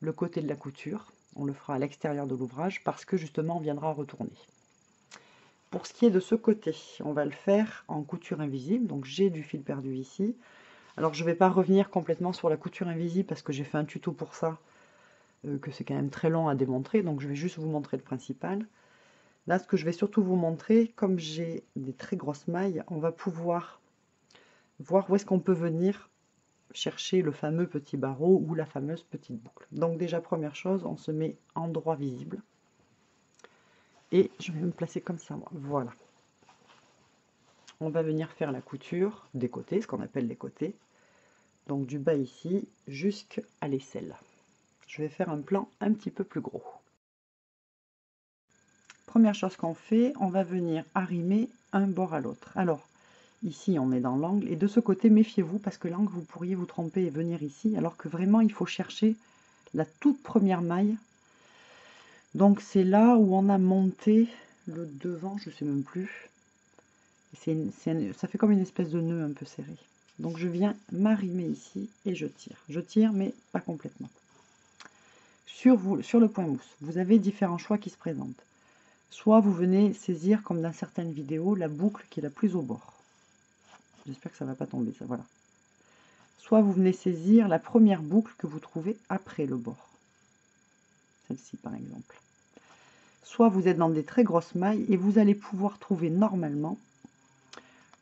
le côté de la couture. On le fera à l'extérieur de l'ouvrage parce que justement on viendra retourner. Pour ce qui est de ce côté, on va le faire en couture invisible. Donc j'ai du fil perdu ici. Alors je ne vais pas revenir complètement sur la couture invisible parce que j'ai fait un tuto pour ça, euh, que c'est quand même très long à démontrer. Donc je vais juste vous montrer le principal. Là, ce que je vais surtout vous montrer, comme j'ai des très grosses mailles, on va pouvoir voir où est-ce qu'on peut venir chercher le fameux petit barreau ou la fameuse petite boucle. Donc déjà, première chose, on se met en droit visible. Et je vais me placer comme ça, moi. Voilà. On va venir faire la couture des côtés, ce qu'on appelle les côtés. Donc du bas ici jusqu'à l'aisselle. Je vais faire un plan un petit peu plus gros. Première chose qu'on fait, on va venir arrimer un bord à l'autre. Alors, Ici, on met dans l'angle. Et de ce côté, méfiez-vous parce que l'angle, vous pourriez vous tromper et venir ici. Alors que vraiment, il faut chercher la toute première maille. Donc, c'est là où on a monté le devant, je ne sais même plus. ça fait comme une espèce de nœud un peu serré. Donc, je viens m'arrimer ici et je tire. Je tire, mais pas complètement. Sur, vous, sur le point mousse, vous avez différents choix qui se présentent. Soit vous venez saisir, comme dans certaines vidéos, la boucle qui est la plus au bord. J'espère que ça ne va pas tomber, ça, voilà. Soit vous venez saisir la première boucle que vous trouvez après le bord. Celle-ci, par exemple. Soit vous êtes dans des très grosses mailles et vous allez pouvoir trouver normalement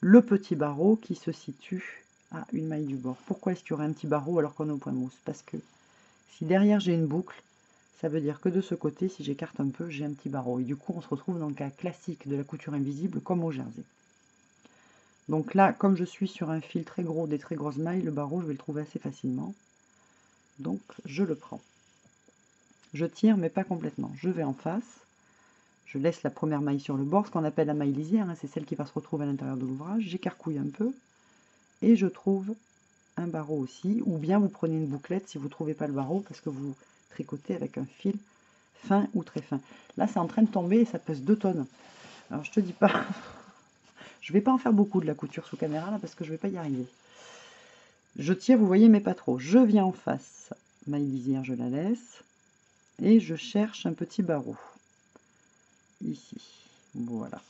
le petit barreau qui se situe à une maille du bord. Pourquoi est-ce qu'il y aurait un petit barreau alors qu'on est au point mousse? Parce que si derrière j'ai une boucle, ça veut dire que de ce côté, si j'écarte un peu, j'ai un petit barreau. Et du coup, on se retrouve dans le cas classique de la couture invisible comme au jersey. Donc là, comme je suis sur un fil très gros, des très grosses mailles, le barreau, je vais le trouver assez facilement. Donc, je le prends. Je tire, mais pas complètement. Je vais en face. Je laisse la première maille sur le bord, ce qu'on appelle la maille lisière. Hein, c'est celle qui va se retrouver à l'intérieur de l'ouvrage. J'écarcouille un peu. Et je trouve un barreau aussi. Ou bien vous prenez une bouclette si vous ne trouvez pas le barreau, parce que vous tricotez avec un fil fin ou très fin. Là, c'est en train de tomber et ça pèse 2 tonnes. Alors, je te dis pas... (laughs) Je vais pas en faire beaucoup de la couture sous caméra là parce que je vais pas y arriver. Je tire, vous voyez, mais pas trop. Je viens en face, maille lisière, je la laisse. Et je cherche un petit barreau. Ici. Voilà.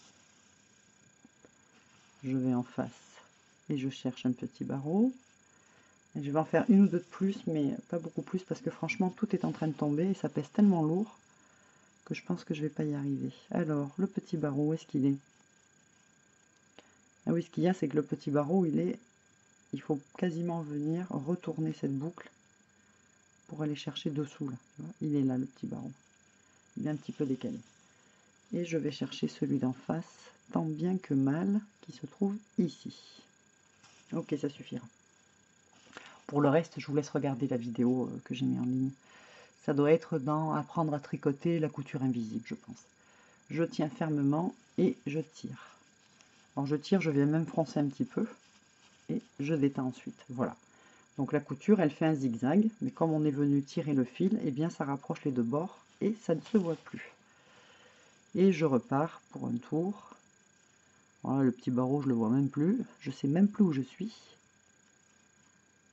Je vais en face et je cherche un petit barreau. Je vais en faire une ou deux de plus, mais pas beaucoup plus parce que franchement, tout est en train de tomber et ça pèse tellement lourd que je pense que je ne vais pas y arriver. Alors, le petit barreau, où est-ce qu'il est? Ah oui, ce qu'il y a, c'est que le petit barreau, il est, il faut quasiment venir retourner cette boucle pour aller chercher dessous. Là, il est là, le petit barreau. Il est un petit peu décalé. Et je vais chercher celui d'en face, tant bien que mal, qui se trouve ici. Ok, ça suffira. Pour le reste, je vous laisse regarder la vidéo euh, que j'ai mis en ligne. Ça doit être dans Apprendre à tricoter la couture invisible, je pense. Je tiens fermement et je tire. Alors je tire, je vais même froncer un petit peu et je déteins ensuite. Voilà. Donc la couture, elle fait un zigzag, mais comme on est venu tirer le fil, eh bien ça rapproche les deux bords et ça ne se voit plus. Et je repars pour un tour. Voilà, le petit barreau, je le vois même plus. Je sais même plus où je suis.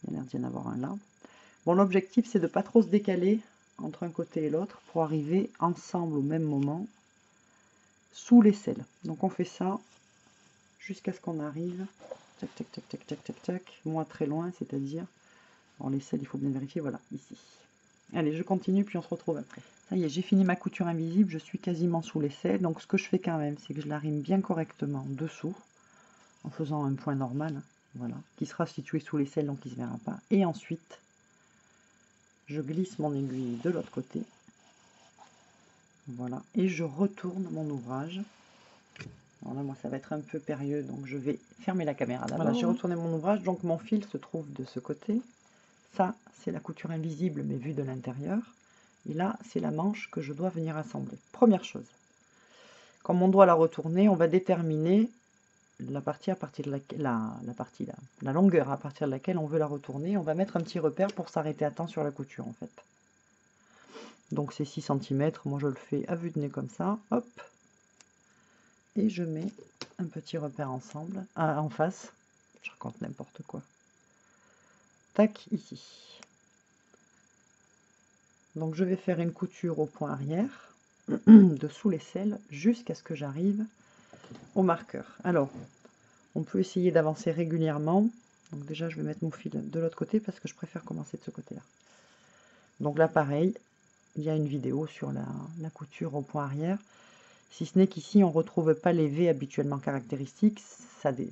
Il y a l'air d'y en avoir un là. Bon, l'objectif, c'est de ne pas trop se décaler entre un côté et l'autre pour arriver ensemble au même moment sous l'aisselle. Donc on fait ça jusqu'à ce qu'on arrive, tac, tac, tac, tac, tac, tac, tac, moins très loin, c'est-à-dire, bon, l'aisselle, il faut bien vérifier, voilà, ici. Allez, je continue, puis on se retrouve après. Ça y est, j'ai fini ma couture invisible, je suis quasiment sous l'aisselle, donc ce que je fais quand même, c'est que je la rime bien correctement dessous, en faisant un point normal, voilà, qui sera situé sous l'aisselle, donc il ne se verra pas. Et ensuite, je glisse mon aiguille de l'autre côté, voilà, et je retourne mon ouvrage Alors là, moi, ça va être un peu périlleux, donc je vais fermer la caméra. Voilà, j'ai retourné mon ouvrage, donc mon fil se trouve de ce côté. Ça, c'est la couture invisible, mais vue de l'intérieur. Et là, c'est la manche que je dois venir assembler. Première chose, comme on doit la retourner, on va déterminer la partie à partir de la, partie, la, longueur à partir de laquelle on veut la retourner. On va mettre un petit repère pour s'arrêter à temps sur la couture, en fait. Donc c'est 6 cm, moi je le fais à vue de nez comme ça, hop, et je mets un petit repère ensemble, en face, je raconte n'importe quoi. Tac, ici. Donc je vais faire une couture au point arrière, (clears throat) dessous l'aisselle, jusqu'à ce que j'arrive au marqueur. Alors, on peut essayer d'avancer régulièrement. Donc déjà, je vais mettre mon fil de l'autre côté parce que je préfère commencer de ce côté-là. Donc là, pareil, il y a une vidéo sur la, couture au point arrière. Si ce n'est qu'ici, on ne retrouve pas les V habituellement caractéristiques.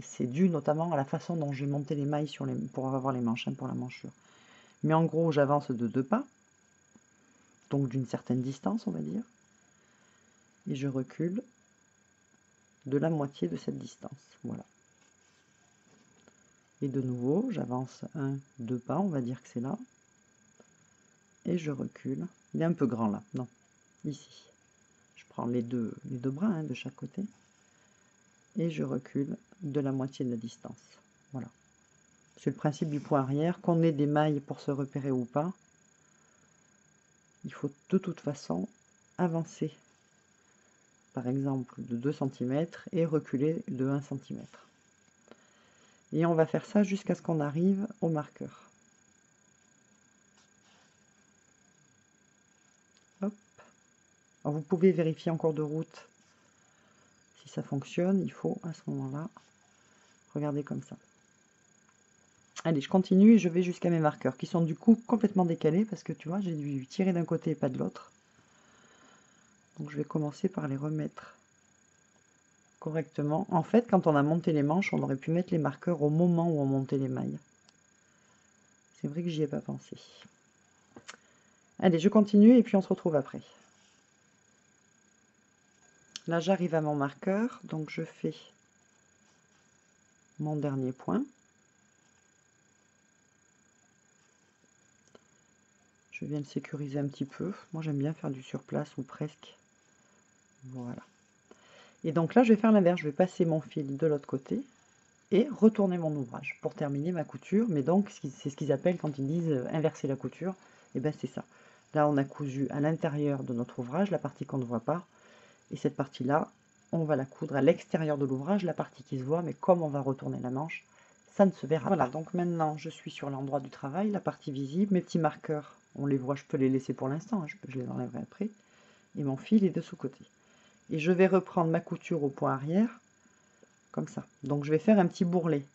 C'est dû notamment à la façon dont j'ai monté les mailles pour avoir les manches, hein, pour la manchure. Mais en gros, j'avance de deux pas, donc d'une certaine distance, on va dire. Et je recule de la moitié de cette distance. Voilà. Et de nouveau, j'avance un, deux pas, on va dire que c'est là. Et je recule. Il est un peu grand là, non, ici les deux, les deux bras hein, de chaque côté. Et je recule de la moitié de la distance. Voilà. C'est le principe du point arrière. Qu'on ait des mailles pour se repérer ou pas, il faut de toute façon avancer. Exemple de 2 cm et reculer de 1 cm. Et on va faire ça jusqu'à ce qu'on arrive au marqueur. vous pouvez vérifier en cours de route si ça fonctionne. Il faut à ce moment-là regarder comme ça. Allez, je continue et je vais jusqu'à mes marqueurs qui sont du coup complètement décalés parce que tu vois, j'ai dû tirer d'un côté et pas de l'autre. Je vais commencer par les remettre correctement. En fait, quand on a monté les manches, on aurait pu mettre les marqueurs au moment où on montait les mailles. C'est vrai que j'y ai pas pensé. Allez, je continue et puis on se retrouve après. Là, j'arrive à mon marqueur, donc je fais mon dernier point. Je viens de sécuriser un petit peu. Moi, j'aime bien faire du surplace ou presque. Voilà. Et donc là, je vais faire l'inverse. Je vais passer mon fil de l'autre côté et retourner mon ouvrage pour terminer ma couture. Mais donc, c'est ce qu'ils appellent quand ils disent euh, inverser la couture. Et eh bien, c'est ça. Là, on a cousu à l'intérieur de notre ouvrage, la partie qu'on ne voit pas. Et cette partie-là, on va la coudre à l'extérieur de l'ouvrage, la partie qui se voit, mais comme on va retourner la manche, ça ne se verra pas. Voilà, donc maintenant je suis sur l'endroit du travail, la partie visible, mes petits marqueurs, on les voit, je peux les laisser pour l'instant, hein, je, je, les enlèverai après, et mon fil est de ce côté. Et je vais reprendre ma couture au point arrière, comme ça. Donc je vais faire un petit bourrelet.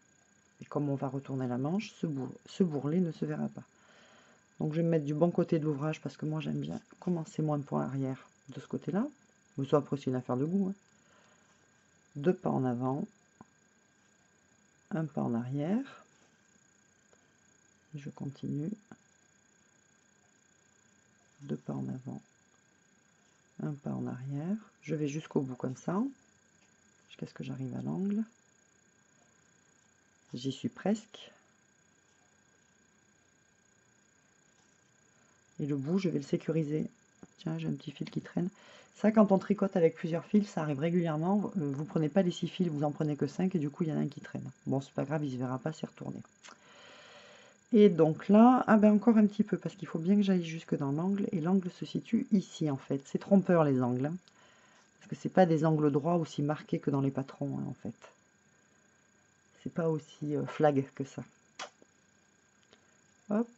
Et comme on va retourner la manche, ce, ce bourrelet ne se verra pas. Donc je vais me mettre du bon côté de l'ouvrage parce que moi j'aime bien commencer mon point arrière de ce côté-là. Vous soit après, c'est une affaire de goût. Hein. Deux pas en avant, un pas en arrière. Je continue. Deux pas en avant, pas en arrière. Je vais jusqu'au bout comme ça, jusqu'à ce que j'arrive à l'angle. J'y suis presque. Et le bout, je vais le sécuriser. Tiens, j'ai un petit fil qui traîne. Ça, quand on tricote avec plusieurs fils, ça arrive régulièrement. Euh, vous prenez pas les six fils, vous en prenez que 5 et du coup, il y en a un qui traîne. Bon, c'est pas grave, il se verra pas, c'est retourné. Et donc là, ah ben encore un petit peu, parce qu'il faut bien que j'aille jusque dans l'angle, et l'angle se situe ici en fait. C'est trompeur les angles, hein. parce que c'est pas des angles droits aussi marqués que dans les patrons hein, en fait. C'est pas aussi euh, flag que ça. Hop.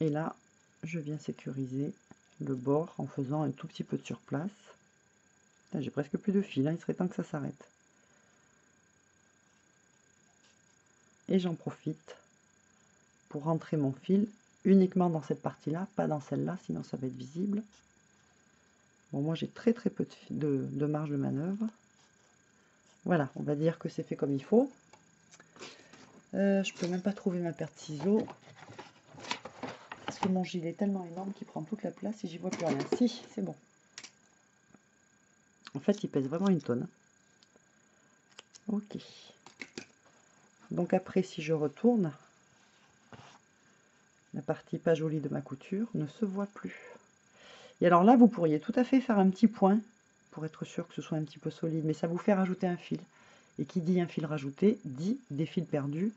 Et là, je viens sécuriser le bord en faisant un tout petit peu de surplace. J'ai presque plus de fil, hein, il serait temps que ça s'arrête. Et j'en profite pour rentrer mon fil uniquement dans cette partie-là, pas dans celle-là, sinon ça va être visible. Bon, moi j'ai très très peu de, marge de manœuvre. Voilà, on va dire que c'est fait comme il faut. Euh, je peux même pas trouver ma paire de ciseaux mon gilet est tellement énorme qu'il prend toute la place et j'y vois plus rien. Si, c'est bon. En fait, il pèse vraiment une tonne. Ok. Donc après, si je retourne, la partie pas jolie de ma couture ne se voit plus. Et alors là, vous pourriez tout à fait faire un petit point pour être sûr que ce soit un petit peu solide, mais ça vous fait rajouter un fil. Et qui dit un fil rajouté, dit des fils perdus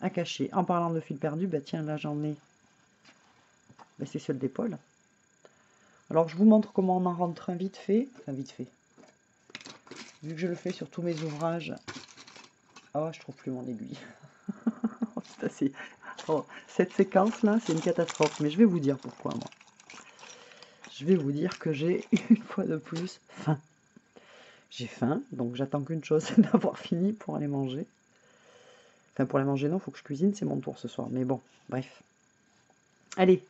à cacher. En parlant de fils perdus, bah tiens, là j'en ai, bah, c'est celle d'épaule. Alors je vous montre comment on en rentre un vite fait, enfin vite fait. Vu que je le fais sur tous mes ouvrages, oh je trouve plus mon aiguille. (laughs) c'est assez... Cette séquence là, c'est une catastrophe, mais je vais vous dire pourquoi moi je vais vous dire que j'ai (laughs) une fois de plus faim. J'ai faim, donc j'attends qu'une chose, d'avoir fini pour aller manger. Enfin, pour aller manger, non, il faut que je cuisine, c'est mon tour ce soir. Mais bon, bref. Allez,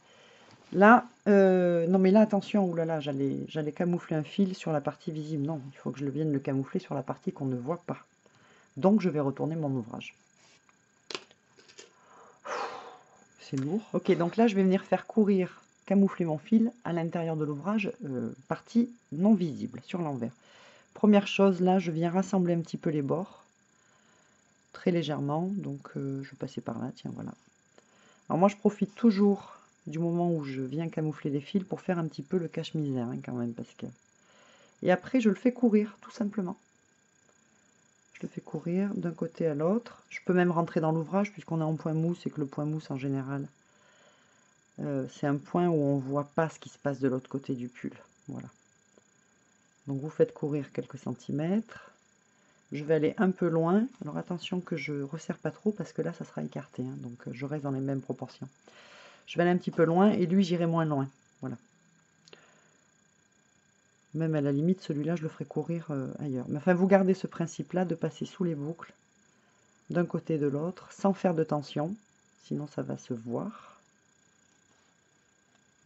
là, euh, non mais là, attention, oulala, j'allais camoufler un fil sur la partie visible. Non, il faut que je vienne le camoufler sur la partie qu'on ne voit pas. Donc, je vais retourner mon ouvrage. Ok, donc là, je vais venir faire courir camoufler mon fil à l'intérieur de l'ouvrage, euh, partie non visible, sur l'envers. Première chose, là, je viens rassembler un petit peu les bords, très légèrement, donc euh, je vais passer par là, tiens, voilà. Alors moi, je profite toujours du moment où je viens camoufler les fils pour faire un petit peu le cache-misère, hein, quand même, parce que... Et après, je le fais courir, tout simplement. Le fais courir d'un côté à l'autre. Je peux même rentrer dans l'ouvrage, puisqu'on est en point mousse, et que le point mousse, en général, euh, c'est un point où on ne voit pas ce qui se passe de l'autre côté du pull. Voilà. Donc vous faites courir quelques centimètres. Je vais aller un peu loin. Alors attention que je resserre pas trop parce que là ça sera écarté. Hein. donc je reste dans les mêmes proportions. Je vais aller un petit peu loin et lui j'irai moins loin. Voilà. Même à la limite celui-là je le ferai courir euh, ailleurs. Mais enfin vous gardez ce principe là de passer sous les boucles d'un côté et de l'autre sans faire de tension. Sinon ça va se voir.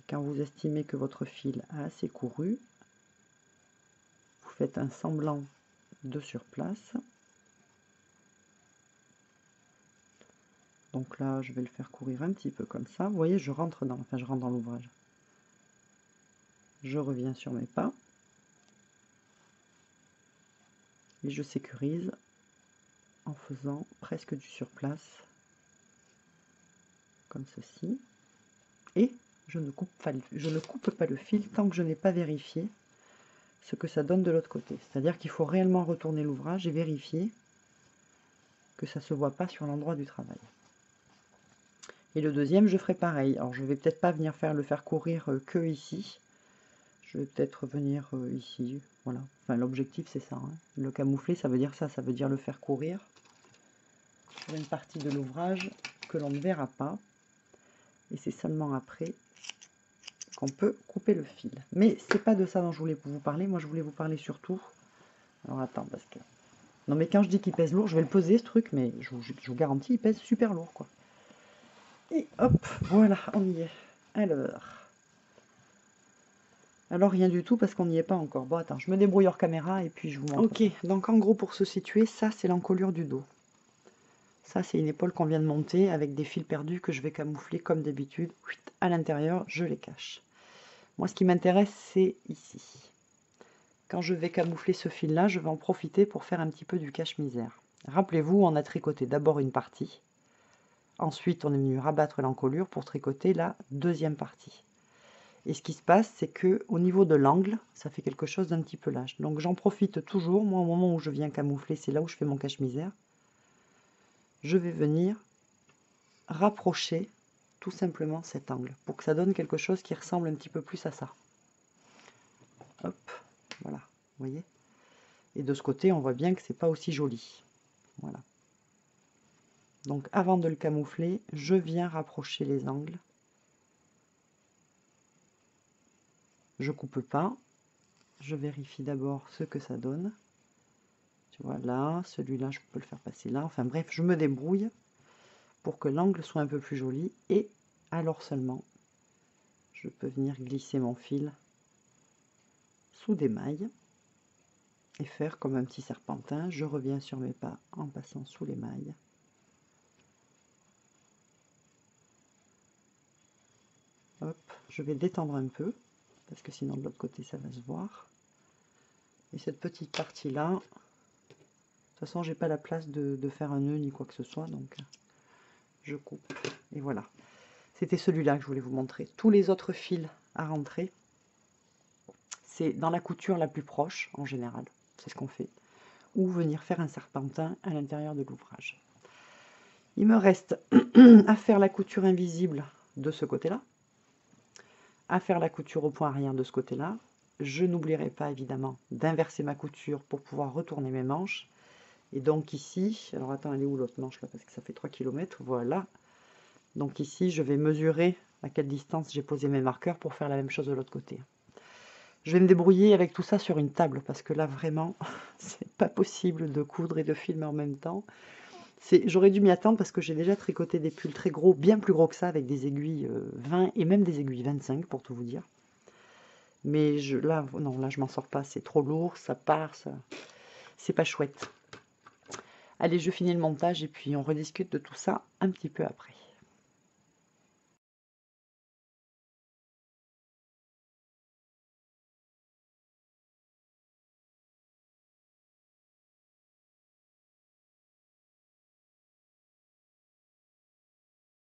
Quand vous estimez que votre fil a assez couru, vous faites un semblant de surplace. Donc là, je vais le faire courir un petit peu comme ça. Vous voyez, je rentre dans, enfin, je rentre dans l'ouvrage. Je reviens sur mes pas. Je sécurise en faisant presque du surplace, comme ceci. Et je ne, coupe pas, le fil tant que je n'ai pas vérifié ce que ça donne de l'autre côté. C'est-à-dire qu'il faut réellement retourner l'ouvrage et vérifier que ça se voit pas sur l'endroit du travail. Et le deuxième, je ferai pareil. Alors, je vais peut-être pas venir faire le faire courir euh, que ici. Peut-être venir euh, ici. Voilà. Enfin, l'objectif, c'est ça. Hein. Le camoufler, ça veut dire ça. Ça veut dire le faire courir sur une partie de l'ouvrage que l'on ne verra pas. Et c'est seulement après qu'on peut couper le fil. Mais c'est pas de ça dont je voulais vous parler. Moi, je voulais vous parler surtout. Alors attends, parce que. Non, mais quand je dis qu'il pèse lourd, je vais le peser ce truc, mais je vous, garantis, il pèse super lourd, quoi. Et hop, voilà, on y est. Alors. Alors rien du tout parce qu'on n'y est pas encore. Bon, attends, je me débrouille hors caméra et puis je vous montre. Ok, donc en gros, pour se situer, ça, c'est l'encolure du dos. Ça, c'est une épaule qu'on vient de monter avec des fils perdus que je vais camoufler comme d'habitude. À l'intérieur, je les cache. Moi, ce qui m'intéresse, c'est ici. Quand je vais camoufler ce fil-là, je vais en profiter pour faire un petit peu du cache-misère. Rappelez-vous, on a tricoté d'abord une partie. Ensuite, on est venu rabattre l'encolure pour tricoter la deuxième partie. Et ce qui se passe, c'est que au niveau de l'angle, ça fait quelque chose d'un petit peu lâche. Donc j'en profite toujours. Moi, au moment où je viens camoufler, c'est là où je fais mon cache-misère. Je vais venir rapprocher tout simplement cet angle pour que ça donne quelque chose qui ressemble un petit peu plus à ça. Hop, voilà, vous voyez Et de ce côté, on voit bien que c'est pas aussi joli. Voilà. Donc avant de le camoufler, je viens rapprocher les angles. Je coupe pas. Je vérifie d'abord ce que ça donne. Tu vois là, celui-là, je peux le faire passer là. Enfin bref, je me débrouille pour que l'angle soit un peu plus joli et alors seulement je peux venir glisser mon fil sous des mailles et faire comme un petit serpentin. Je reviens sur mes pas en passant sous les mailles. Hop, je vais détendre un peu parce que sinon de l'autre côté ça va se voir. Et cette petite partie là, toute façon, j'ai pas la place de, de, faire un nœud ni quoi que ce soit, donc je coupe. Et voilà. C'était celui-là que je voulais vous montrer. Tous les autres fils à rentrer, c'est dans la couture la plus proche, en général. C'est ce qu'on fait. Ou venir faire un serpentin à l'intérieur de l'ouvrage. Il me reste (clears throat) à faire la couture invisible de ce côté-là, à faire la couture au point arrière de ce côté-là. Je n'oublierai pas évidemment d'inverser ma couture pour pouvoir retourner mes manches. Et donc ici, alors attends, elle est où l'autre manche là Parce que ça fait 3 km, voilà. Donc ici, je vais mesurer à quelle distance j'ai posé mes marqueurs pour faire la même chose de l'autre côté. Je vais me débrouiller avec tout ça sur une table parce que là vraiment, (laughs) c'est pas possible de coudre et de filmer en même temps. J'aurais dû m'y attendre parce que j'ai déjà tricoté des pulls très gros, bien plus gros que ça, avec des aiguilles 20 euh, et même des aiguilles 25 pour tout vous dire. Mais là, non, là je m'en sors pas, c'est trop lourd, ça part, c'est pas chouette. Allez, je finis le montage et puis on rediscute de tout ça un petit peu après.